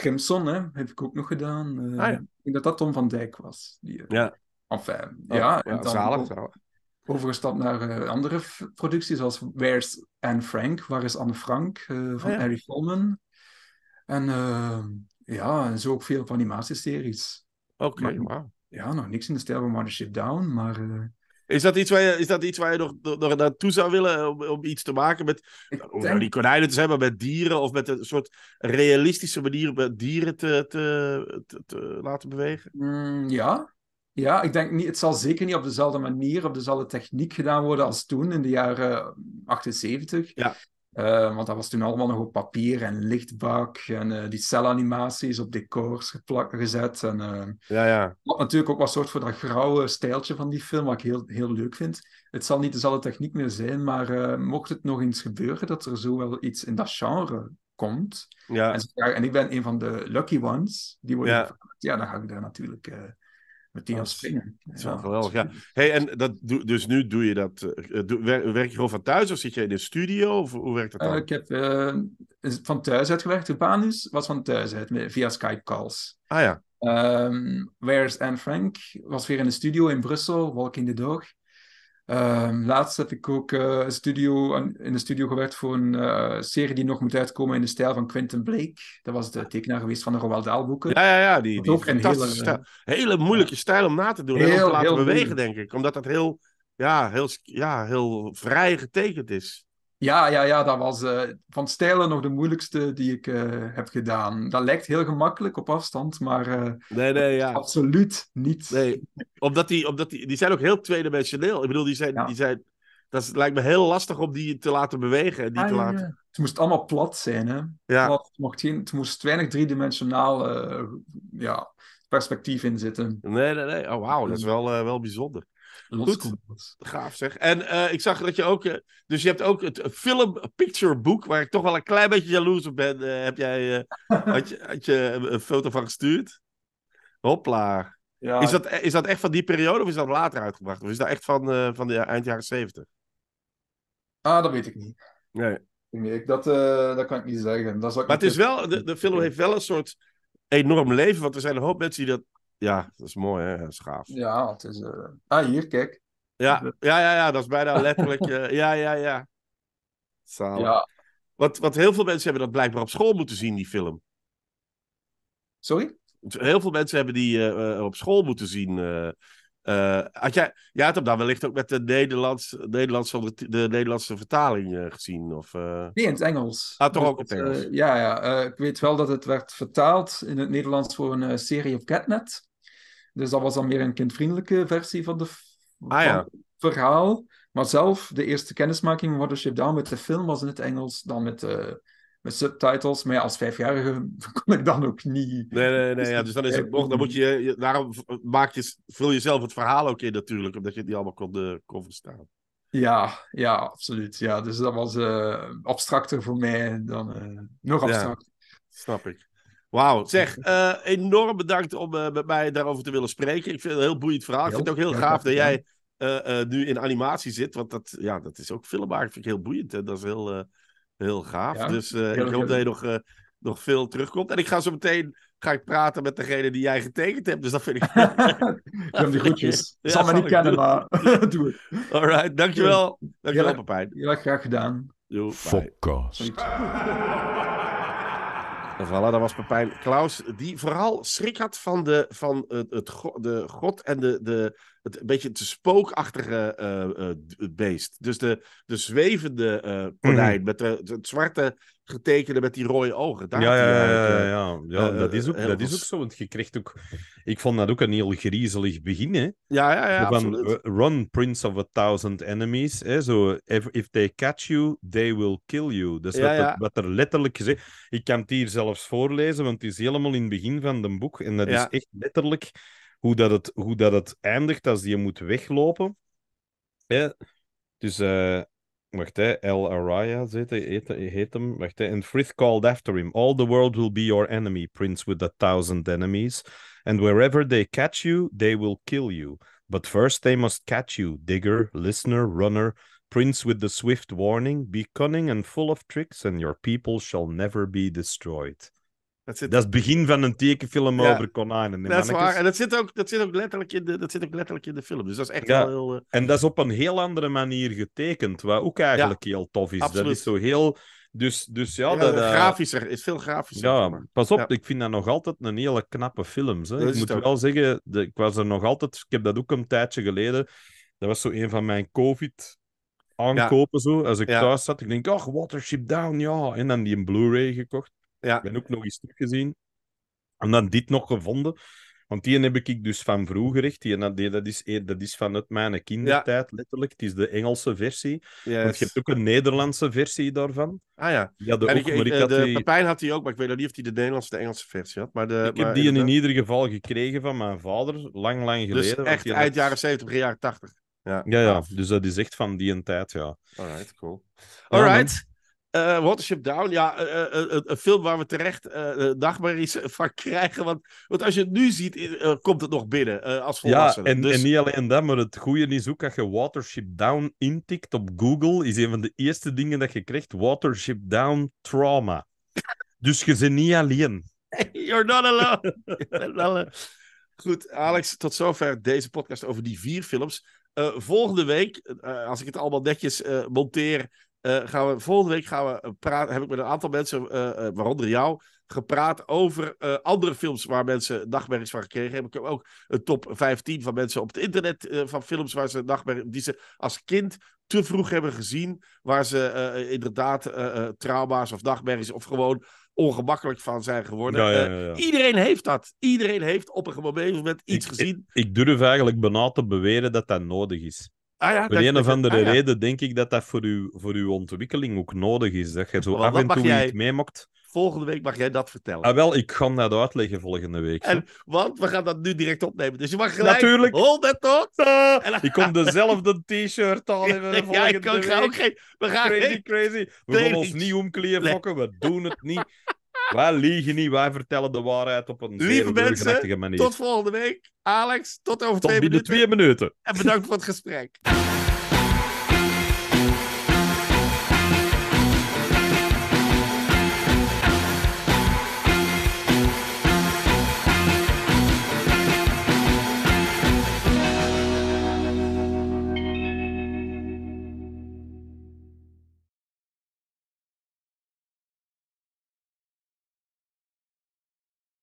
Crimson hè, heb ik ook nog gedaan. Eh, Ah, ja. Ik denk dat dat Tom van Dijk was. Die, eh, Ja. Enfin, Oh, ja, en dan overgestapt naar eh, andere producties, zoals Where's Anne Frank? Waar is Anne Frank? eh, van Ah, ja. Harry Folman. En eh, ja, en zo ook veel van animatieseries. Oké, wauw. Ja, nog niks in de stijl van Mothership Down, maar Is dat iets waar je, is dat iets waar je nog, nog naartoe zou willen om, om iets te maken met, om nou denk die konijnen te zijn, maar met dieren of met een soort realistische manier met dieren te, te, te, te laten bewegen? Mm, ja. ja, ik denk niet, het zal zeker niet op dezelfde manier, op dezelfde techniek gedaan worden als toen in de jaren 78. Ja. Eh, want dat was toen allemaal nog op papier en lichtbak en eh, die celanimaties op decors geplakt, gezet. En, eh, Ja, ja. wat natuurlijk ook wat soort voor dat grauwe stijltje van die film, wat ik heel, heel leuk vind. Het zal niet dezelfde techniek meer zijn, maar mocht het nog eens gebeuren dat er zo wel iets in dat genre komt, ja. en, en ik ben een van de lucky ones, die worden Ja. Ja, dan ga ik daar natuurlijk is- springen. Dat is wel geweldig, ja. Hey, en dat, dus nu doe je dat, eh, werk je gewoon van thuis of zit je in een studio? Of hoe werkt dat Eh, dan? ik heb eh, is van thuis uitgewerkt. Urbanus was van thuis uit, met- via Skype calls. Ah ja, Ehm Where's Anne Frank? Was weer in een studio in Brussel, Walking the Dog. Ehm, laatst heb ik ook eh, studio, in een studio gewerkt voor een eh, serie die nog moet uitkomen in de stijl van Quentin Blake. Dat was de tekenaar geweest van de Roald Dahl boeken. ja, ja, ja die, die ook een hele, stijl. Hele moeilijke stijl om na te doen en om Heel, te laten heel bewegen, moeilijk. denk ik. Omdat dat heel, ja, heel, ja, heel vrij getekend is. Ja, ja, ja, dat was eh, van stijlen nog de moeilijkste die ik eh, heb gedaan. Dat lijkt heel gemakkelijk op afstand, maar eh, Nee, nee, ja. absoluut niet. Nee, omdat die, omdat die, die zijn ook heel tweedimensioneel. Ik bedoel, die zijn, Ja. die zijn, dat is, lijkt me heel lastig om die te laten bewegen. En die Ah, te ja, laten. Het moest allemaal plat zijn, hè. ja. Plat. Het, mocht geen, het moest weinig driedimensionaal ja, perspectief in zitten. Nee, nee, nee. Oh, wauw, dat is wel, wel bijzonder. Loskomt. Gaaf zeg. En eh, ik zag dat je ook. eh, dus je hebt ook het film picture boek, waar ik toch wel een klein beetje jaloers op ben. eh, heb jij. eh, had je, had je een, foto van gestuurd? Hopla. Ja, Is dat, is dat echt van die periode of is dat later uitgebracht? Of is dat echt van, eh, van de eind jaren zeventig? Ah, dat weet ik niet. Nee. Nee, ik- dat, eh, dat kan ik niet zeggen. Dat Maar het is wel, de, de film heeft wel een soort enorm leven, want er zijn een hoop mensen die dat. Ja, dat is mooi, hè? Dat is gaaf. Ja, het is... eh, Ah, hier, kijk. Ja, ja, ja, ja dat is bijna letterlijk. eh, ja, ja, ja. Zalig. Ja. Want, want heel veel mensen hebben dat blijkbaar op school moeten zien, die film. Sorry? Heel veel mensen hebben die eh, op school moeten zien. had jij, jij had hem dan wellicht ook met de, Nederlands, Nederlands, de, de Nederlandse vertaling gezien? Of? Nee, in het Engels. Ah, toch Dus ook in het Engels? ja, ja. ik weet wel dat het werd vertaald in het Nederlands voor een serie op Catnet. Dus dat was dan meer een kindvriendelijke versie van, de, Ah, ja. het verhaal. Maar zelf, de eerste kennismaking van Watership Down met de film was in het Engels, dan met de, met subtitles. Maar ja, als vijfjarige kon ik dan ook niet. Nee, nee, nee. Ja, dus dan is het nog. Dan moet je, daarom maak je, vul je zelf het verhaal ook in, natuurlijk. Omdat je het niet allemaal kon, eh, kon verstaan. Ja, ja, absoluut. Ja, dus dat was eh, abstracter voor mij dan. nog Ja. abstracter. Snap ik. Wauw. Zeg, eh, enorm bedankt om eh, met mij daarover te willen spreken. Ik vind het een heel boeiend verhaal. Ik vind het ook heel Ja, gaaf dat jij eh, eh, nu in animatie zit. Want dat, ja, dat is ook filmmaken. vind ik heel boeiend. En dat is heel, eh, heel gaaf. Ja, dus eh, ik hoop dat je nog, eh, nog veel terugkomt. En ik ga zo meteen ga ik praten met degene die jij getekend hebt. Dus dat vind ik... Ik heb de groetjes. Ja, Zal me zal niet ik kennen, doen. maar doe het. Alright, dankjewel. Dankjewel, Ja. Papijn. Heel graag gedaan. Voilà, dat was Pepijn Klaus, die vooral schrik had van, de, van het, het, de god en de, de, het een beetje het spookachtige eh, eh, d- beest. Dus de, de zwevende eh konijn met de, het zwarte getekende met die rode ogen. Daar Ja, ja, ja, ja, ja. dat is ook, dat is ook zo. Want je ook... Ik vond dat ook een heel griezelig begin, hè. ja, ja, ja, van, absoluut. run, prince of a thousand enemies. Hè? Zo, if, if they catch you, they will kill you. Dat is Ja, wat, ja. Er, wat er letterlijk gezegd... Ik kan het hier zelfs voorlezen, want het is helemaal in het begin van de boek. En dat is echt letterlijk hoe dat het, hoe dat het eindigt als je moet weglopen. Hè? Dus... eh Wacht, hè. El Araya heet, heet, heet hem. Wacht. And Frith called after him. All the world will be your enemy, prince with a thousand enemies. And wherever they catch you, they will kill you. But first they must catch you, digger, listener, runner, prince with the swift warning. Be cunning and full of tricks, and your people shall never be destroyed. Dat zit, Dat is het begin van een tekenfilm Ja. over konijnen. dat is waar. En dat zit, ook, dat, zit ook letterlijk in de, dat zit ook letterlijk in de film. Dus dat is echt Ja. wel heel... eh, En dat is op een heel andere manier getekend, wat ook eigenlijk heel tof is. absoluut. Dat is zo heel... Dus, dus ja, dat... eh, grafischer, is veel grafischer. Ja, pas op, ik vind dat nog altijd een hele knappe film. Hè. Ik moet ook. wel zeggen, de, ik was er nog altijd, ik heb dat ook een tijdje geleden. Dat was zo een van mijn COVID-aankopen. Zo. Als ik Ja. thuis zat, ik denk, ach, Watership Down, ja. En dan die een Blu-ray gekocht. Ja. Ik ben ook nog eens teruggezien. En dan dit nog gevonden. Want die heb ik dus van vroeger echt. Die, die, dat, is, eh, dat is vanuit mijn kindertijd, letterlijk. Het is de Engelse versie. Yes. Want je hebt ook een Nederlandse versie daarvan. Ah ja. Die hadden En ook, ik, maar ik, ik eh, had de die... Pepijn had die ook, maar ik weet nog niet of hij de Nederlandse of de Engelse versie had. Maar de, Ik heb die in ieder geval gekregen van mijn vader, lang, lang geleden. Dus want echt eind had- jaren 70, begin jaren 80. Ja, Ja, ja, dus dat is echt van die een tijd, ja. Alright, cool. Ja, Alright. Eh Watership Down, ja, eh, eh, een film waar we terecht nachtmerries van krijgen. Want, want als je het nu ziet, komt het nog binnen als Ja, volwassene. en, dus, en niet alleen dat, maar het goede is ook dat je Watership Down intikt op Google, is een van de eerste dingen dat je krijgt, Watership Down Trauma. Dus je bent niet alleen. You're not alone. You're not alone. Goed, Alex, tot zover deze podcast over die vier films. Volgende week, als ik het allemaal netjes monteer, eh, gaan we, volgende week gaan we eh, praten, heb ik met een aantal mensen, eh, waaronder jou, gepraat over andere films waar mensen nachtmerries van gekregen hebben. Ik heb ook een top 15 van mensen op het internet van films waar ze nachtmerries, die ze als kind te vroeg hebben gezien, waar ze inderdaad trauma's of nachtmerries of gewoon ongemakkelijk van zijn geworden. Ja, ja, ja, ja. Iedereen heeft dat. Iedereen heeft op een gegeven moment iets Ik- gezien. Ik durf eigenlijk bijna te beweren dat dat nodig is. Ah ja, Voor een of andere ah ja. reden denk ik dat dat voor, uw, voor uw ontwikkeling ook nodig is. Dat je zo af en toe jij- iets. Volgende week mag jij dat vertellen. Ah, wel, ik ga dat uitleggen volgende week. En, want we gaan dat nu direct opnemen. Dus je mag gelijk... Natuurlijk. Hold that thought. Dan- Ik kom dezelfde t-shirt aan hebben de ja, volgende ik ga week. ook geen... We gaan Crazy, geen... crazy. We gaan ons niet omkleden, fokken. We doen het niet. Wij liegen niet. Wij vertellen de waarheid op een Lieve zeer mensen, manier. Tot volgende week. Alex, tot over Tot twee binnen minuten. twee minuten. En bedankt voor het gesprek.